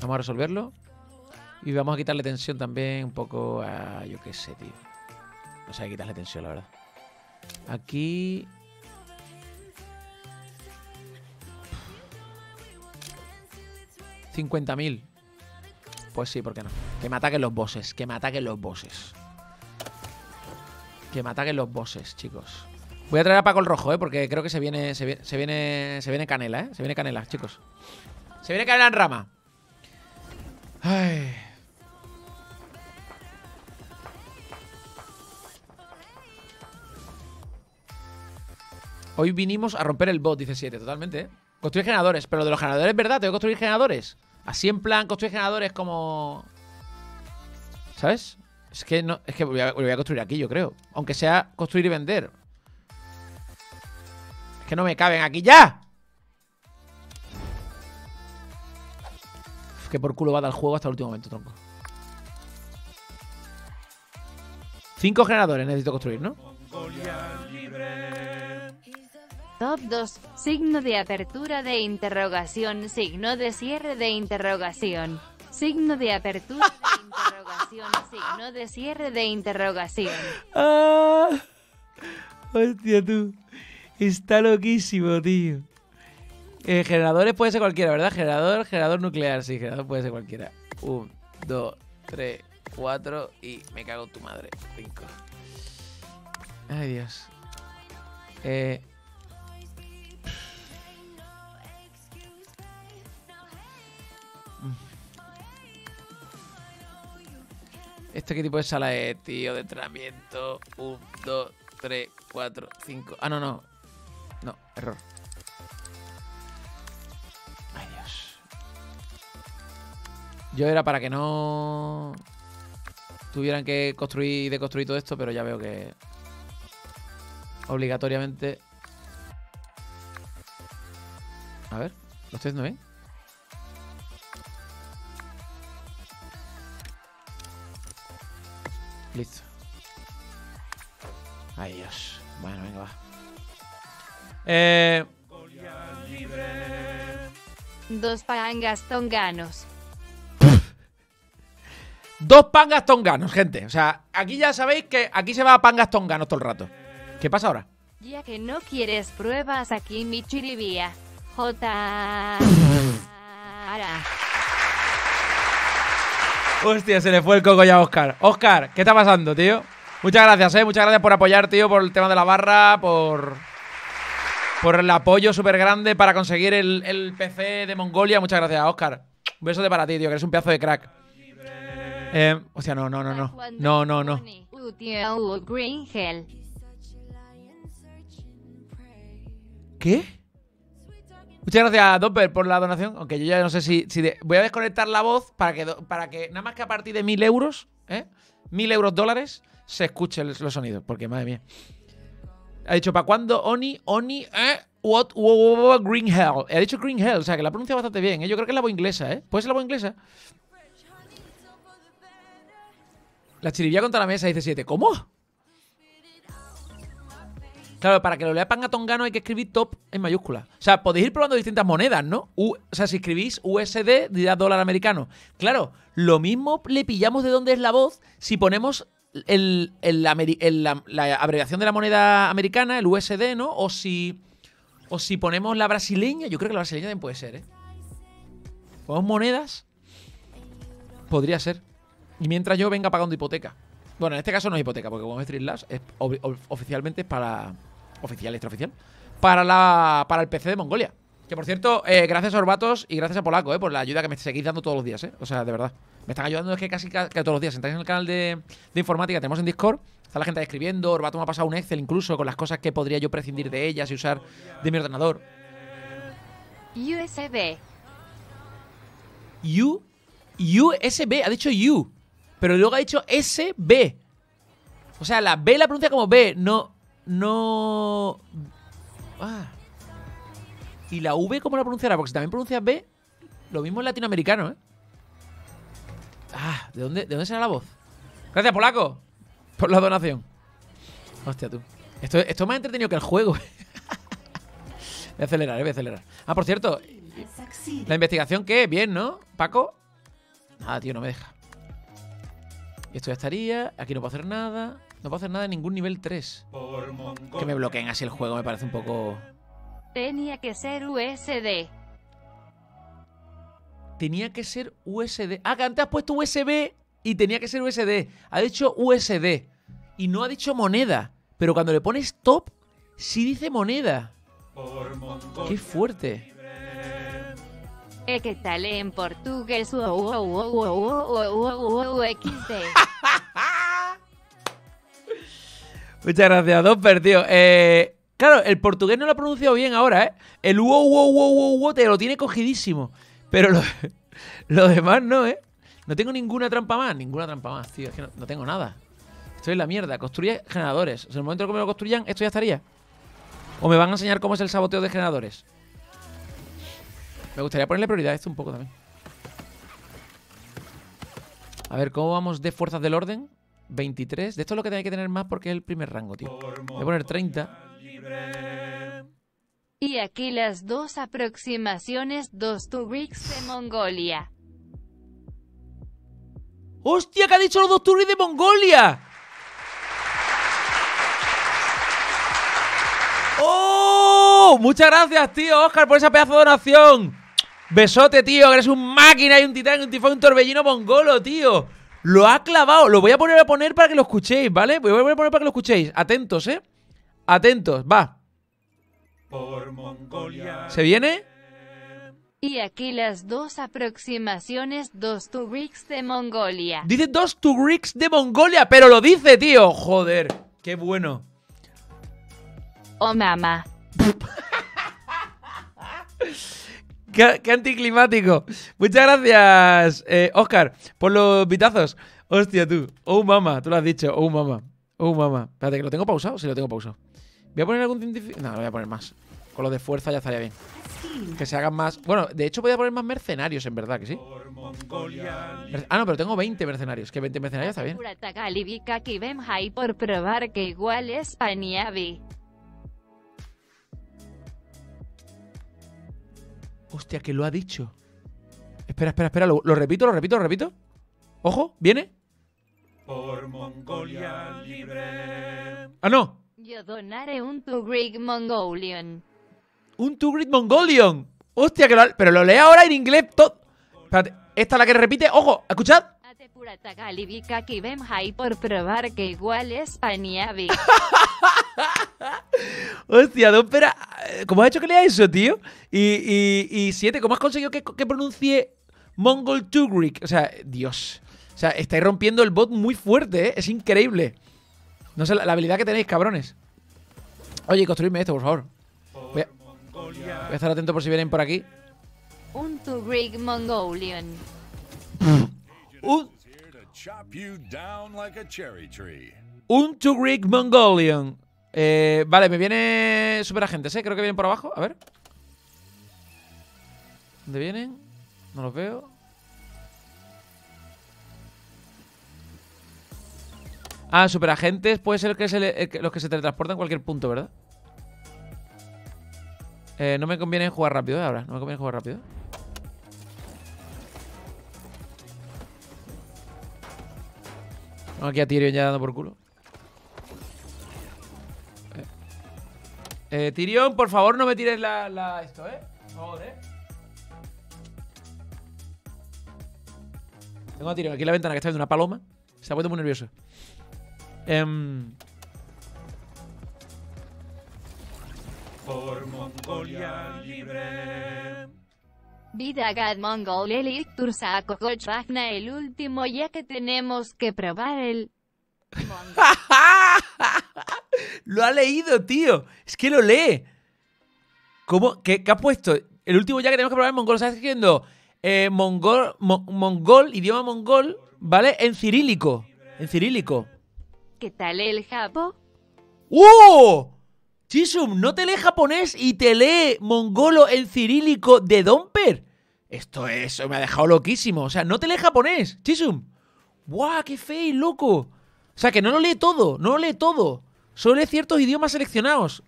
Vamos a resolverlo. Y vamos a quitarle tensión también un poco a... Yo qué sé, tío. No sé, quitarle tensión, la verdad. Aquí... ¿50.000? Pues sí, ¿por qué no? Que me ataquen los bosses, que me ataquen los bosses. Que me ataquen los bosses, chicos. Voy a traer a Paco el rojo, ¿eh? Porque creo que se viene, se viene, se viene, canela, ¿eh? Se viene canela, chicos. Se viene canela en rama. Ay. Hoy vinimos a romper el bot, dice 7, totalmente, ¿eh? Construir generadores, pero de los generadores es verdad, tengo que construir generadores. Así en plan, construir generadores como. ¿Sabes? Es que no. Es que lo voy a, lo voy a construir aquí, yo creo. Aunque sea construir y vender. Es que no me caben aquí ya. Uf, que por culo va a dar el juego hasta el último momento, tronco. Cinco generadores necesito construir, ¿no? Top 2. Signo de apertura de interrogación. Signo de cierre de interrogación. Signo de apertura <laughs> interrogación. Signo de cierre de interrogación. Ah, hostia, tú. Está loquísimo, tío. Eh, generadores puede ser cualquiera, ¿verdad? Generador, generador nuclear, sí, generador puede ser cualquiera. Un, dos, tres, cuatro y me cago en tu madre. Cinco. Ay, Dios. Eh. ¿Este qué tipo de sala es, tío? De entrenamiento. Un, dos, tres, cuatro, cinco. Ah, no, no. No, error. Ay, Dios. Yo era para que no tuvieran que construir y deconstruir todo esto, pero ya veo que obligatoriamente. A ver, ¿lo estoy haciendo bien? Listo. Ay, Dios. Bueno, venga, va. Eh, Dos pangas tonganos. <laughs> dos pangas tonganos, gente. O sea, aquí ya sabéis que aquí se va a pangas tonganos todo el rato. ¿Qué pasa ahora? Ya que no quieres pruebas aquí mi chiribía. J. <laughs> Hostia, se le fue el coco ya a Oscar. Oscar, ¿qué está pasando, tío? Muchas gracias, eh. Muchas gracias por apoyar, tío, por el tema de la barra, por. Por el apoyo súper grande para conseguir el, el PC de Mongolia. Muchas gracias, Oscar. Un beso de para ti, tío, que eres un pedazo de crack. Eh, hostia, no, no, no, no. No, no, no. ¿Qué? Muchas gracias, Doppler, por la donación. Aunque yo ya no sé si. voy a desconectar la voz para que, para que nada más que a partir de mil euros, ¿eh? Mil euros dólares, se escuchen los sonidos. Porque, madre mía. Ha dicho, ¿para cuándo Oni, Oni, eh? What, what, what, Green Hell? Ha dicho Green Hell, o sea que la pronuncia bastante bien, ¿eh? Yo creo que es la voz inglesa, ¿eh? ¿Puede ser la voz inglesa? La chiribía contra la mesa dice 7. ¿Cómo? Claro, para que lo lea Pangatongano hay que escribir top en mayúscula. O sea, podéis ir probando distintas monedas, ¿no? O sea, si escribís USD, dirá dólar americano. Claro, lo mismo le pillamos de dónde es la voz si ponemos el, la, abreviación de la moneda americana, el USD, ¿no? O si, o si ponemos la brasileña. Yo creo que la brasileña también puede ser, ¿eh? Ponemos monedas. Podría ser. Y mientras yo venga pagando hipoteca. Bueno, en este caso no es hipoteca, porque como es Street oficialmente es para. Oficial, extraoficial. Para la. Para el PC de Mongolia. Que por cierto, eh, gracias a Orbatos y gracias a Polaco, eh, por la ayuda que me seguís dando todos los días, eh. O sea, de verdad. Me están ayudando es que casi ca- que todos los días. Entráis en el canal de, de informática, tenemos en Discord. Está la gente escribiendo. Orbato me ha pasado un Excel incluso con las cosas que podría yo prescindir de ellas y usar de mi ordenador. USB. U, USB, ha dicho U, pero luego ha dicho SB. O sea, la B la pronuncia como B, no, no... Ah. ¿Y la V cómo la pronunciará? Porque si también pronuncias B, lo mismo en latinoamericano, ¿eh? Ah, ¿de dónde, ¿de dónde será la voz? Gracias, Polaco, por la donación. Hostia, tú. Esto, esto es más entretenido que el juego. <laughs> voy a acelerar, eh, voy a acelerar. Ah, por cierto. ¿La investigación qué? Bien, ¿no? ¿Paco? Nada, tío, no me deja. Esto ya estaría. Aquí no puedo hacer nada. No puedo hacer nada en ningún nivel 3. Que me bloqueen así el juego me parece un poco... Tenía que ser USD. Tenía que ser USD. Ah, que antes has puesto USB y tenía que ser USD. Ha dicho USD. Y no ha dicho moneda. Pero cuando le pones top, sí dice moneda. ¡Qué fuerte! E que tal en portugués? Muchas gracias, Dopper, tío. Eh, claro, el portugués no lo ha pronunciado bien ahora, ¿eh? El wow, wow, wow, wow, wow te lo tiene cogidísimo. Pero <laughs> lo, demás no, ¿eh? No tengo ninguna trampa más, ninguna trampa más, tío. Es que no, tengo nada. Estoy en la mierda. Construye generadores. En el momento en que me lo construyan, esto ya estaría. O me van a enseñar cómo es el saboteo de generadores. Me gustaría ponerle prioridad a esto un poco también. A ver, ¿cómo vamos de fuerzas del orden? 23. De esto es lo que hay que tener más porque es el primer rango, tío. Voy a poner 30. Y aquí las dos aproximaciones, dos Turiks de Mongolia. ¡Hostia, que ha dicho los dos Turis de Mongolia! ¡Oh! Muchas gracias, tío Oscar, por esa pedazo de donación. Besote, tío, que eres un máquina y un titán, un tifón, un torbellino mongolo, tío. Lo ha clavado. Lo voy a poner a poner para que lo escuchéis, ¿vale? Voy a poner a poner para que lo escuchéis. Atentos, ¿eh? Atentos, va. ¿Se viene? Y aquí las dos aproximaciones, dos Turiks de Mongolia. Dice dos Tugriks de Mongolia, pero lo dice, tío. Joder, qué bueno. Oh mama. <laughs> Qué, anticlimático. Muchas gracias, eh, Oscar, por los bitazos. Hostia, tú. Oh, mama, tú lo has dicho. Oh, mama. Oh, mama. Espérate, que lo tengo pausado. Sí, lo tengo pausado. ¿Voy a poner algún científico? No, no voy a poner más. Con lo de fuerza ya estaría bien. Que se hagan más. Bueno, de hecho, voy a poner más mercenarios, en verdad, que sí. Ah, no, pero tengo 20 mercenarios. Que 20 mercenarios está bien. Por probar que igual es Hostia, que lo ha dicho. Espera, espera, espera. Lo, lo repito, lo repito, lo repito. Ojo, ¿viene? Ah, no. Yo donaré un Tugrik Mongolian. Un Tugrit Mongolian. Hostia, que lo ha- Pero lo lee ahora en inglés todo. Espérate, esta es la que repite. Ojo, escuchad. Puratakalivica Kibemhai por probar que igual es Paniabi. <laughs> Hostia, no, espera. ¿Cómo has hecho que lea eso, tío? Y, y, y siete, ¿cómo has conseguido que, que pronuncie Mongol Tugrik? O sea, Dios. O sea, estáis rompiendo el bot muy fuerte, ¿eh? Es increíble. No sé la, la habilidad que tenéis, cabrones. Oye, construidme esto, por favor. Voy a, voy a estar atento por si vienen por aquí. un Tugrik Mongolian. <laughs> Un, to chop you down like a cherry tree. un Tugrik Mongolian. Eh, vale, me viene super agentes, ¿eh? Creo que vienen por abajo. A ver. ¿Dónde vienen? No los veo. Ah, superagentes puede ser que se le- que- los que se teletransportan en cualquier punto, ¿verdad? Eh, no me conviene jugar rápido, ¿eh? Ahora, no me conviene jugar rápido. Aquí a Tyrion ya dando por culo. Eh, Tyrion, por favor, no me tires la, la- esto, ¿eh? Por favor, ¿eh? Tengo a Tyrion aquí en la ventana que está viendo una paloma. Se ha puesto muy nervioso. Em, Vidagad Mongol Elite Tursa Kokochrakna el último ya que tenemos que probar el... <laughs> Lo ha leído, tío. Es que lo lee. ¿Cómo? ¿Qué, qué ha puesto? El último ya que tenemos que probar en mongol. Está escribiendo eh, mongol, mo- mongol, idioma mongol, ¿vale? En cirílico. En cirílico. ¿Qué tal el japo? ¡Uh! Chisum, no te lee japonés y te lee mongolo en cirílico de Domper. Esto es, me ha dejado loquísimo. O sea, no te lee japonés, Chisum. ¡Buah, qué fail, loco! O sea, que no lo lee todo, no lo lee todo. Solo lee ciertos idiomas seleccionados.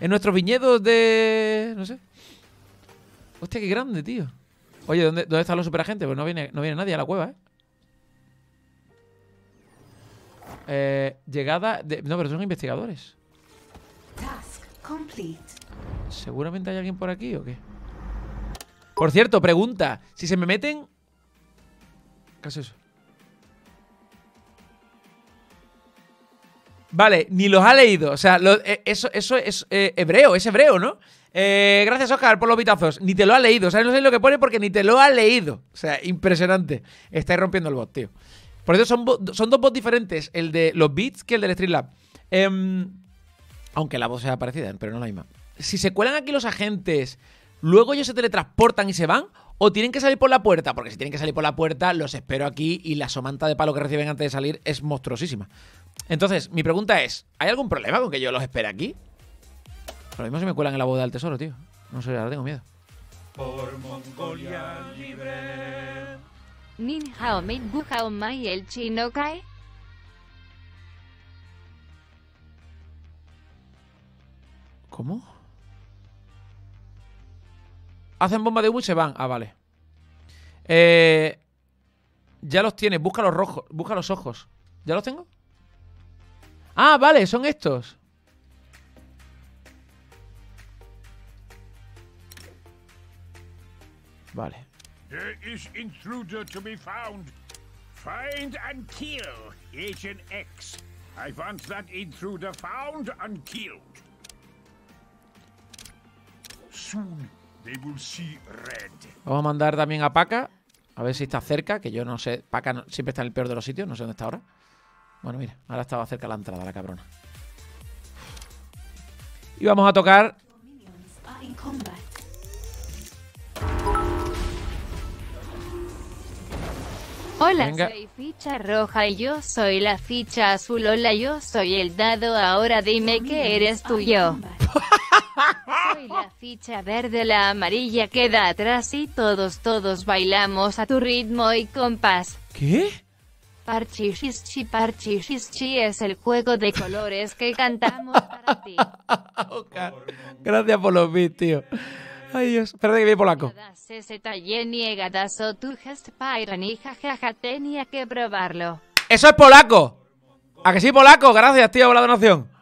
En nuestros viñedos de... no sé. Hostia, qué grande, tío. Oye, ¿dónde, dónde están los superagentes? Pues no viene, no viene nadie a la cueva, ¿eh? Eh, llegada de... No, pero son investigadores. Task complete. ¿Seguramente hay alguien por aquí o qué? Por cierto, pregunta. Si se me meten... ¿Qué es eso? Vale, ni los ha leído. O sea, eh, eso, eso es eh, hebreo, es hebreo, ¿no? Eh, gracias, Oscar, por los vitazos. Ni te lo ha leído. O sea, no sé lo que pone porque ni te lo ha leído. O sea, impresionante. Estáis rompiendo el bot, tío. Por eso son, son dos bots diferentes, el de los beats que el del Streamlab. Em, aunque la voz sea parecida, pero no la misma. Si se cuelan aquí los agentes, luego ellos se teletransportan y se van, o tienen que salir por la puerta, porque si tienen que salir por la puerta, los espero aquí y la somanta de palo que reciben antes de salir es monstruosísima. Entonces, mi pregunta es: ¿hay algún problema con que yo los espere aquí? Lo mismo se me cuelan en la boda del tesoro, tío. No sé, ahora tengo miedo. Nin hao min gu hao mai el chino cae. ¿Cómo? Hacen bomba de humo y se van. Ah, vale. Eh, ya los tienes. Busca los rojos. Busca los ojos. ¿Ya los tengo? Ah, vale, son estos. Vale. There is intruder to be found. Find and kill Agent X. I want that intruder found and killed. Soon they will see red. Vamos a mandar también a Paca. A ver si está cerca, que yo no sé. Paca no- siempre está en el peor de los sitios, no sé dónde está ahora. Bueno, mira, ahora estaba cerca la entrada, la cabrona. Y vamos a tocar. Hola, Venga. soy ficha roja y yo soy la ficha azul. Hola, yo soy el dado. Ahora dime que eres tú yo. <laughs> Soy la ficha verde, la amarilla queda atrás y todos, todos bailamos a tu ritmo y compás. ¿Qué? Parchischi, parchischi es el juego de colores que cantamos para ti. <laughs> Gracias por los bits, tío. Ay, Dios. Espérate que viene polaco. Y. ¡Eso es polaco! ¿A que sí, polaco? Gracias, tío, por la donación.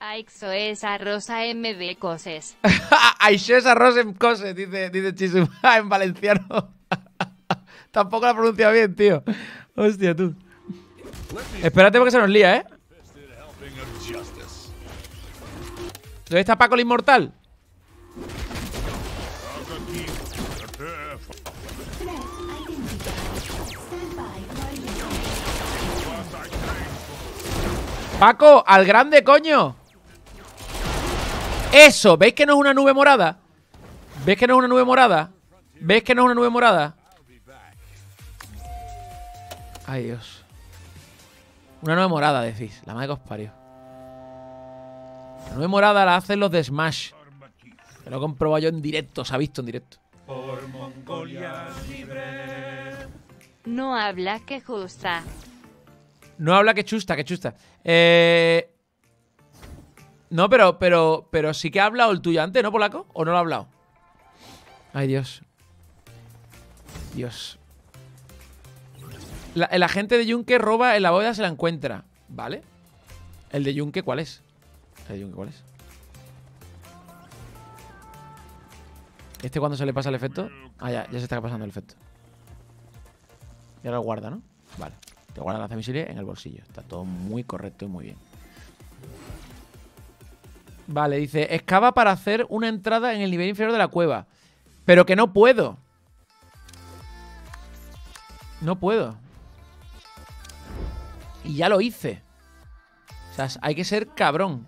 Aixo es a rosa MB coses. <laughs> Aishés arroz en cose, dice, dice Chisum. <laughs> en valenciano. <laughs> Tampoco la pronuncia bien, tío. Hostia, tú. Espérate porque se nos lía, ¿eh? ¿Dónde está Paco el Inmortal? Paco, al grande, coño. Eso, ¿veis que no es una nube morada? ¿Veis que no es una nube morada? ¿Veis que no es una nube morada? Ay, Dios. Una nube morada, decís. La madre que os parió. La nube morada la hacen los de Smash. Que lo he comprobado yo en directo, se ha visto en directo. No habla que justa. No habla que chusta, que chusta. Eh... No, pero, pero, pero sí que ha hablado el tuyo antes, ¿no, polaco? ¿O no lo ha hablado? Ay, Dios. Dios. El agente de Yunque roba en la bóveda, se la encuentra. ¿Vale? ¿El de Yunque cuál es? ¿El de Yunque cuál es? ¿Este cuando se le pasa el efecto? Ah, ya, ya se está pasando el efecto. Y ahora lo guarda, ¿no? Vale. Te guarda la misiles en el bolsillo. Está todo muy correcto y muy bien. Vale, dice, excava para hacer una entrada en el nivel inferior de la cueva. Pero que no puedo. No puedo. Y ya lo hice. O sea, hay que ser cabrón.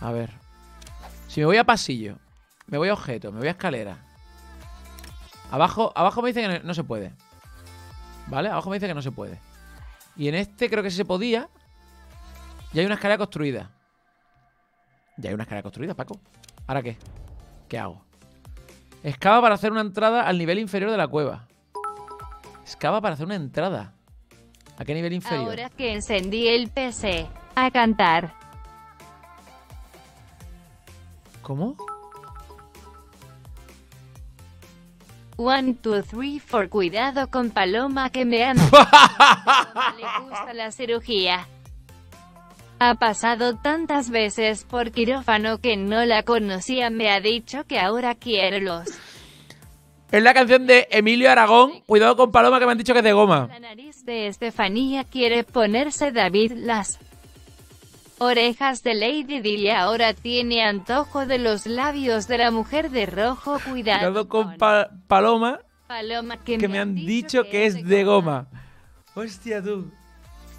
A ver. Si me voy a pasillo, me voy a objeto, me voy a escalera. Abajo, abajo me dice que no se puede. ¿Vale? Abajo me dice que no se puede. Y en este creo que sí se podía. Y hay una escalera construida. Ya hay una escalera construida, Paco. ¿Ahora qué? ¿Qué hago? Excava para hacer una entrada al nivel inferior de la cueva. Excava para hacer una entrada. ¿A qué nivel inferior? Ahora que encendí el PC. A cantar. ¿Cómo? One, two, three, for cuidado con Paloma que me ama. <laughs> Le gusta la cirugía. Ha pasado tantas veces por quirófano que no la conocía. Me ha dicho que ahora quiere los. Es la canción de Emilio Aragón. Cuidado con Paloma que me han dicho que es de goma. La nariz de Estefanía quiere ponerse David las orejas de Lady Di y ahora tiene antojo de los labios de la mujer de rojo. Cuidado, Cuidado con Pa- Paloma Paloma que, que me han dicho que es de goma. Hostia, tú.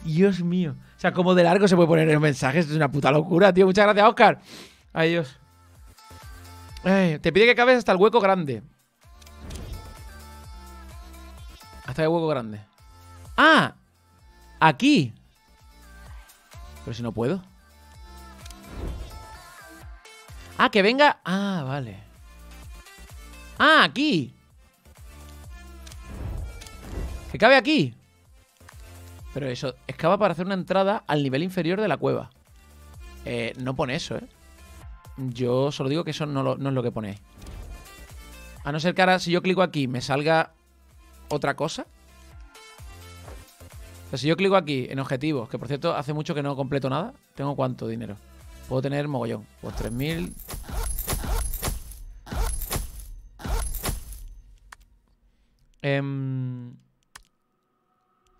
Dios mío. O sea, como de largo se puede poner en los mensajes. Es una puta locura, tío. Muchas gracias, Oscar. Adiós. Ay, te pide que cabes hasta el hueco grande. Hasta el hueco grande. ¡Ah! Aquí. Pero si no puedo. Ah, que venga. Ah, vale. Ah, aquí. Que cabe aquí. Pero eso, excava para hacer una entrada al nivel inferior de la cueva. Eh, no pone eso, ¿eh? Yo solo digo que eso no, no es lo que pone. A no ser que ahora, si yo clico aquí, me salga otra cosa. O sea, si yo clico aquí en objetivos, que por cierto hace mucho que no completo nada, ¿tengo cuánto dinero? Puedo tener mogollón. Pues 3.000... Em,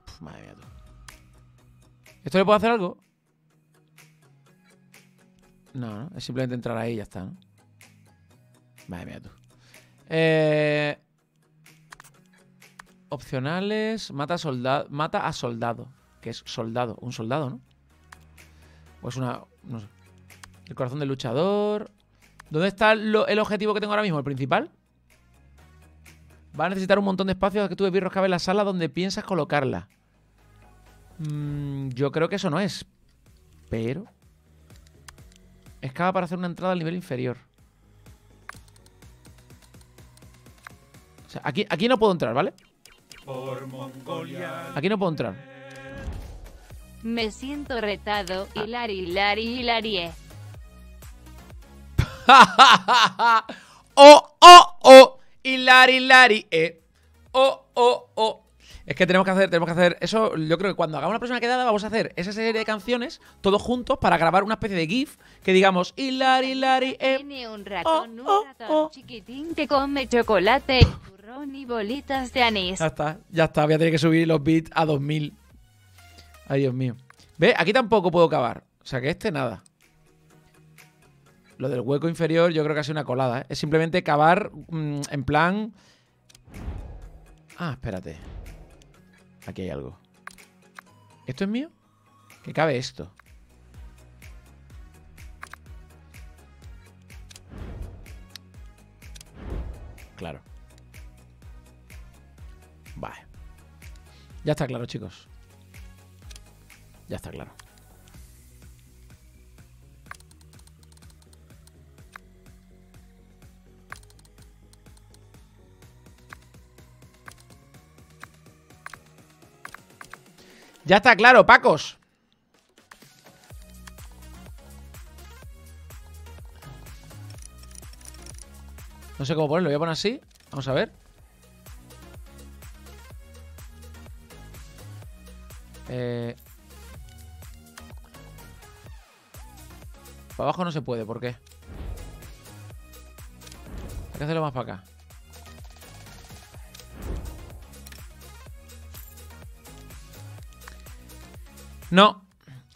pf, madre mía, tú. ¿Esto le puedo hacer algo? No, no. Es simplemente entrar ahí y ya está, ¿no? Madre mía, tú. Eh, opcionales. Mata, soldado, mata a soldado. Que es soldado. Un soldado, ¿no? O es una... No sé. El corazón del luchador. ¿Dónde está lo- el objetivo que tengo ahora mismo? ¿El principal? Va a necesitar un montón de espacio que tú de birros cabe en la sala donde piensas colocarla. Mm, yo creo que eso no es. Pero... Excava para hacer una entrada al nivel inferior. O sea, aquí, aquí no puedo entrar, ¿vale? Aquí no puedo entrar. Me siento retado. Hilari, hilari, hilarie. <laughs> ¡Oh, oh, oh! Hilari, hilari, eh. ¡Oh, oh, oh! Es que tenemos que hacer, tenemos que hacer eso. Yo creo que cuando hagamos una próxima quedada vamos a hacer esa serie de canciones todos juntos para grabar una especie de GIF que digamos hilari, hilari, eh. Tiene un ratón, Oh, oh, un ratón oh. chiquitín que come chocolate, <laughs> turrón y bolitas de anís. Ya está, ya está. Voy a tener que subir los bits a 2000. Ay, Dios mío. ¿Ve? Aquí tampoco puedo cavar. O sea que este nada. Lo del hueco inferior yo creo que ha sido una colada. ¿eh? Es simplemente cavar mm, en plan... Ah, espérate. Aquí hay algo. ¿Esto es mío? Que cabe esto. Claro. Vale. Ya está claro, chicos. Ya está claro. Ya está claro, Pacos. No sé cómo ponerlo, voy a poner así. Vamos a ver. Eh... Para abajo no se puede, ¿por qué? Hay que hacerlo más para acá. No.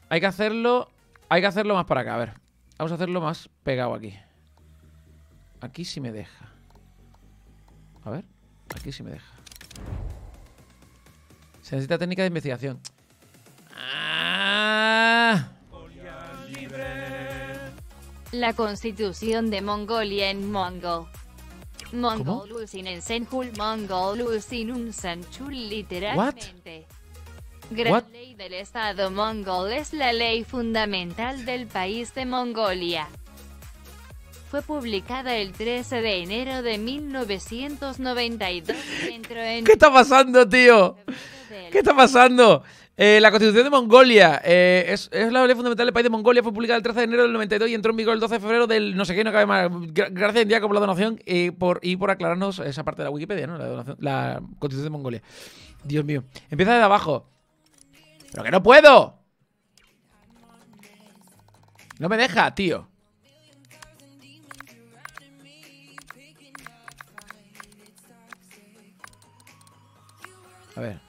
Hay que hacerlo. Hay que hacerlo más para acá. A ver. Vamos a hacerlo más pegado aquí. Aquí sí me deja. A ver. Aquí sí me deja. Se necesita técnica de investigación. Ah. La constitución de Mongolia en mongol. Mongol usin en senhul mongol usin un sanchul literalmente. Gran What? Del estado mongol es la ley fundamental del país de Mongolia. Fue publicada el 13 de enero de 1992 y <laughs> entró en ¿Qué está pasando, tío? ¿Qué está pasando? Eh, la constitución de Mongolia eh, es, es la ley fundamental del país de Mongolia. Fue publicada el 13 de enero del 92 y entró en vigor el 12 de febrero del no sé qué, no cabe más. Gra- Gracias, India, por la donación y por, y por aclararnos esa parte de la Wikipedia, ¿no? La, donación- la constitución de Mongolia. Dios mío. Empieza desde abajo. ¡Pero que no puedo! No me deja, tío. A ver,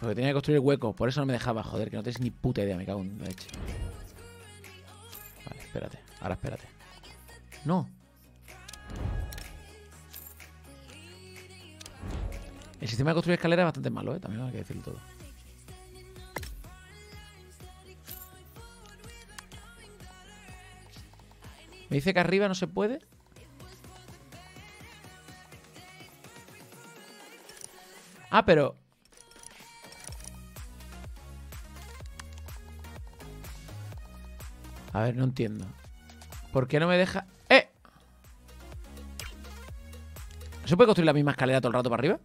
porque tenía que construir hueco, por eso no me dejaba, joder, que no tienes ni puta idea, me cago en la leche. Vale, espérate, ahora espérate. No. El sistema de construir escaleras es bastante malo, ¿eh? También hay que decirlo todo. Me dice que arriba no se puede. Ah, pero... A ver, no entiendo. ¿Por qué no me deja...? ¡Eh! ¿No se puede construir la misma escalera todo el rato para arriba?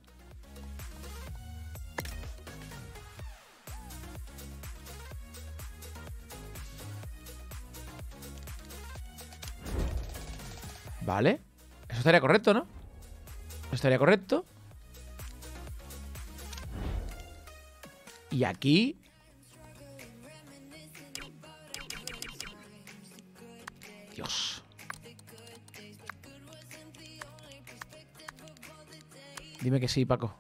Vale. Eso estaría correcto, ¿no? Eso estaría correcto. Y aquí... Dios. Dime que sí, Paco.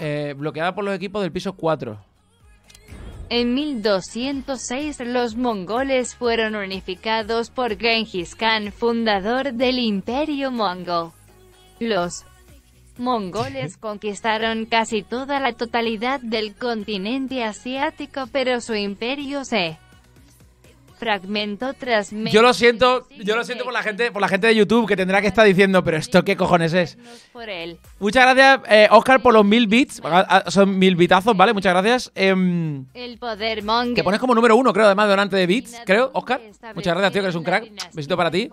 Eh, bloqueada por los equipos del piso 4. En 1206 los mongoles fueron unificados por Genghis Khan, fundador del Imperio Mongol. Los mongoles conquistaron casi toda la totalidad del continente asiático, pero su imperio se fragmentó tras Yo lo siento, yo lo siento por la gente, por la gente de YouTube que tendrá que estar diciendo, pero esto qué cojones es. por él. Muchas gracias, eh, Oscar, por los mil bits. Son mil bitazos, ¿vale? Muchas gracias. Em, El poder mongol. que pones como número uno, creo, además, delante de bits, creo, Oscar. Muchas gracias, tío, que eres un crack. Besito para ti.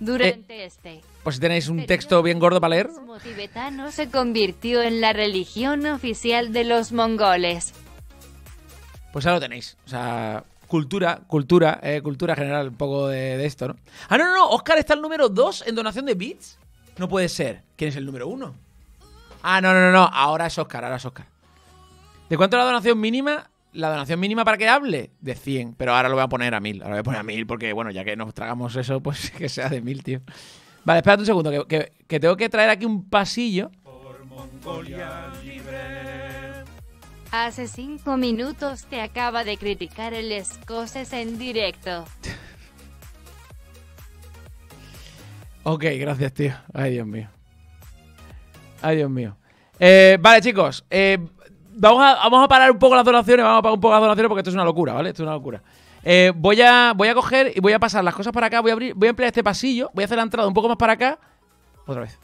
Durante este Por si tenéis un texto bien gordo para leer. budismo tibetano se convirtió en la religión oficial de los mongoles. Pues ya lo tenéis. O sea, cultura, cultura, eh, cultura general, un poco de, esto, ¿no? Ah, no, no, no. Oscar está el número 2 en donación de bits. No puede ser. ¿Quién es el número 1? Ah, no, no, no, no. Ahora es Oscar, ahora es Oscar. ¿De cuánto es la donación mínima? La donación mínima para que hable, de 100. Pero ahora lo voy a poner a 1000. Ahora lo voy a poner a 1000 porque, bueno, ya que nos tragamos eso, pues <laughs> que sea de 1000, tío. Vale, espérate un segundo, que, que- que tengo que traer aquí un pasillo. Hace cinco minutos te acaba de criticar el escoces en directo. <laughs> Ok, gracias, tío. Ay, Dios mío. Ay, Dios mío. Eh, vale, chicos. eh, vamos, a, vamos a parar un poco las donaciones. Vamos a parar un poco las donaciones porque esto es una locura, ¿vale? Esto es una locura. Eh, voy, a, voy a coger y voy a pasar las cosas para acá. Voy a, abrir, voy a emplear este pasillo. Voy a hacer la entrada un poco más para acá. Otra vez.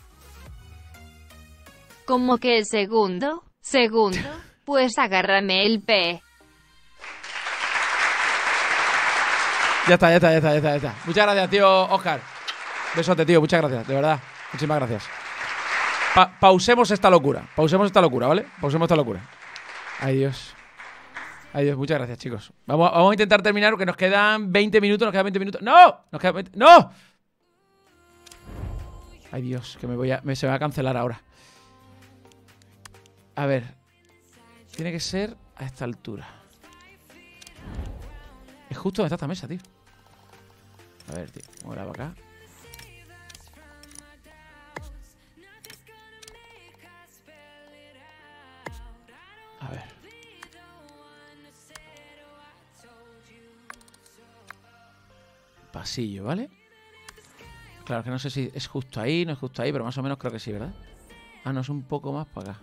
Como que el segundo, segundo, pues agárrame el P. Ya está, ya está, ya está, ya está. Muchas gracias, tío Oscar. Besote, tío. Muchas gracias, de verdad. Muchísimas gracias. Pa- pausemos esta locura. Pausemos esta locura, ¿vale? Pausemos esta locura. Ay, Dios. Ay, Dios, muchas gracias, chicos. Vamos, vamos a intentar terminar porque nos quedan 20 minutos, nos quedan 20 minutos. ¡No! Nos quedan 20 ¡No! Ay, Dios, que me voy a. se va a cancelar ahora. A ver. Tiene que ser a esta altura. Es justo donde está esta mesa, tío. A ver, tío. Vamos a para acá. A ver. Pasillo, ¿vale? Claro que no sé si es justo ahí, no es justo ahí, pero más o menos creo que sí, ¿verdad? Ah, no, es un poco más para acá.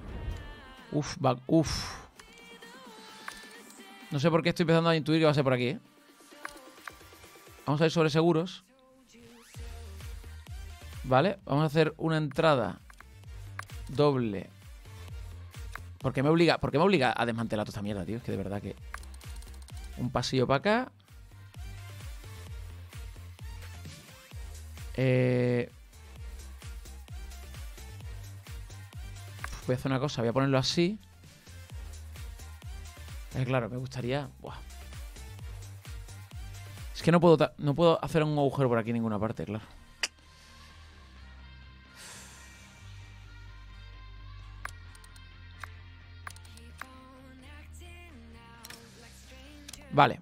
Uf, va, uf. No sé por qué estoy empezando a intuir que va a ser por aquí, ¿eh? Vamos a ir sobre seguros. Vale, vamos a hacer una entrada doble. ¿Por qué me obliga, por qué me obliga a desmantelar toda esta mierda, tío? Es que de verdad que... Un pasillo para acá. Eh... Voy a hacer una cosa, voy a ponerlo así. Eh, claro, me gustaría. Buah. Es que no puedo, no puedo hacer un agujero por aquí en ninguna parte, claro. Vale.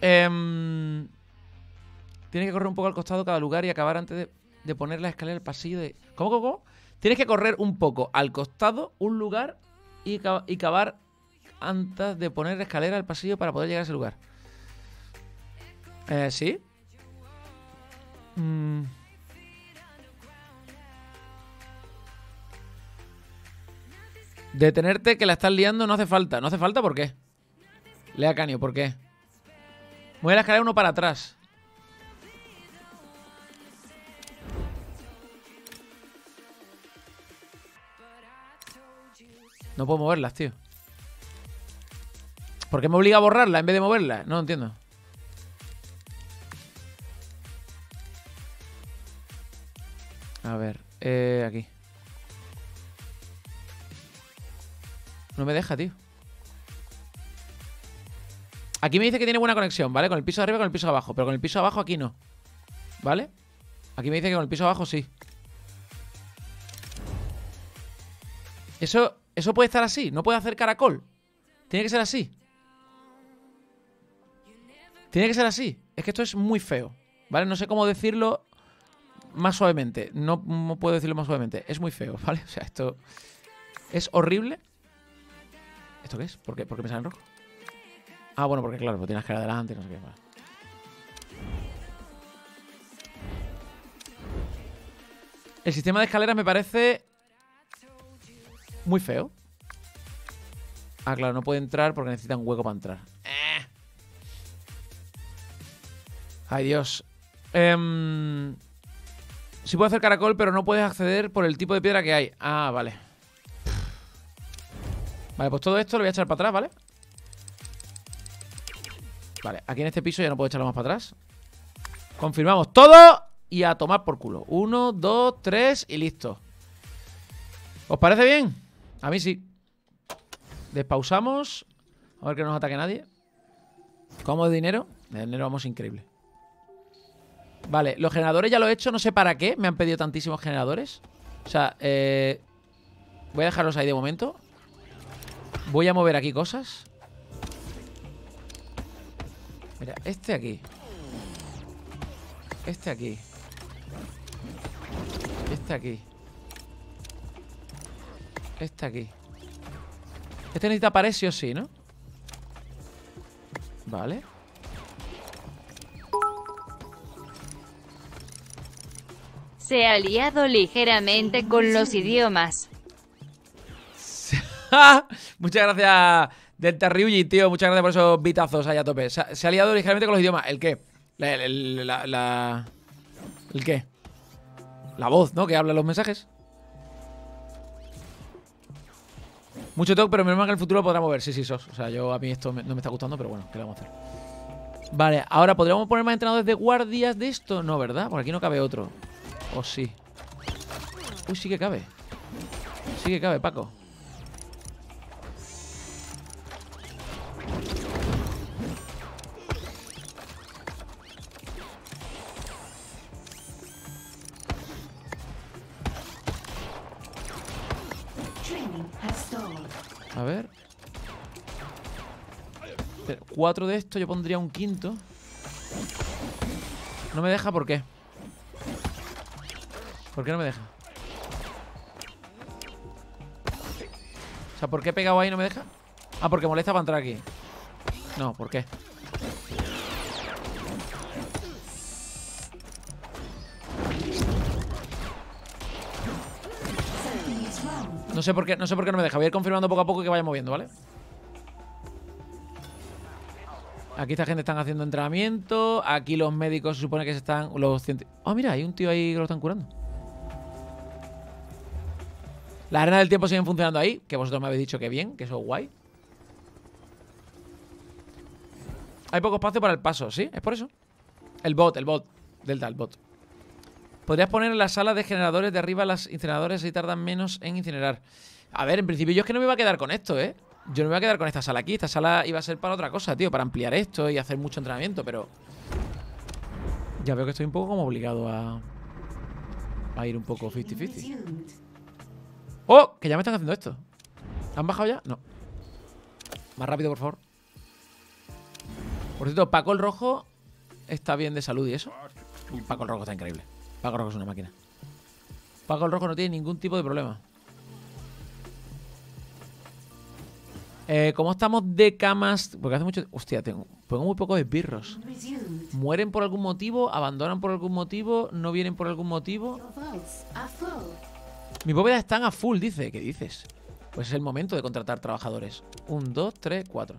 Em, tiene que correr un poco al costado cada lugar y acabar antes de, poner la escalera al pasillo de. ¿Cómo, cómo, cómo? Tienes que correr un poco al costado, un lugar y, ca- y cavar antes de poner escalera al pasillo para poder llegar a ese lugar. Eh, ¿Sí? Mm. Detenerte que la estás liando no hace falta. ¿No hace falta por qué? Lea Canio, ¿por qué? Mueve la escalera uno para atrás. No puedo moverlas, tío. ¿Por qué me obliga a borrarla en vez de moverla? No entiendo. A ver, eh, aquí. No me deja, tío. Aquí me dice que tiene buena conexión, ¿vale? Con el piso arriba y con el piso abajo. Pero con el piso abajo aquí no. ¿Vale? Aquí me dice que con el piso abajo sí. Eso, eso puede estar así. No puede hacer caracol. Tiene que ser así. Tiene que ser así. Es que esto es muy feo. ¿Vale? No sé cómo decirlo más suavemente. No, puedo decirlo más suavemente. Es muy feo, <laughs> ¿vale? O sea, esto es horrible. ¿Esto qué es? ¿Por qué, ¿Por qué me sale en rojo? Ah, bueno, porque claro, pues tienes que ir adelante, no sé qué. El sistema de escaleras me parece muy feo. Ah, claro, no puede entrar porque necesita un hueco para entrar. Eh. Ay, Dios. Em, sí puedo hacer caracol, pero no puedes acceder por el tipo de piedra que hay. Ah, vale. Vale, pues todo esto lo voy a echar para atrás, ¿vale? Vale, aquí en este piso ya no puedo echarlo más para atrás. Confirmamos todo y a tomar por culo. Uno, dos, tres y listo. ¿Os parece bien? A mí sí. Despausamos. A ver que no nos ataque nadie. ¿Cómo de dinero? De dinero vamos increíble. Vale, los generadores ya lo he hecho. No sé para qué me han pedido tantísimos generadores. O sea, eh, voy a dejarlos ahí de momento. Voy a mover aquí cosas. Mira, este aquí. Este aquí. Este aquí. Este aquí. Este necesita pared sí o sí, ¿no? Vale. Se ha liado ligeramente con los idiomas. <laughs> Muchas gracias, Delta Ryuji, tío. Muchas gracias por esos bitazos ahí a tope. Se ha, se ha liado ligeramente con los idiomas. ¿El qué? La, el- la- la- ¿El qué? La voz, ¿no? Que habla los mensajes. Mucho talk, pero menos mal que el futuro podrá mover. Sí, sí, sos. O sea, yo a mí esto no me está gustando, pero bueno, ¿qué le vamos a hacer? Vale, ahora, ¿podríamos poner más entrenadores de guardias de esto? No, ¿verdad? Porque aquí no cabe otro. ¿O sí? Uy, sí que cabe. Sí que cabe, Paco. A ver. Cuatro de estos, yo pondría un quinto. No me deja, ¿por qué? ¿Por qué no me deja? O sea, ¿por qué he pegado ahí y no me deja? Ah, porque molesta para entrar aquí. No, ¿por qué? No sé por qué, no sé por qué no me deja. Voy a ir confirmando poco a poco que vaya moviendo, ¿vale? Aquí esta gente están haciendo entrenamiento. Aquí los médicos se supone que se están. Los Oh, mira, hay un tío ahí que lo están curando. Las arenas del tiempo siguen funcionando ahí. Que vosotros me habéis dicho que bien, que eso es guay. Hay poco espacio para el paso, ¿sí? ¿Es por eso? El bot, el bot. Delta, el bot. Podrías poner en la sala de generadores de arriba las incineradores y tardan menos en incinerar. A ver, en principio yo es que no me iba a quedar con esto, ¿eh? Yo no me voy a quedar con esta sala aquí. Esta sala iba a ser para otra cosa, tío. Para ampliar esto y hacer mucho entrenamiento, pero... Ya veo que estoy un poco como obligado a... A ir un poco 50-50. Resumed. ¡Oh! Que ya me están haciendo esto. ¿Han bajado ya? No. Más rápido, por favor. Por cierto, Paco el Rojo está bien de salud y eso. Paco el Rojo está increíble. Paco Rojo es una máquina. Paco el Rojo no tiene ningún tipo de problema. Eh, ¿Cómo estamos de camas? Porque hace mucho... Hostia, tengo, tengo muy pocos esbirros. ¿Mueren por algún motivo? ¿Abandonan por algún motivo? ¿No vienen por algún motivo? Mi bóveda están a full, dice. ¿Qué dices? Pues es el momento de contratar trabajadores. Un, dos, tres, cuatro.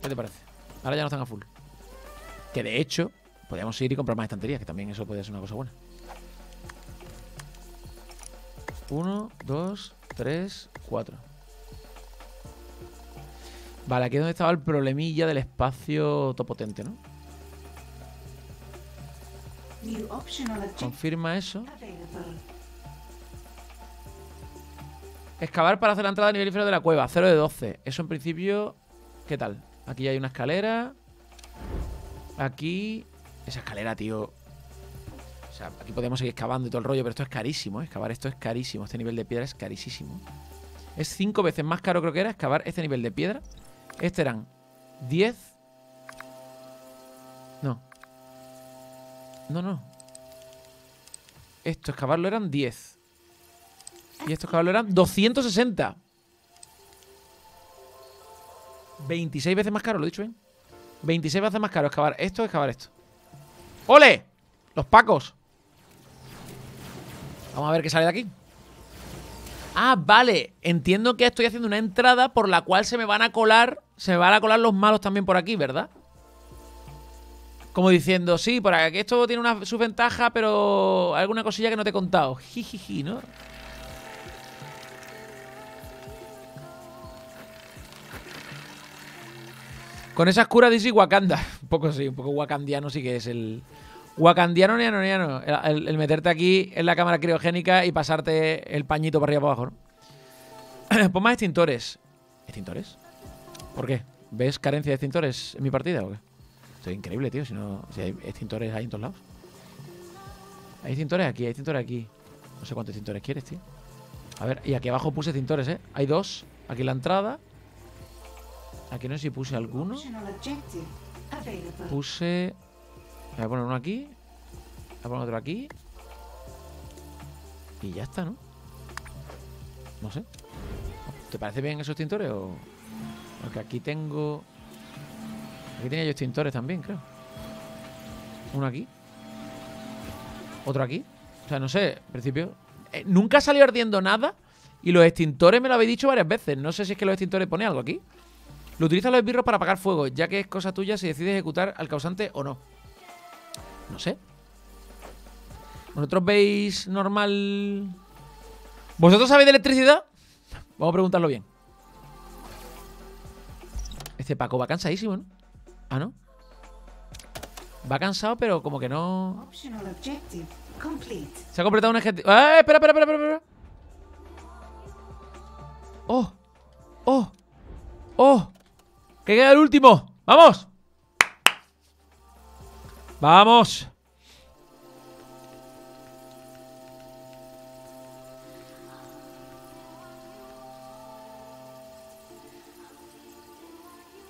¿Qué te parece? Ahora ya no están a full. Que de hecho, podríamos ir y comprar más estanterías, que también eso puede ser una cosa buena. Uno, dos, tres, cuatro. Vale, aquí es donde estaba el problemilla del espacio topotente, ¿no? Confirma eso. Excavar para hacer la entrada a nivel inferior de la cueva. 0 de 12. Eso en principio. ¿Qué tal? Aquí hay una escalera. Aquí. Esa escalera, tío. O sea, aquí podemos seguir excavando y todo el rollo, pero esto es carísimo. ¿eh? Excavar esto es carísimo. Este nivel de piedra es carísimo. Es 5 veces más caro, creo que era, excavar este nivel de piedra. Este eran 10. No. No, no. Esto, excavarlo eran 10. Y estos caballos eran 260. 26 veces más caro, lo he dicho bien. 26 veces más caro excavar esto excavar esto. ¡Ole! Los pacos. Vamos a ver qué sale de aquí. Ah, vale. Entiendo que estoy haciendo una entrada por la cual se me van a colar. Se me van a colar los malos también por aquí, ¿verdad? Como diciendo, sí, por aquí esto tiene una subventaja, pero alguna cosilla que no te he contado. Jijiji, ¿no? Con esas curas dice Wakanda. <laughs> Un poco sí, un poco wakandiano sí que es el. Wakandiano neanoniano. El, el- el meterte aquí en la cámara criogénica y pasarte el pañito para arriba para abajo, ¿no? <clears throat> Pon más extintores. ¿Extintores? ¿Por qué? ¿Ves carencia de extintores en mi partida o qué? Esto es increíble, tío. Si no. Si hay extintores ahí en todos lados. Hay extintores aquí, hay extintores aquí. No sé cuántos extintores quieres, tío. A ver, y aquí abajo puse extintores, ¿eh? Hay dos. Aquí en la entrada. Aquí no sé si puse alguno. Puse. Voy a poner uno aquí. Voy a poner otro aquí. Y ya está, ¿no? No sé. ¿Te parece bien esos extintores o.? Porque aquí tengo. Aquí tenía yo extintores también, creo. Uno aquí. Otro aquí. O sea, no sé, en principio. eh, nunca salió ardiendo nada. Y los extintores me lo habéis dicho varias veces. No sé si es que los extintores pone algo aquí. Lo utilizan los esbirros para apagar fuego, ya que es cosa tuya si decides ejecutar al causante o no. No sé. ¿Vosotros veis normal? ¿Vosotros sabéis de electricidad? Vamos a preguntarlo bien. Este Paco va cansadísimo, ¿no? Ah, ¿no? Va cansado, pero como que no... Se ha completado un objetivo. ¡Eh! Espera, espera, espera, espera, espera. ¡Oh! ¡Oh! ¡Oh! ¡Que queda el último! ¡Vamos! ¡Vamos!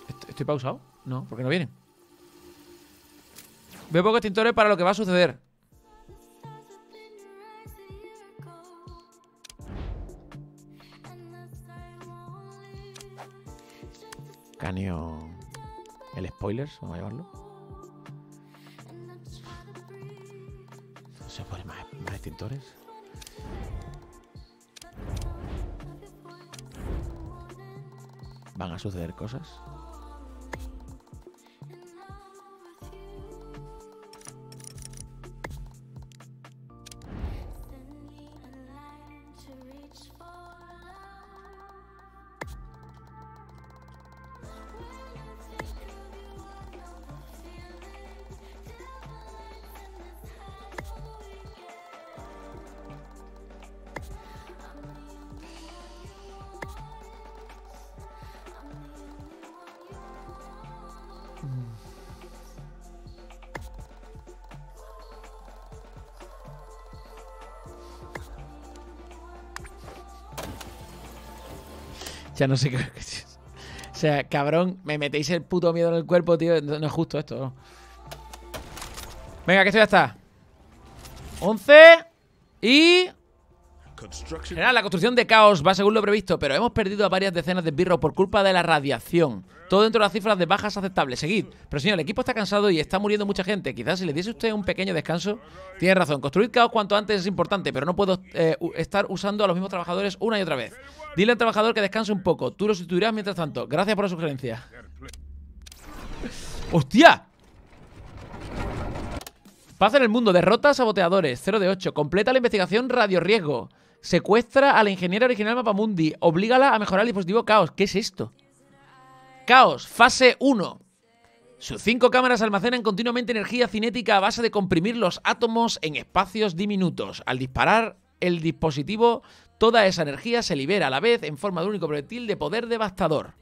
¿Est- ¿Estoy pausado? No, porque no vienen. Veo pocos extintores para lo que va a suceder. Canio. El spoilers, vamos a llamarlo. Se pone más, más extintores. Van a suceder cosas. Ya no sé qué. <laughs> O sea, cabrón, me metéis el puto miedo en el cuerpo, tío. No es justo esto. Venga, que esto ya está. 11 y. General, la construcción de caos va según lo previsto, pero hemos perdido a varias decenas de birros por culpa de la radiación. Todo dentro de las cifras de bajas aceptables. Seguid. Pero señor, el equipo está cansado y está muriendo mucha gente. Quizás si le diese usted un pequeño descanso. Tiene razón. Construir caos cuanto antes es importante, pero no puedo eh, estar usando a los mismos trabajadores una y otra vez. Dile al trabajador que descanse un poco. Tú lo sustituirás mientras tanto. Gracias por la sugerencia. ¡Hostia! Paz en el mundo. Derrota a saboteadores. 0 de 8. Completa la investigación radio riesgo. Secuestra a la ingeniera original Mapamundi. Oblígala a mejorar el dispositivo Caos. ¿Qué es esto? Caos. Fase 1. Sus cinco cámaras almacenan continuamente energía cinética a base de comprimir los átomos en espacios diminutos. Al disparar el dispositivo, toda esa energía se libera a la vez en forma de un único proyectil de poder devastador.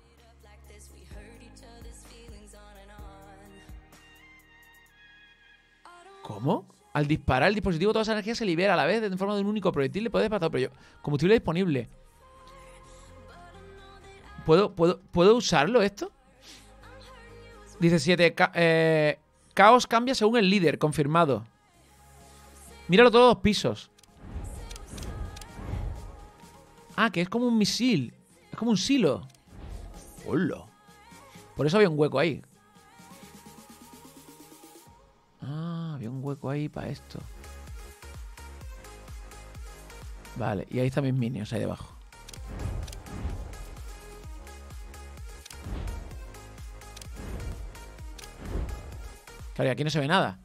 ¿Cómo? Al disparar el dispositivo, toda esa energía se libera a la vez en forma de un único proyectil de poder devastador. Pero yo, combustible disponible. ¿Puedo, puedo, ¿puedo usarlo esto? Dice 7. caos cambia según el líder, confirmado. Míralo todos los pisos. Ah, que es como un misil. Es como un silo. Hola. Por eso había un hueco ahí. Había un hueco ahí para esto. Vale, y ahí están mis minions, ahí debajo. Claro, y aquí no se ve nada.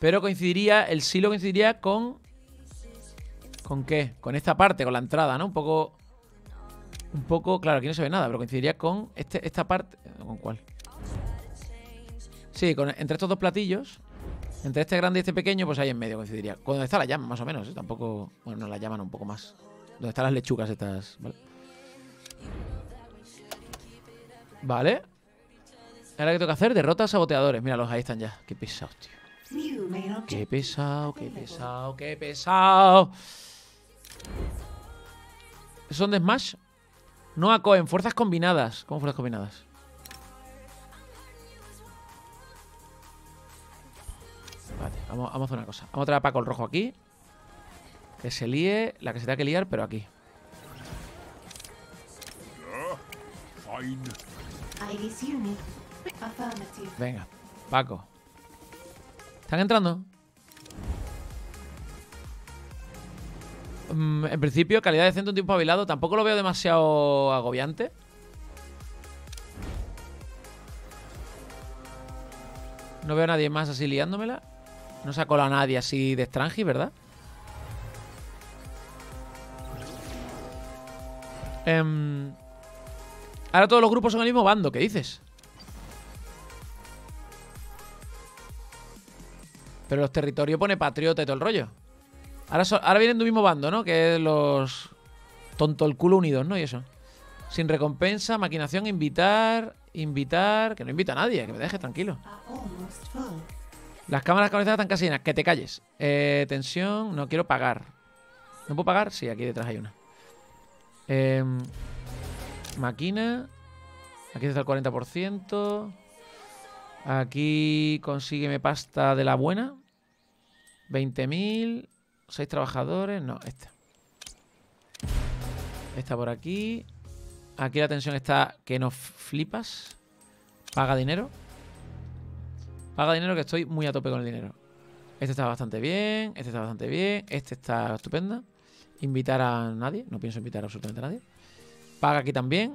Pero coincidiría, el silo coincidiría con... ¿Con qué? Con esta parte, con la entrada, ¿no? Un poco... Un poco... Claro, aquí no se ve nada, pero coincidiría con este, esta parte... ¿Con cuál? Sí, con, entre estos dos platillos. Entre este grande y este pequeño, pues ahí en medio coincidiría. Donde está la llama, más o menos. ¿eh? Tampoco... Bueno, no la llaman un poco más. Donde están las lechugas estas, ¿vale? Vale. Ahora qué tengo que hacer, derrota a saboteadores. Míralos, ahí están ya. Qué pesados, tío. Qué pesado, qué pesado, qué pesado. ¿Son de Smash? No a Cohen, fuerzas combinadas. ¿Cómo fuerzas combinadas? Vale, vamos, vamos a hacer una cosa. Vamos a traer a Paco el rojo aquí. Que se líe la que se tenga que liar, pero aquí. Venga, Paco. ¿Están entrando? Mm, en principio, calidad de centro, un tiempo avilado. Tampoco lo veo demasiado agobiante. No veo a nadie más así liándomela. No se ha colado a nadie así de Strange, ¿verdad? Em, ahora todos los grupos son el mismo bando. ¿Qué dices? Pero los territorios pone patriota y todo el rollo. Ahora, so- ahora vienen de un mismo bando, ¿no? Que los tonto el culo unidos, ¿no? Y eso. Sin recompensa, maquinación, invitar, invitar. Que no invita a nadie, que me deje tranquilo. Las cámaras conectadas están casi llenas. Que te calles. Eh, tensión, no quiero pagar. ¿No puedo pagar? Sí, aquí detrás hay una. Em, máquina. Aquí está el 40%. Aquí consígueme pasta de la buena. 20.000. 6 trabajadores. No, esta. Esta por aquí. Aquí la tensión está que no flipas. Paga dinero. Paga dinero que estoy muy a tope con el dinero. Este está bastante bien. Este está bastante bien. Este está estupenda. Invitar a nadie. No pienso invitar absolutamente a nadie. Paga aquí también.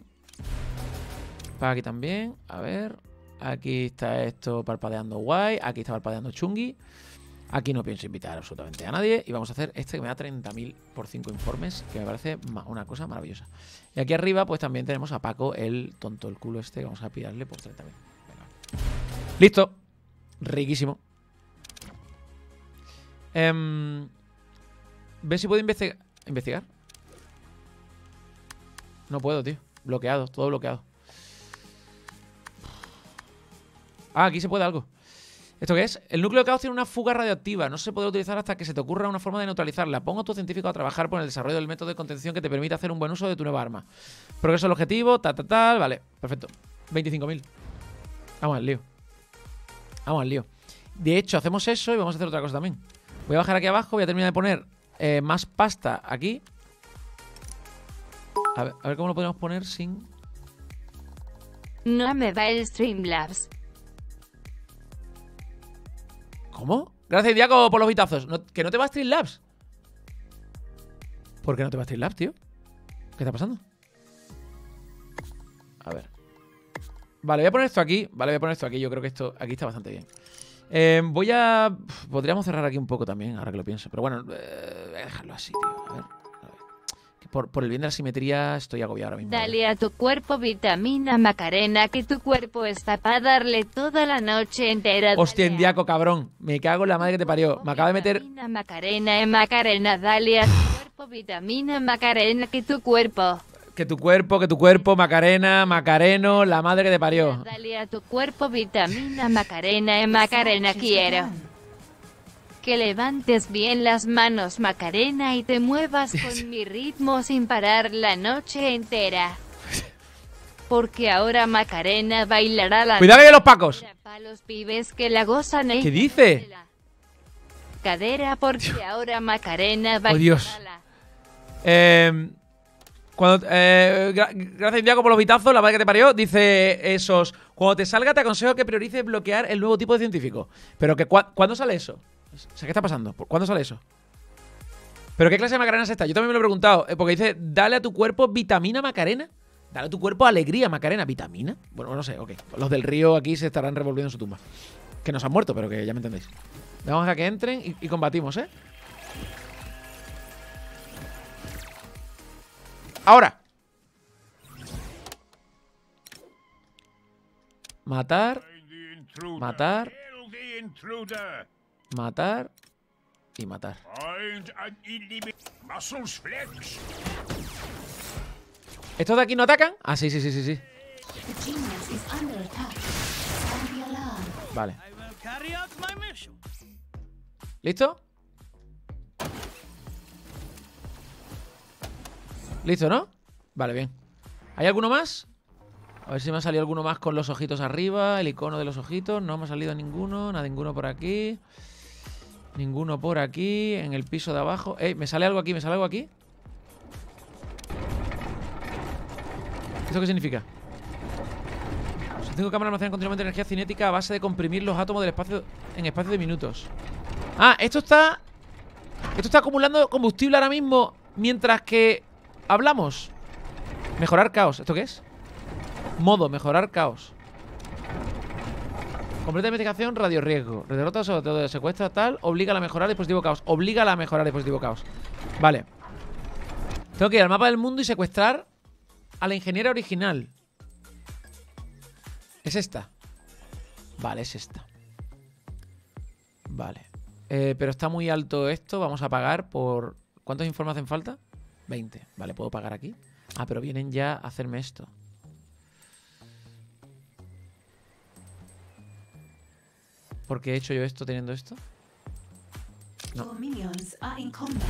Paga aquí también. A ver. Aquí está esto parpadeando guay. Aquí está parpadeando chungi. Aquí no pienso invitar absolutamente a nadie. Y vamos a hacer este que me da 30.000 por 5 informes. Que me parece una cosa maravillosa. Y aquí arriba, pues también tenemos a Paco, el tonto, el culo este. Vamos a pillarle por 30.000. Venga. Listo. Riquísimo. Em, Ve si puedo investigar. ¿Investigar? No puedo, tío. Bloqueado, todo bloqueado. Ah, aquí se puede algo. ¿Esto qué es? El núcleo de caos tiene una fuga radioactiva. No se puede utilizar hasta que se te ocurra una forma de neutralizarla. Pongo a tu científico a trabajar por el desarrollo del método de contención que te permite hacer un buen uso de tu nueva arma. Progreso del objetivo, tal, tal, tal. Vale, perfecto. 25.000. Vamos al lío. Vamos al lío. De hecho, hacemos eso y vamos a hacer otra cosa también. Voy a bajar aquí abajo, voy a terminar de poner eh, más pasta aquí. A ver, a ver cómo lo podemos poner sin... No me va el Streamlabs. ¿Cómo? Gracias, Diaco, por los vitazos. No- ¿Que no te va a Streamlabs? ¿Por qué no te va a Streamlabs, tío? ¿Qué está pasando? A ver. Vale, voy a poner esto aquí. Vale, voy a poner esto aquí. Yo creo que esto aquí está bastante bien. Eh, voy a... Podríamos cerrar aquí un poco también, ahora que lo pienso. Pero bueno, eh, voy a dejarlo así, tío. A ver. a ver. Que Por, por el bien de la simetría estoy agobiado ahora mismo. Dale a tu cuerpo vitamina Macarena, que tu cuerpo está para darle toda la noche entera. Hostia, Dale a Diaco, cabrón. Me cago en la madre que te parió. Me acaba de meter... Vitamina Macarena, eh, Macarena, dale a tu <sighs> cuerpo vitamina Macarena, que tu cuerpo. Que tu cuerpo, que tu cuerpo, Macarena, Macareno, la madre que te parió. Dale a tu cuerpo vitamina Macarena, eh, Macarena, quiero. Que levantes bien las manos Macarena y te muevas con <laughs> mi ritmo sin parar la noche entera. Porque ahora Macarena bailará la Cuidado hay los pacos. para los pibes que la gozan ¿Qué dice? cadera porque ahora Macarena bailará Oh, Dios. la- Eh, cuando, eh, gra- gracias, Diaco, por los vitazos. La madre que te parió. Dice esos. Cuando te salga, te aconsejo que priorices bloquear el nuevo tipo de científico. Pero que ¿cuándo sale eso? O sea, ¿qué está pasando? ¿Por- ¿Cuándo sale eso? ¿Pero qué clase de macarena es esta? Yo también me lo he preguntado. eh, porque dice, dale a tu cuerpo vitamina macarena. Dale a tu cuerpo alegría macarena. ¿Vitamina? Bueno, no sé, ok. Los del río aquí se estarán revolviendo en su tumba. Que nos han muerto, pero que ya me entendéis. Vamos a que entren y, y combatimos, ¿eh? Ahora. Matar. Matar. Matar y matar. ¿Estos de aquí no atacan? Ah, sí, sí, sí, sí, sí. The genius ¿Listo, no? Vale, bien. ¿Hay alguno más? A ver si me ha salido alguno más con los ojitos arriba, el icono de los ojitos. No me ha salido ninguno, nada, ninguno por aquí. Ninguno por aquí, en el piso de abajo. ¡Eh! ¿Me sale algo aquí? ¿Me sale algo aquí? ¿Esto qué significa? Si tengo cámara almacenan continuamente energía cinética a base de comprimir los átomos del espacio en espacio de minutos. Ah, esto está. Esto está acumulando combustible ahora mismo mientras que hablamos. Mejorar caos. ¿Esto qué es? Modo, mejorar caos. Completa investigación, radio riesgo. Derrota sobre todo de secuestra, tal. Obliga a mejorar dispositivo caos. Obliga a mejorar dispositivo caos. Vale. Tengo que ir al mapa del mundo y secuestrar a la ingeniera original. Es esta. Vale, es esta. Vale. Eh, pero está muy alto esto. Vamos a pagar por... ¿Cuántos informes hacen falta? 20. Vale, puedo pagar aquí. Ah, pero vienen ya a hacerme esto. ¿Por qué he hecho yo esto teniendo esto? No. Your minions are in combat.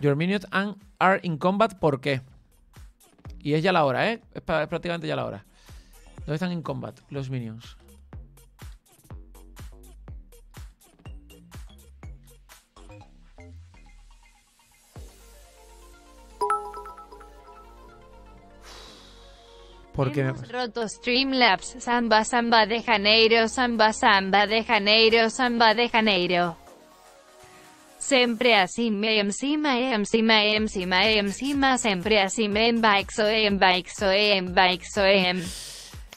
Your minions and are in combat. ¿Por qué? Y es ya la hora, ¿eh? Es prácticamente ya la hora. ¿Dónde están en combat los minions? Porque me... Hemos roto Streamlabs, Samba Samba de Janeiro, Samba Samba de Janeiro, Samba de Janeiro. Sempre acima, encima, encima, encima, encima, sempre acima, em baixo, em baixo, em baixo, em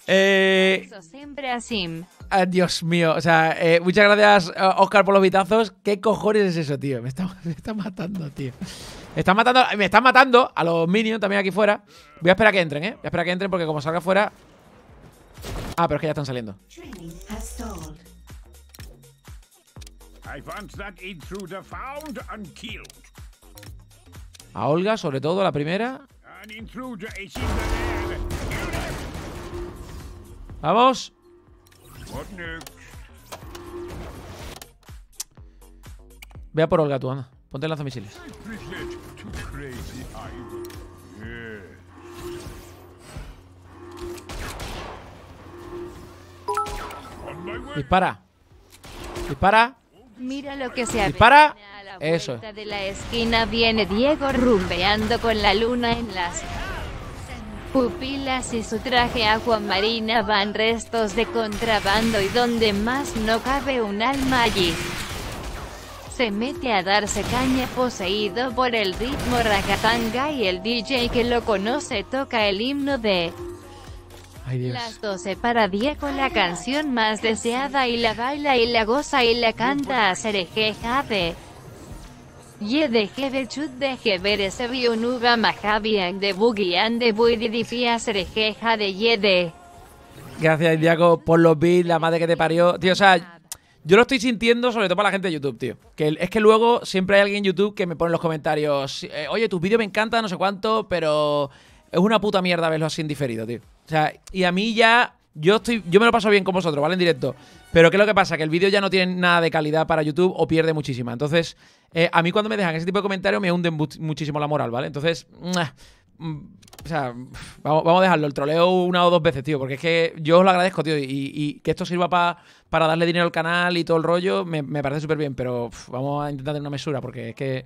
Eh, sempre acima. ah, Dios mío, o sea, eh, muchas gracias, eh, Oscar, por los vitazos. ¿Qué cojones es eso, tío? Me está, <laughs> me está matando, tío. Me están matando, me están matando a los minions también aquí fuera. Voy a esperar a que entren, ¿eh? Voy a esperar a que entren porque como salga fuera... Ah, pero es que ya están saliendo. Training has stalled. I want that intruder found and killed. A Olga, sobre todo, la primera. Vamos. What next? Ve a por Olga tú, anda. Ponte el lanzamisiles. Dispara. Dispara. Mira lo que se Dispara. avecina a la Eso. de la esquina viene Diego rumbeando con la luna en las pupilas y su traje aguamarina van restos de contrabando y donde más no cabe un alma allí. Se mete a darse caña poseído por el ritmo ragatanga y el DJ que lo conoce toca el himno de Ay, Dios. las 12 para Diego la canción más deseada y la baila y la goza y la canta a Serejeja de Ye de Jebe Chut de Jebere se nuga majabian de Bugian de Buididifia Serejeja de Yede. Gracias, Diaco, por los beats, la madre que te parió. Tío, o sea, yo lo estoy sintiendo sobre todo para la gente de YouTube, tío. Que es que luego siempre hay alguien en YouTube que me pone en los comentarios, eh, oye, tus vídeos me encantan, no sé cuánto, pero es una puta mierda verlo así en diferido, tío. O sea, y a mí ya, yo estoy, yo me lo paso bien con vosotros, ¿vale? En directo. Pero ¿qué es lo que pasa? Que el vídeo ya no tiene nada de calidad para YouTube o pierde muchísima. Entonces, eh, a mí cuando me dejan ese tipo de comentarios me hunden mu- muchísimo la moral, ¿vale? Entonces. Mm, o sea, vamos, vamos a dejarlo. El troleo una o dos veces, tío. Porque es que yo os lo agradezco, tío. Y, que esto sirva pa- para darle dinero al canal y todo el rollo, me, parece súper bien. Pero vamos a intentar tener una mesura porque es que.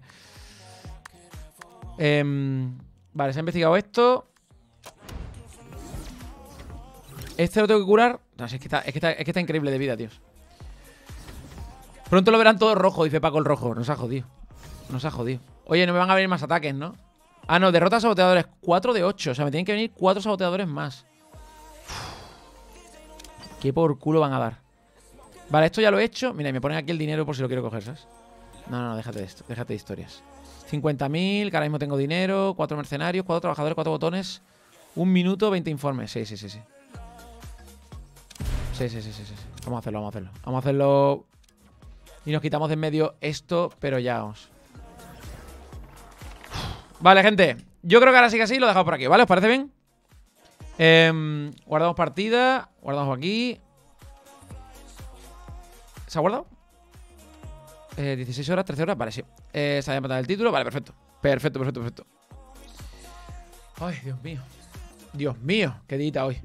Em, vale, se ha investigado esto. Este lo tengo que curar. Es, que está, increíble de vida, tíos. Pronto lo verán todo rojo, dice Paco el rojo. Nos ha jodido. Nos ha jodido. Oye, no me van a venir más ataques, ¿no? Ah, no, derrota a saboteadores. 4 de 8. O sea, me tienen que venir 4 saboteadores más. ¿Qué por culo van a dar? Vale, esto ya lo he hecho. Mira, me ponen aquí el dinero por si lo quiero coger, ¿sabes? No, no, no, déjate de esto. Déjate de historias. 50.000, que ahora mismo tengo dinero. 4 mercenarios, 4 trabajadores, 4 botones. Un minuto, 20 informes. Sí, sí, sí, sí. Sí, sí, sí, sí, sí. Vamos a hacerlo, vamos a hacerlo. Vamos a hacerlo. Y nos quitamos de en medio esto, pero ya vamos. Vale, gente. Yo creo que ahora sí que sí lo dejamos por aquí, ¿vale? ¿Os parece bien? Em, guardamos partida. Guardamos aquí. ¿Se ha guardado? Eh, 16 horas, 13 horas, vale, sí. Eh, se ha llamado el título, vale, perfecto. Perfecto, perfecto, perfecto. Ay, Dios mío. Dios mío, qué dita hoy.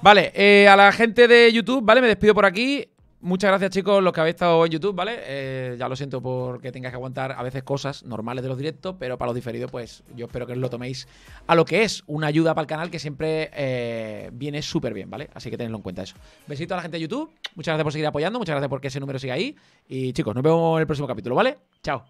Vale, eh, a la gente de YouTube, ¿vale? Me despido por aquí. Muchas gracias, chicos, los que habéis estado en YouTube, ¿vale? Eh, ya lo siento porque tengas que aguantar a veces cosas normales de los directos, pero para los diferidos, pues yo espero que lo toméis a lo que es una ayuda para el canal que siempre eh, viene súper bien, ¿vale? Así que tenedlo en cuenta eso. Besito a la gente de YouTube. Muchas gracias por seguir apoyando, muchas gracias por que ese número siga ahí. Y chicos, nos vemos en el próximo capítulo, ¿vale? Chao.